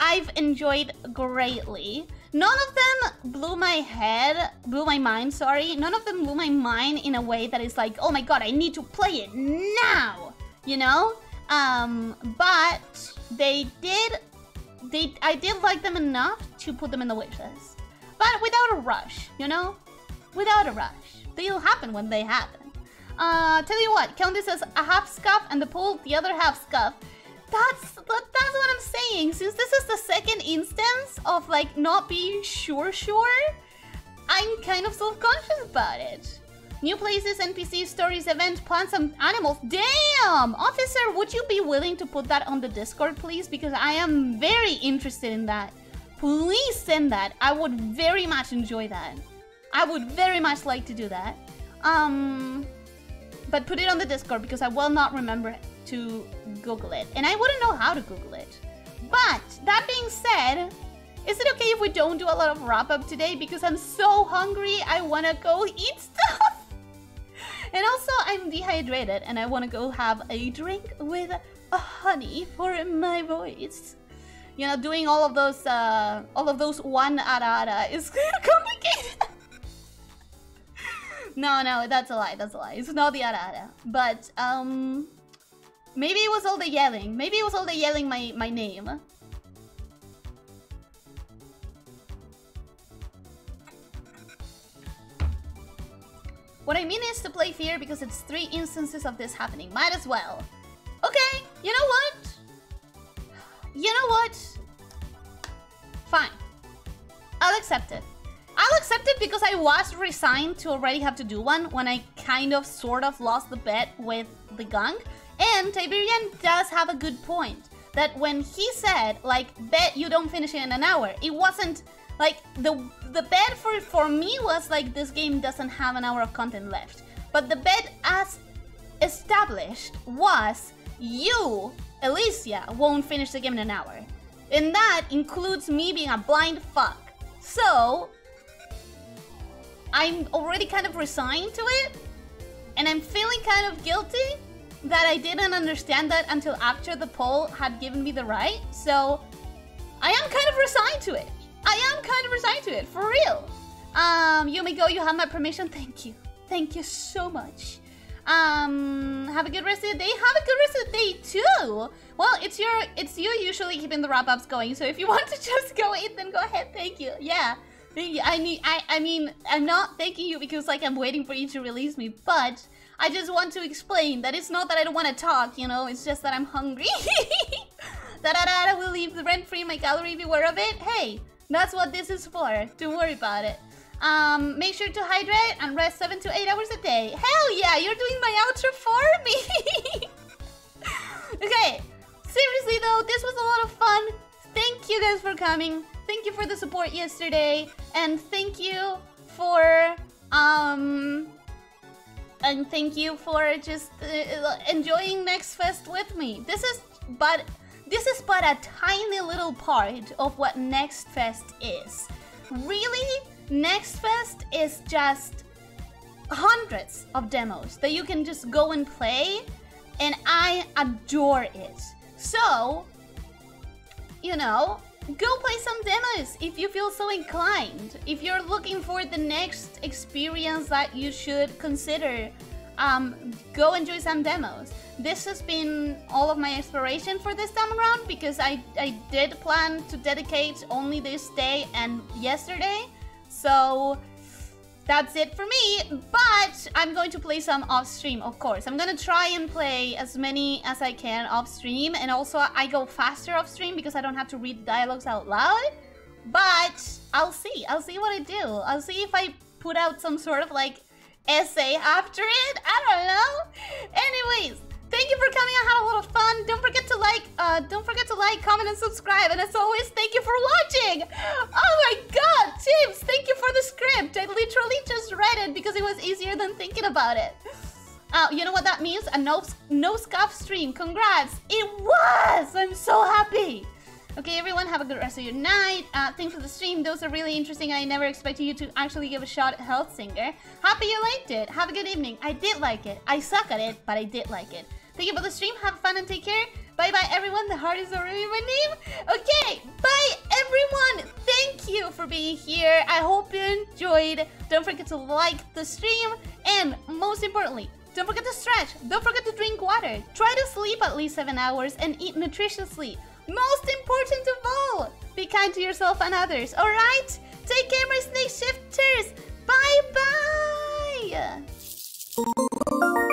S1: I've enjoyed greatly. None of them blew my head, blew my mind, sorry. None of them blew my mind in a way that is like, oh my god, I need to play it now, you know? Um, but they did, they, I did like them enough to put them in the wish list. But without a rush, you know? Without a rush. They'll happen when they happen. Uh, tell you what, count this as a half scuff and the pool, the other half scuff. That's that, that's what I'm saying. Since this is the second instance of like not being sure sure, I'm kind of self-conscious about it. New places, NPCs, stories, events, plants, and animals. Damn! Officer, would you be willing to put that on the Discord, please? Because I am very interested in that. Please send that. I would very much enjoy that. I would very much like to do that. Um, but put it on the Discord because I will not remember to Google it. And I wouldn't know how to Google it. But, that being said, is it okay if we don't do a lot of wrap-up today? Because I'm so hungry, I wanna go eat stuff! And also, I'm dehydrated and I want to go have a drink with honey for my voice. You know, doing all of those, uh, all of those one arara is complicated. no, no, that's a lie. That's a lie. It's not the arara. But um, maybe it was all the yelling. Maybe it was all the yelling my my name. What I mean is to play Fear because it's three instances of this happening. Might as well. Okay, you know what? You know what? Fine. I'll accept it. I'll accept it because I was resigned to already have to do one when I kind of sort of lost the bet with the gunk. And Tiberian does have a good point. That when he said, like, bet you don't finish it in an hour, it wasn't like the the bet for for me was like this game doesn't have an hour of content left. But the bet as established was you, Elyssia, won't finish the game in an hour. And that includes me being a blind fuck. So I'm already kind of resigned to it. And I'm feeling kind of guilty that I didn't understand that until after the poll had given me the right. So I am kind of resigned to it. I am kind of resigned to it, for real. Um, Yumiko, you have my permission. Thank you. Thank you so much. Um, have a good rest of the day. Have a good rest of the day too. Well, it's your, it's you usually keeping the wrap ups going. So if you want to just go eat, then go ahead. Thank you. Yeah. I need, I, I mean, I'm not thanking you because like I'm waiting for you to release me, but I just want to explain that it's not that I don't want to talk, you know, it's just that I'm hungry. da da da, I will leave the rent free my gallery, beware of it. Hey, that's what this is for. Don't worry about it. Um, make sure to hydrate and rest 7 to 8 hours a day. Hell yeah, you're doing my outro for me! okay, seriously though, this was a lot of fun. Thank you guys for coming. Thank you for the support yesterday. And thank you for, um... And thank you for just uh, enjoying Next Fest with me. This is, but this is but a tiny little part of what Next Fest is. Really, Next Fest is just hundreds of demos that you can just go and play, and I adore it. So, you know, go play some demos if you feel so inclined. If you're looking for the next experience that you should consider, um, go enjoy some demos this has been all of my exploration for this time around because I, I did plan to dedicate only this day and yesterday. So that's it for me, but I'm going to play some off stream, of course. I'm gonna try and play as many as I can off stream, and also I go faster off stream because I don't have to read the dialogues out loud. But I'll see, I'll see what I do. I'll see if I put out some sort of like essay after it. I don't know. Anyways, Thank you for coming. I had a lot of fun. Don't forget to like, uh, don't forget to like, comment, and subscribe. And as always, thank you for watching. Oh my god, James, thank you for the script. I literally just read it because it was easier than thinking about it. Uh, you know what that means? A no, no scuff stream. Congrats. It was. I'm so happy. Okay, everyone, have a good rest of your night. Uh, thanks for the stream. Those are really interesting. I never expected you to actually give a shot at Hellsinger. Happy you liked it. Have a good evening. I did like it. I suck at it, but I did like it. Thank you for the stream. Have fun and take care. Bye bye everyone. The heart is already my name. Okay, bye everyone. Thank you for being here. I hope you enjoyed. Don't forget to like the stream and most importantly, don't forget to stretch. Don't forget to drink water. Try to sleep at least 7 hours and eat nutritiously. Most important of all, be kind to yourself and others. All right? Take care, my snake shifters. Bye bye.